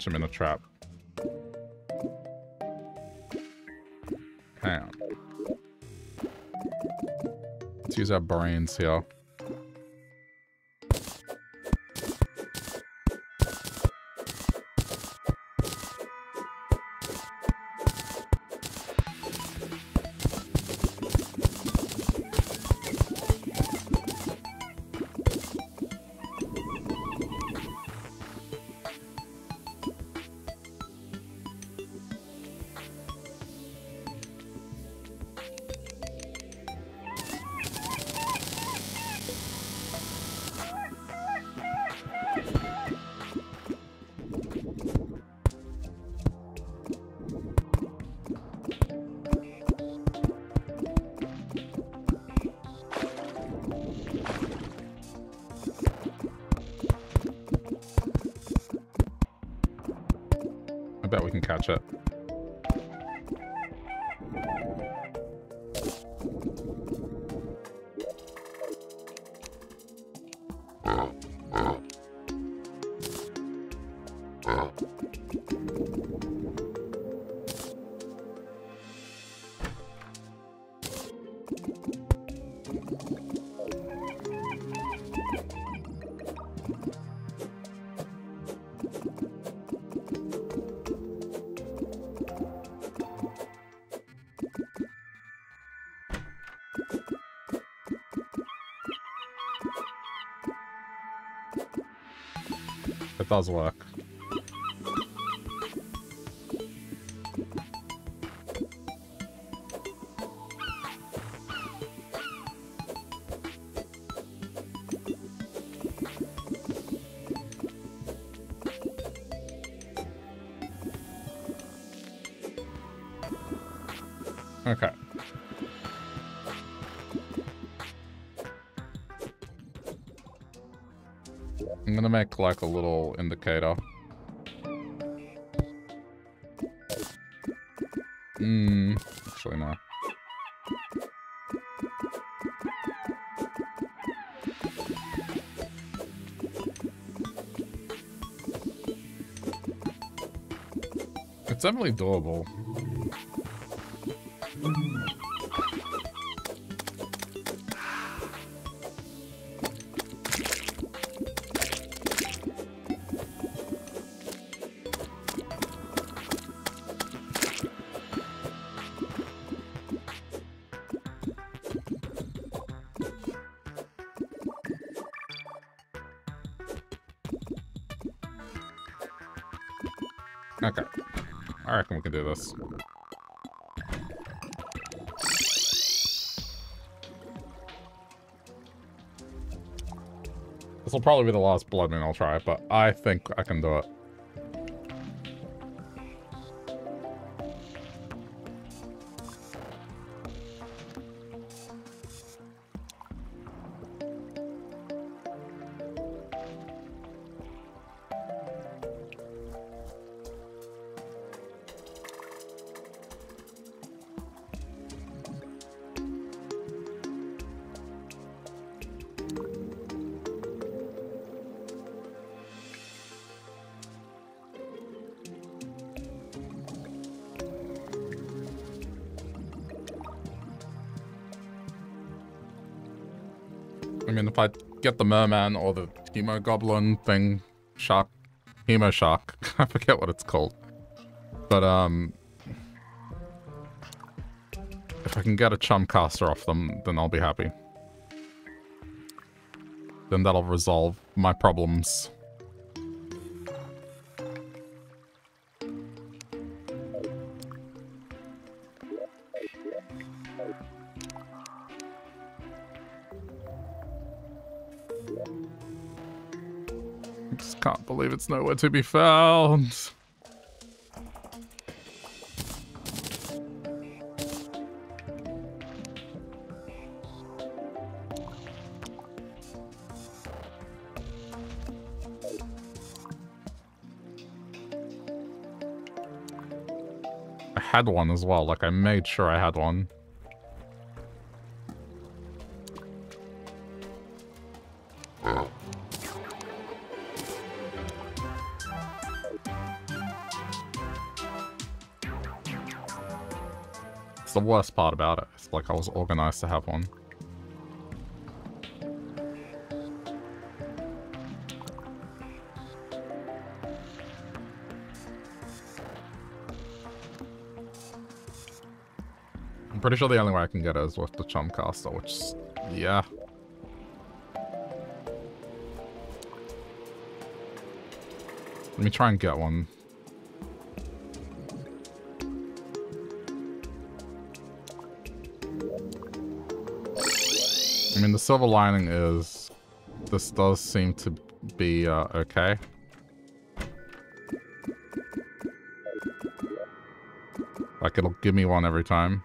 catch him in a trap. Let's use our brains here. Does make like a little indicator. Hmm, actually no. It's definitely doable. This. This will probably be the last Blood Moon I'll try, but I think I can do it. Get the merman or the hemogoblin thing, shark, hemo shark, I forget what it's called. But, um, if I can get a chum caster off them, then I'll be happy. Then that'll resolve my problems. It's nowhere to be found. I had one as well. Like, I made sure I had one. The worst part about it. It's like I was organized to have one. I'm pretty sure the only way I can get it is with the Chumcaster, which, yeah. Let me try and get one. The silver lining is this does seem to be uh, okay. Like, it'll give me one every time.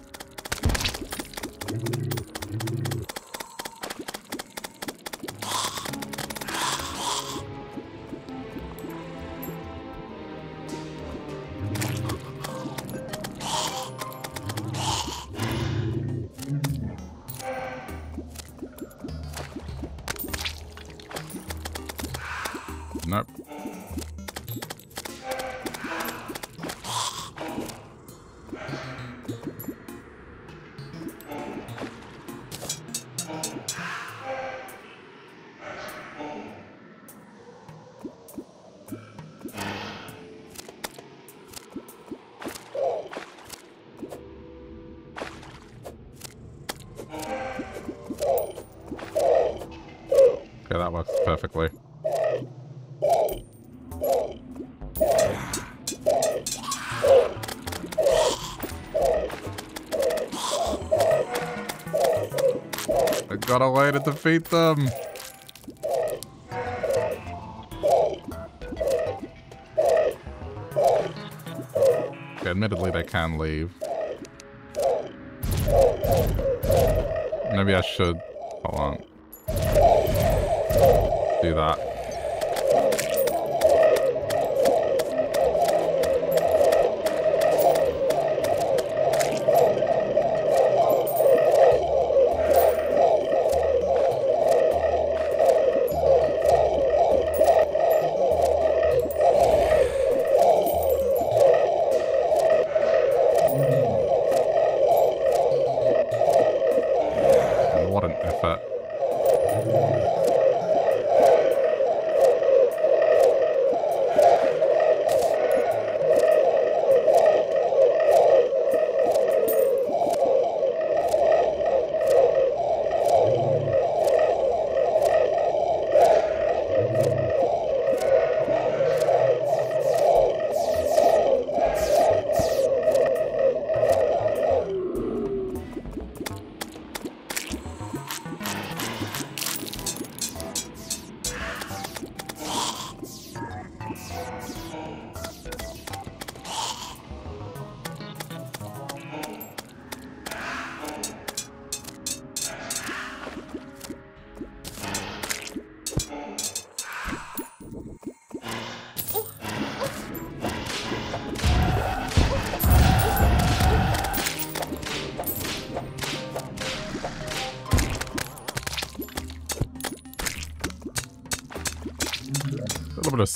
defeat them. Um. Okay, admittedly, they can leave. Maybe I should... Hold on. Do that.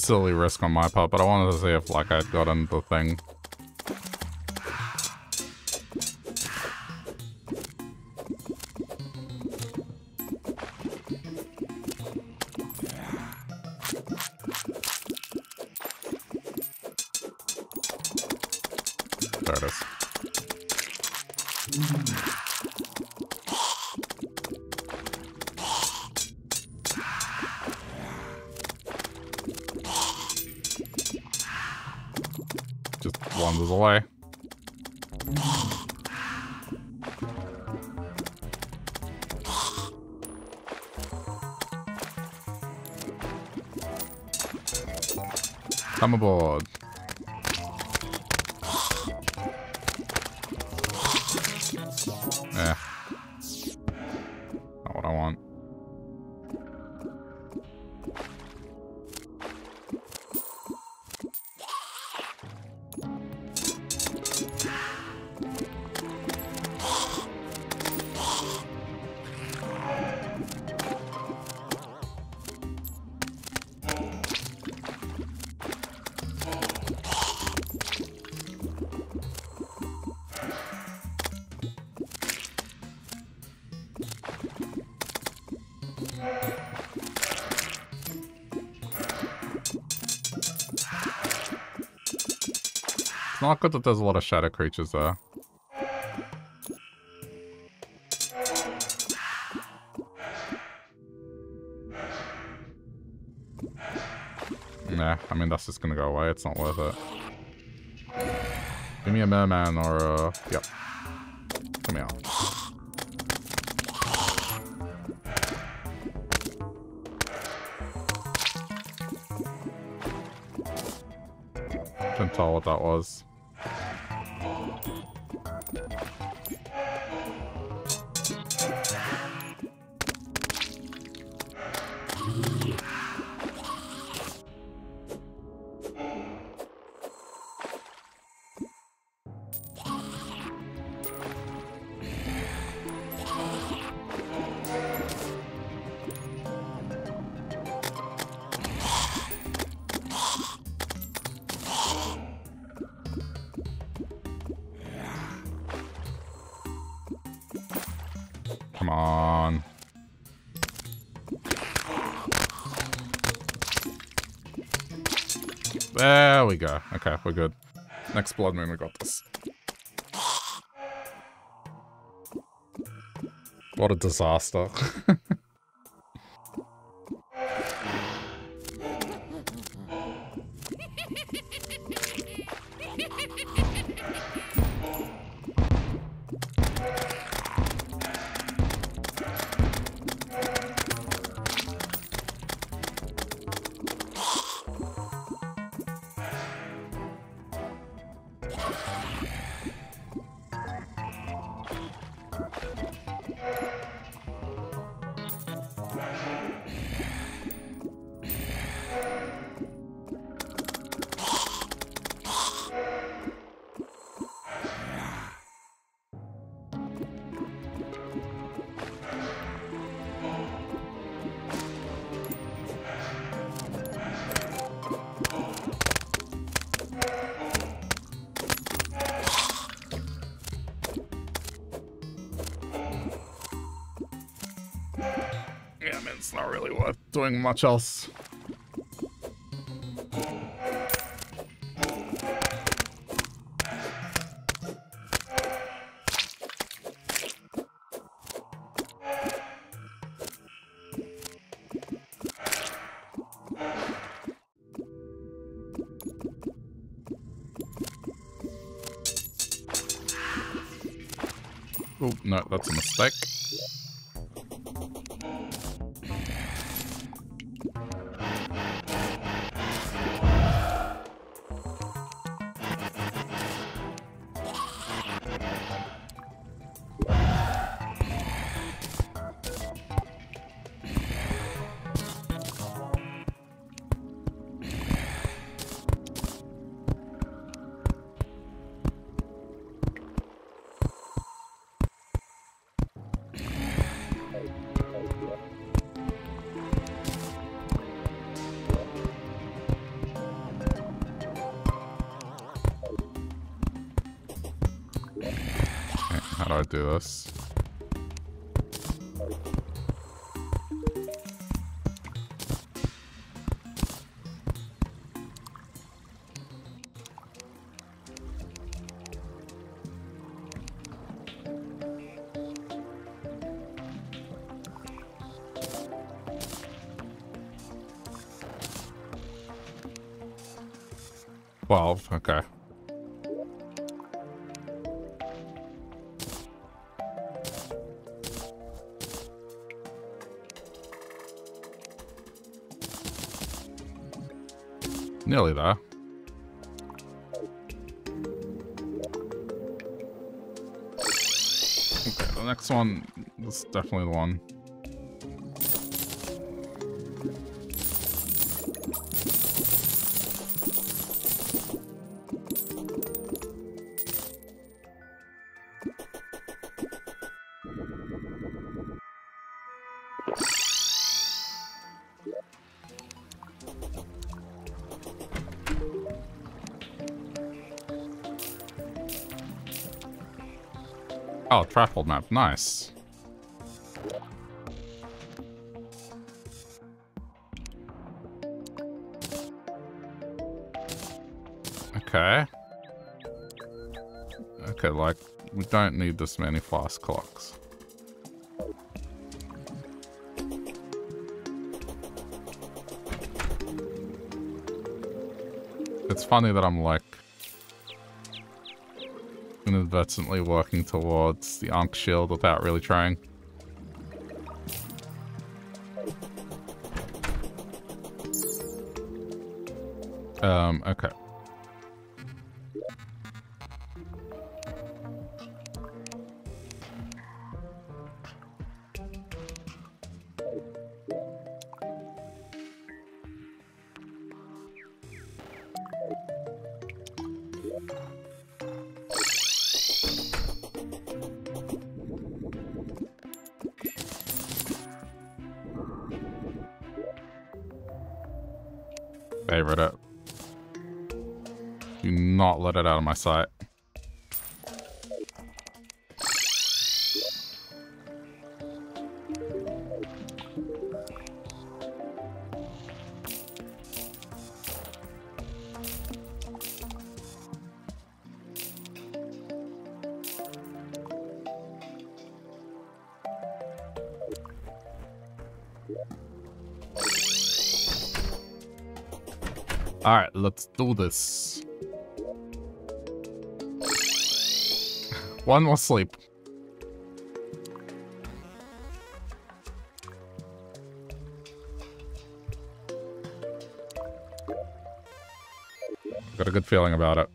Silly risk on my part, but I wanted to see if, like, I'd gotten the thing. Good that there's a lot of shadow creatures there. Nah, I mean, that's just gonna go away. It's not worth it. Give me a merman or a... Yep. Come here. Couldn't tell what that was. We're good. Next blood moon, we got this. What a disaster. doing much else. Oh, no, that's a mistake. Do do this? Twelve, okay. Nearly there. Okay, the next one is definitely the one. Trapple map. Nice. Okay. Okay, like, we don't need this many fast clocks. It's funny that I'm like inadvertently working towards the Ankh shield without really trying. Um, okay. Let it out of my sight. Alright, let's do this. One more sleep. Got a good feeling about it.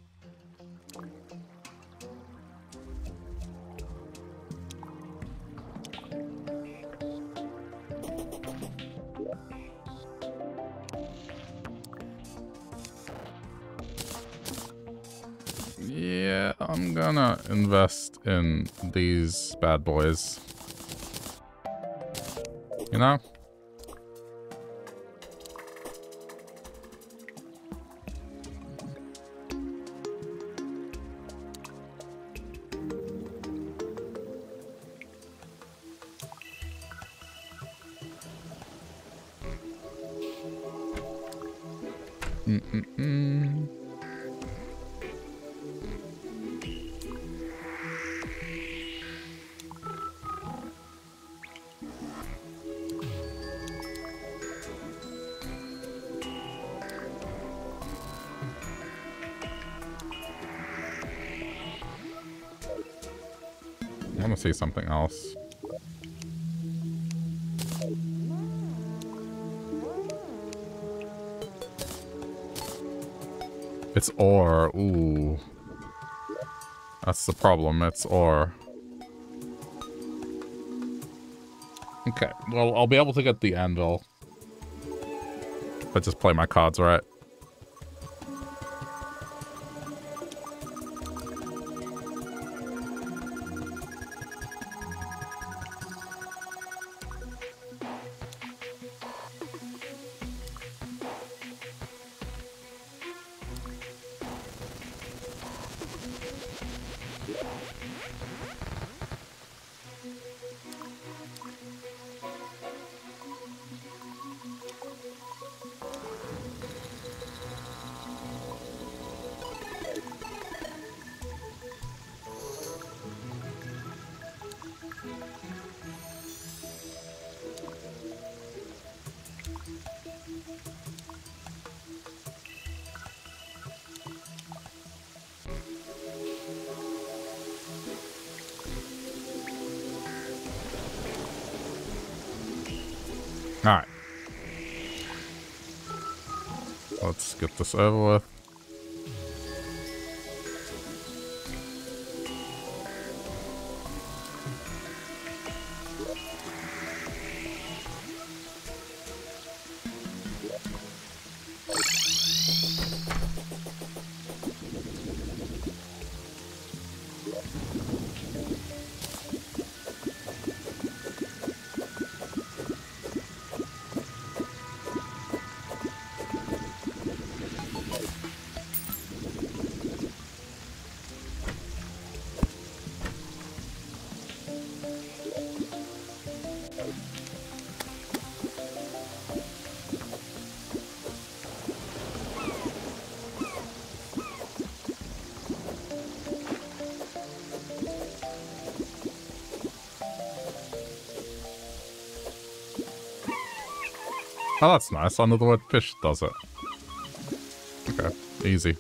Invest in these bad boys. You know? Something else. It's ore. Ooh. That's the problem. It's ore. Okay. Well, I'll be able to get the anvil. If I just play my cards right. Let's That's nice. The word fish does it. Okay, easy.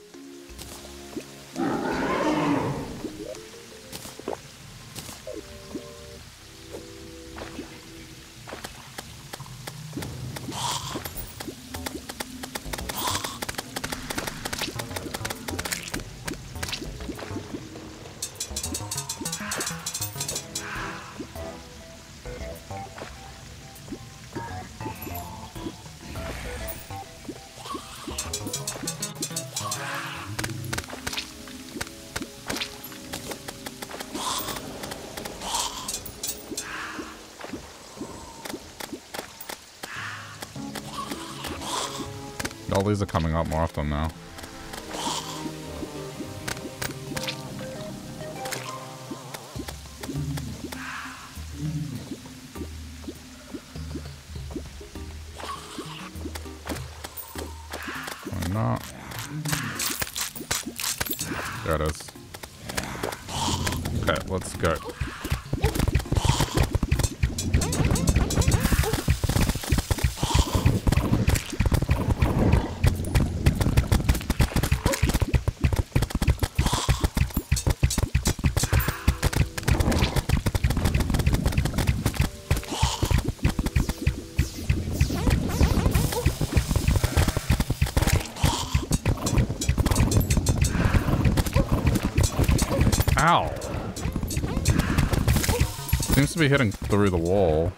Coming up more often now. Be hitting through the wall.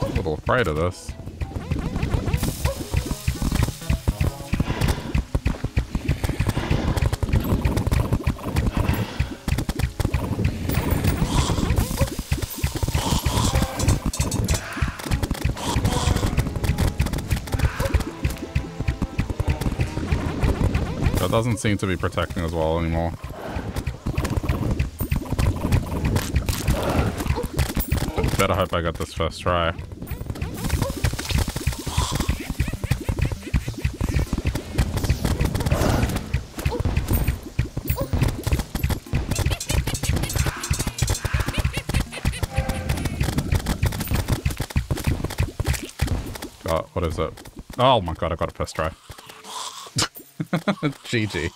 a little afraid of this. Doesn't seem to be protecting as well anymore. Better hope I got this first try. God, what is it? Oh my god, I got a first try. GG.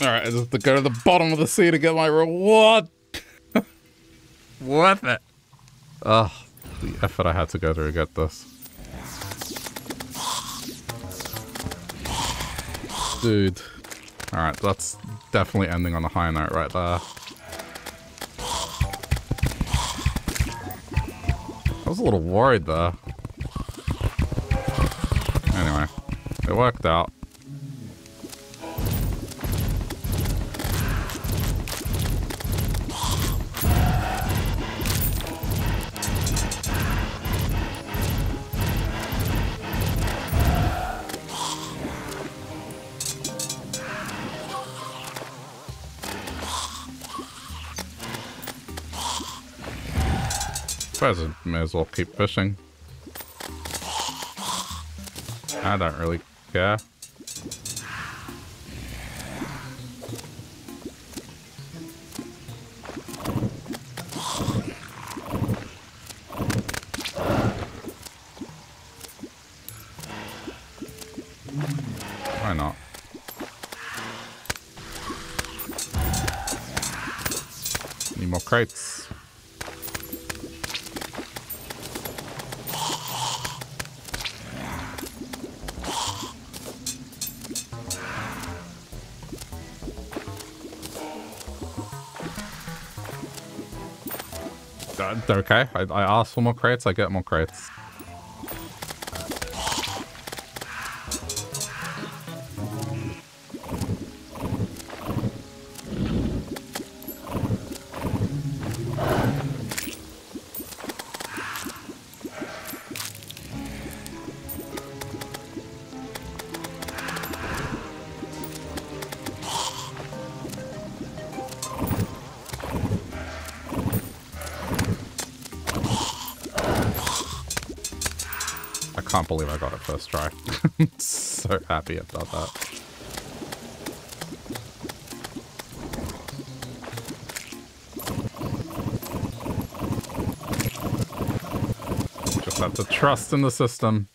Alright, I just have to go to the bottom of the sea to get my reward. Worth it. Ugh, the effort I had to go through to get this. Dude. Alright, that's definitely ending on a high note right there. I was a little worried there. Anyway, it worked out. I may as well keep fishing. I don't really care. Why not? Need more crates. Okay, I, I asked for more crates, I get more crates. Can't believe I got it first try. so happy about that. Just have to trust in the system.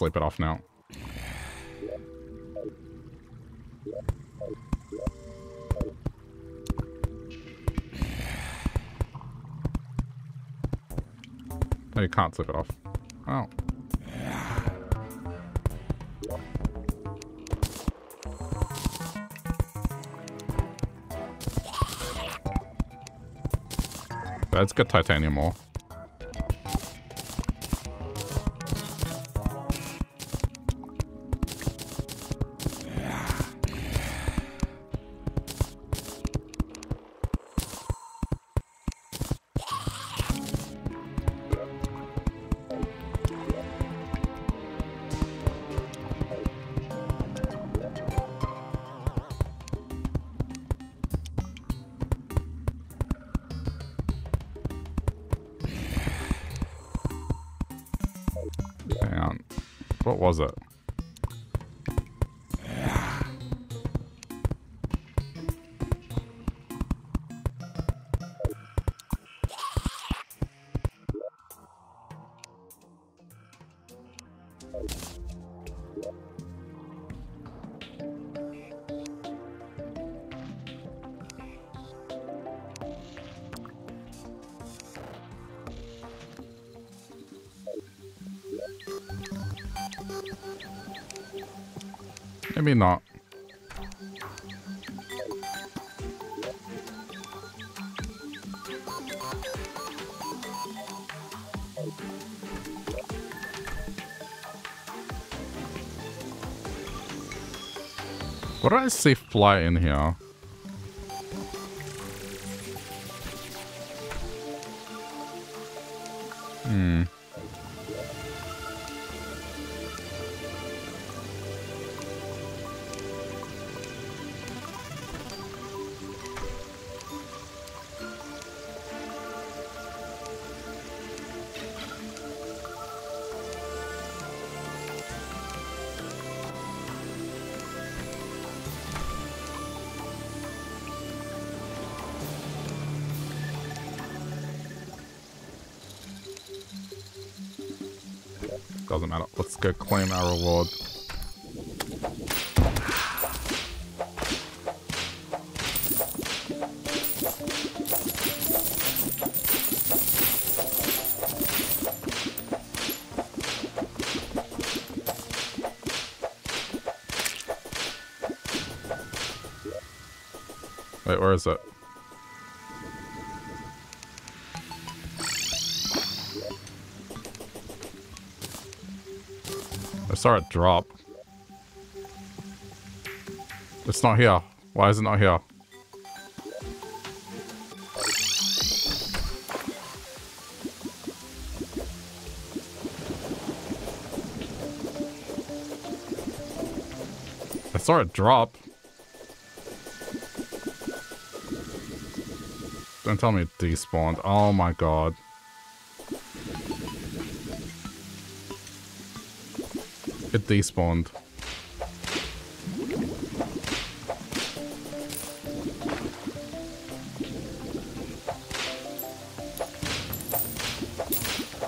Sleep it off now. No, you can't slip it off. Oh. Let's get titanium ore. What did I see fly in here? Claim our reward. Wait, where is it? Saw it drop. It's not here. Why is it not here? I saw it drop. Don't tell me it despawned. Oh my god. It despawned.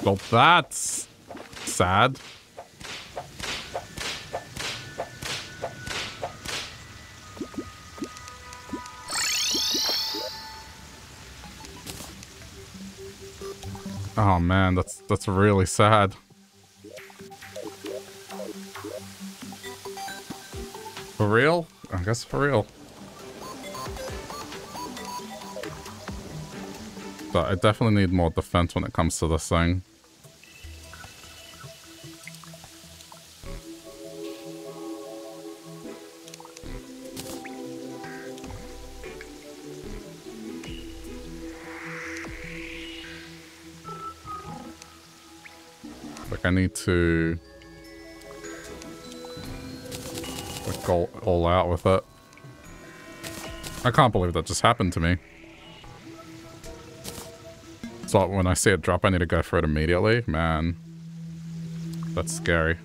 Well, that's sad. Oh man, that's that's really sad. Real? I guess for real. But I definitely need more defense when it comes to this thing. Like I need to go all out with it. I can't believe that just happened to me. So when I see it drop, I need to go for it immediately. Man, that's scary.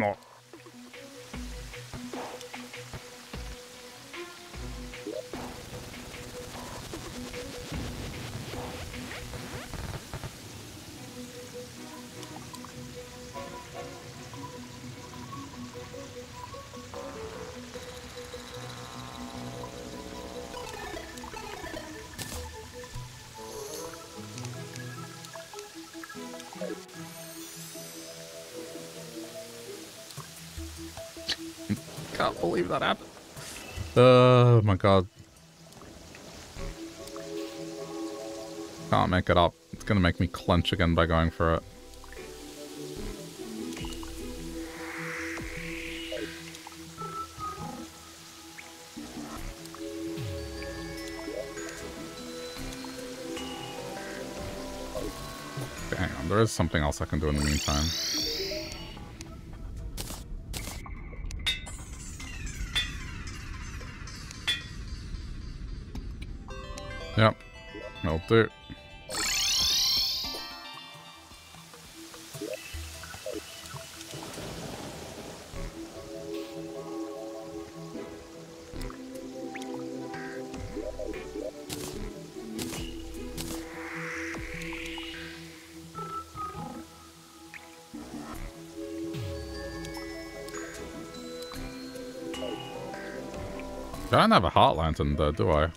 All right, that happened. Oh my god. Can't make it up. It's gonna make me clench again by going for it. Hang on. There is something else I can do in the meantime. I don't have a heart lantern though, do I?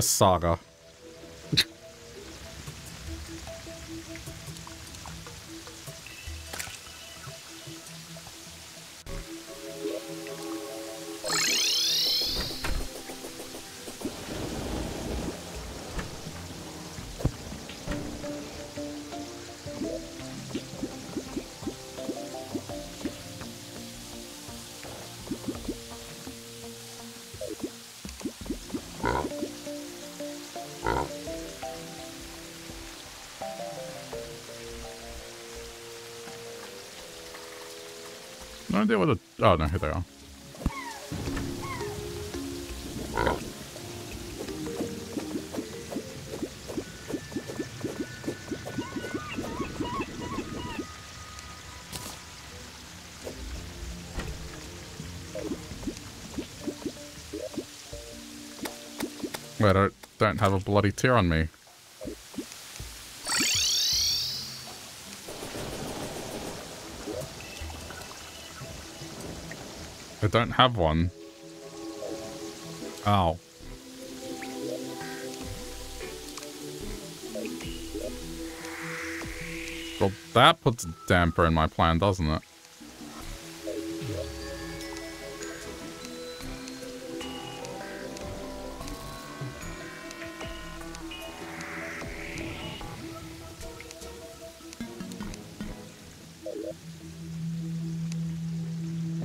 A saga. Oh, no, here they are. Wait, I don't have a bloody tear on me. Don't have one. Oh. Well, that puts a damper in my plan, doesn't it?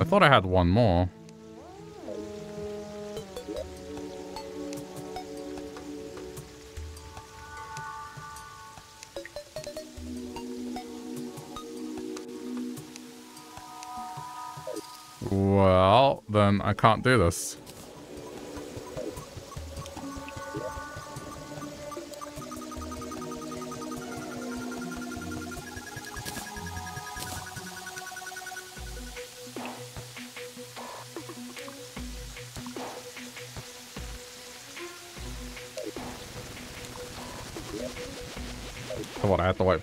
Thought I had one more. Well, then I can't do this.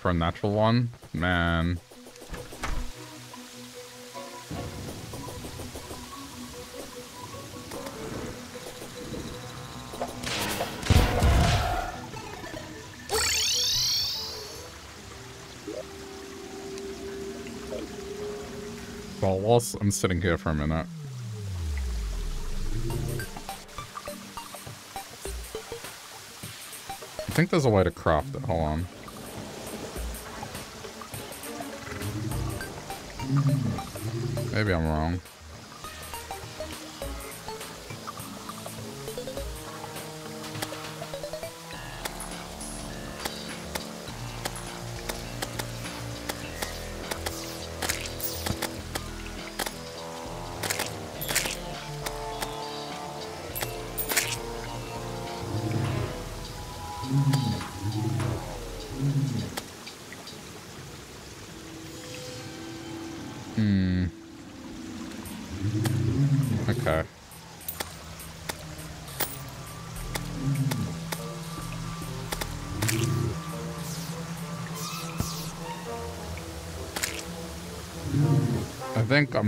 For a natural one? Man. Well, whilst I'm sitting here for a minute. I think there's a way to craft it. Hold on. Maybe I'm wrong.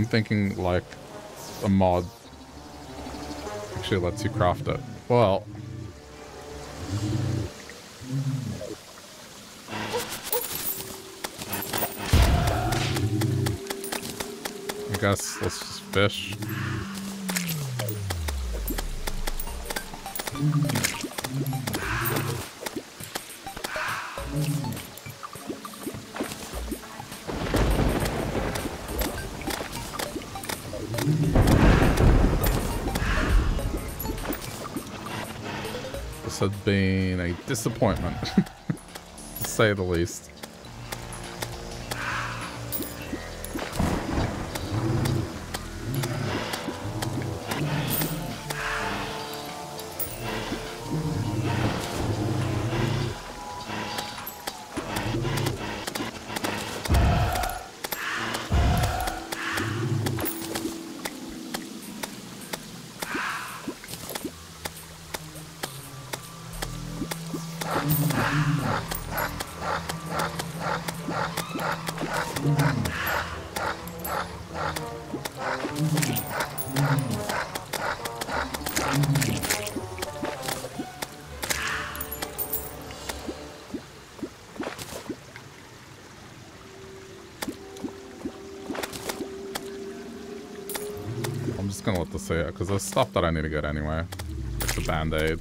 thinking like a mod actually lets you craft it. Well. I guess let's just fish. Disappointment, to say the least. Because there's stuff that I need to get anyway. Like the band-aid.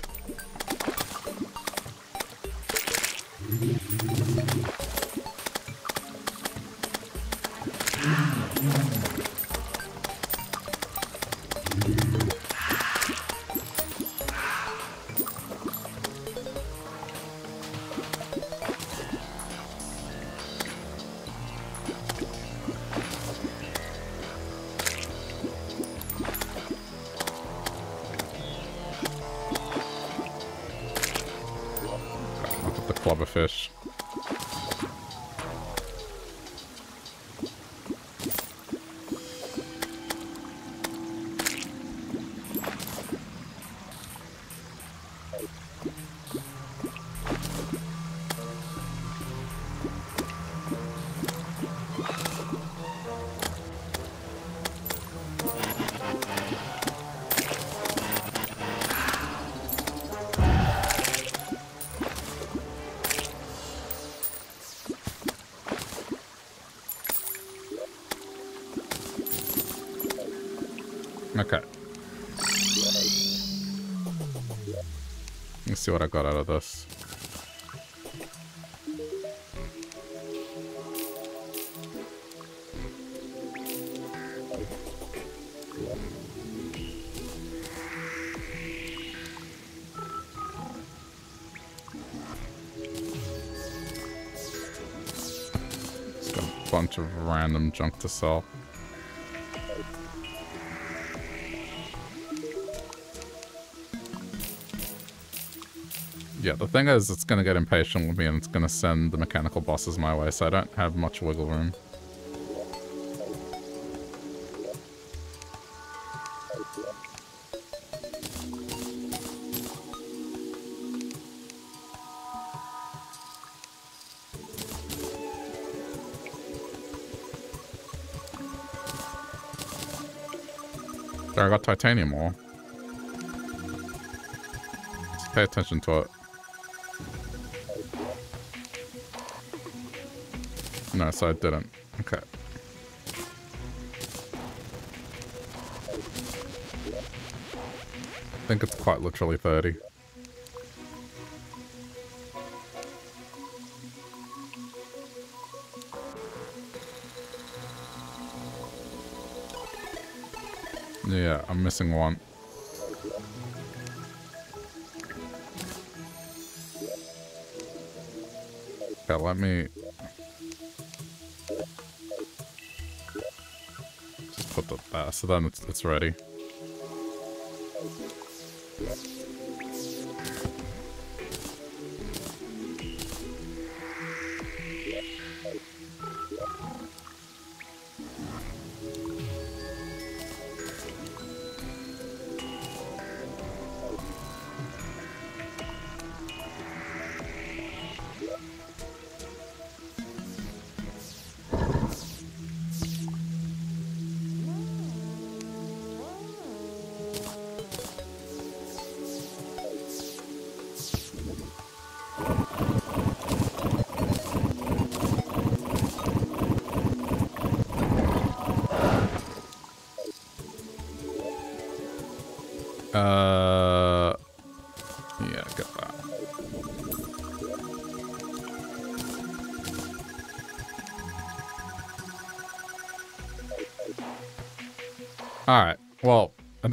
Junk to sell. Yeah, the thing is, it's gonna get impatient with me and it's gonna send the mechanical bosses my way, so I don't have much wiggle room. Titanium. Just pay attention to it. No, so I didn't. Okay. I think it's quite literally 30. I'm missing one. Okay, let me... Just put that there, so then it's, it's ready.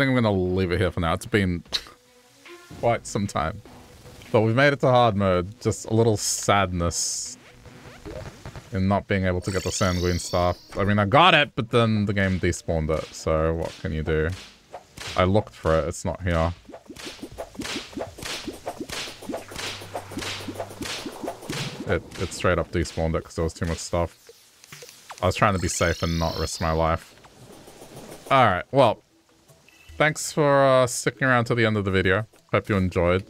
Think I'm going to leave it here for now. It's been quite some time. But we've made it to hard mode. Just a little sadness in not being able to get the Sanguine Staff. I mean, I got it, but then the game despawned it. So what can you do? I looked for it. It's not here. It, it straight up despawned it because there was too much stuff. I was trying to be safe and not risk my life. Alright, well, thanks for uh, sticking around to the end of the video. Hope you enjoyed.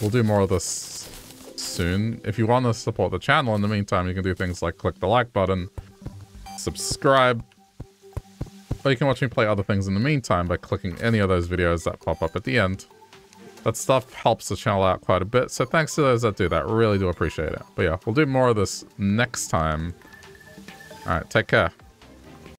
We'll do more of this soon. If you want to support the channel in the meantime, you can do things like click the like button, subscribe, or you can watch me play other things in the meantime by clicking any of those videos that pop up at the end. That stuff helps the channel out quite a bit, so thanks to those that do that. Really do appreciate it. But yeah, we'll do more of this next time. Alright, take care.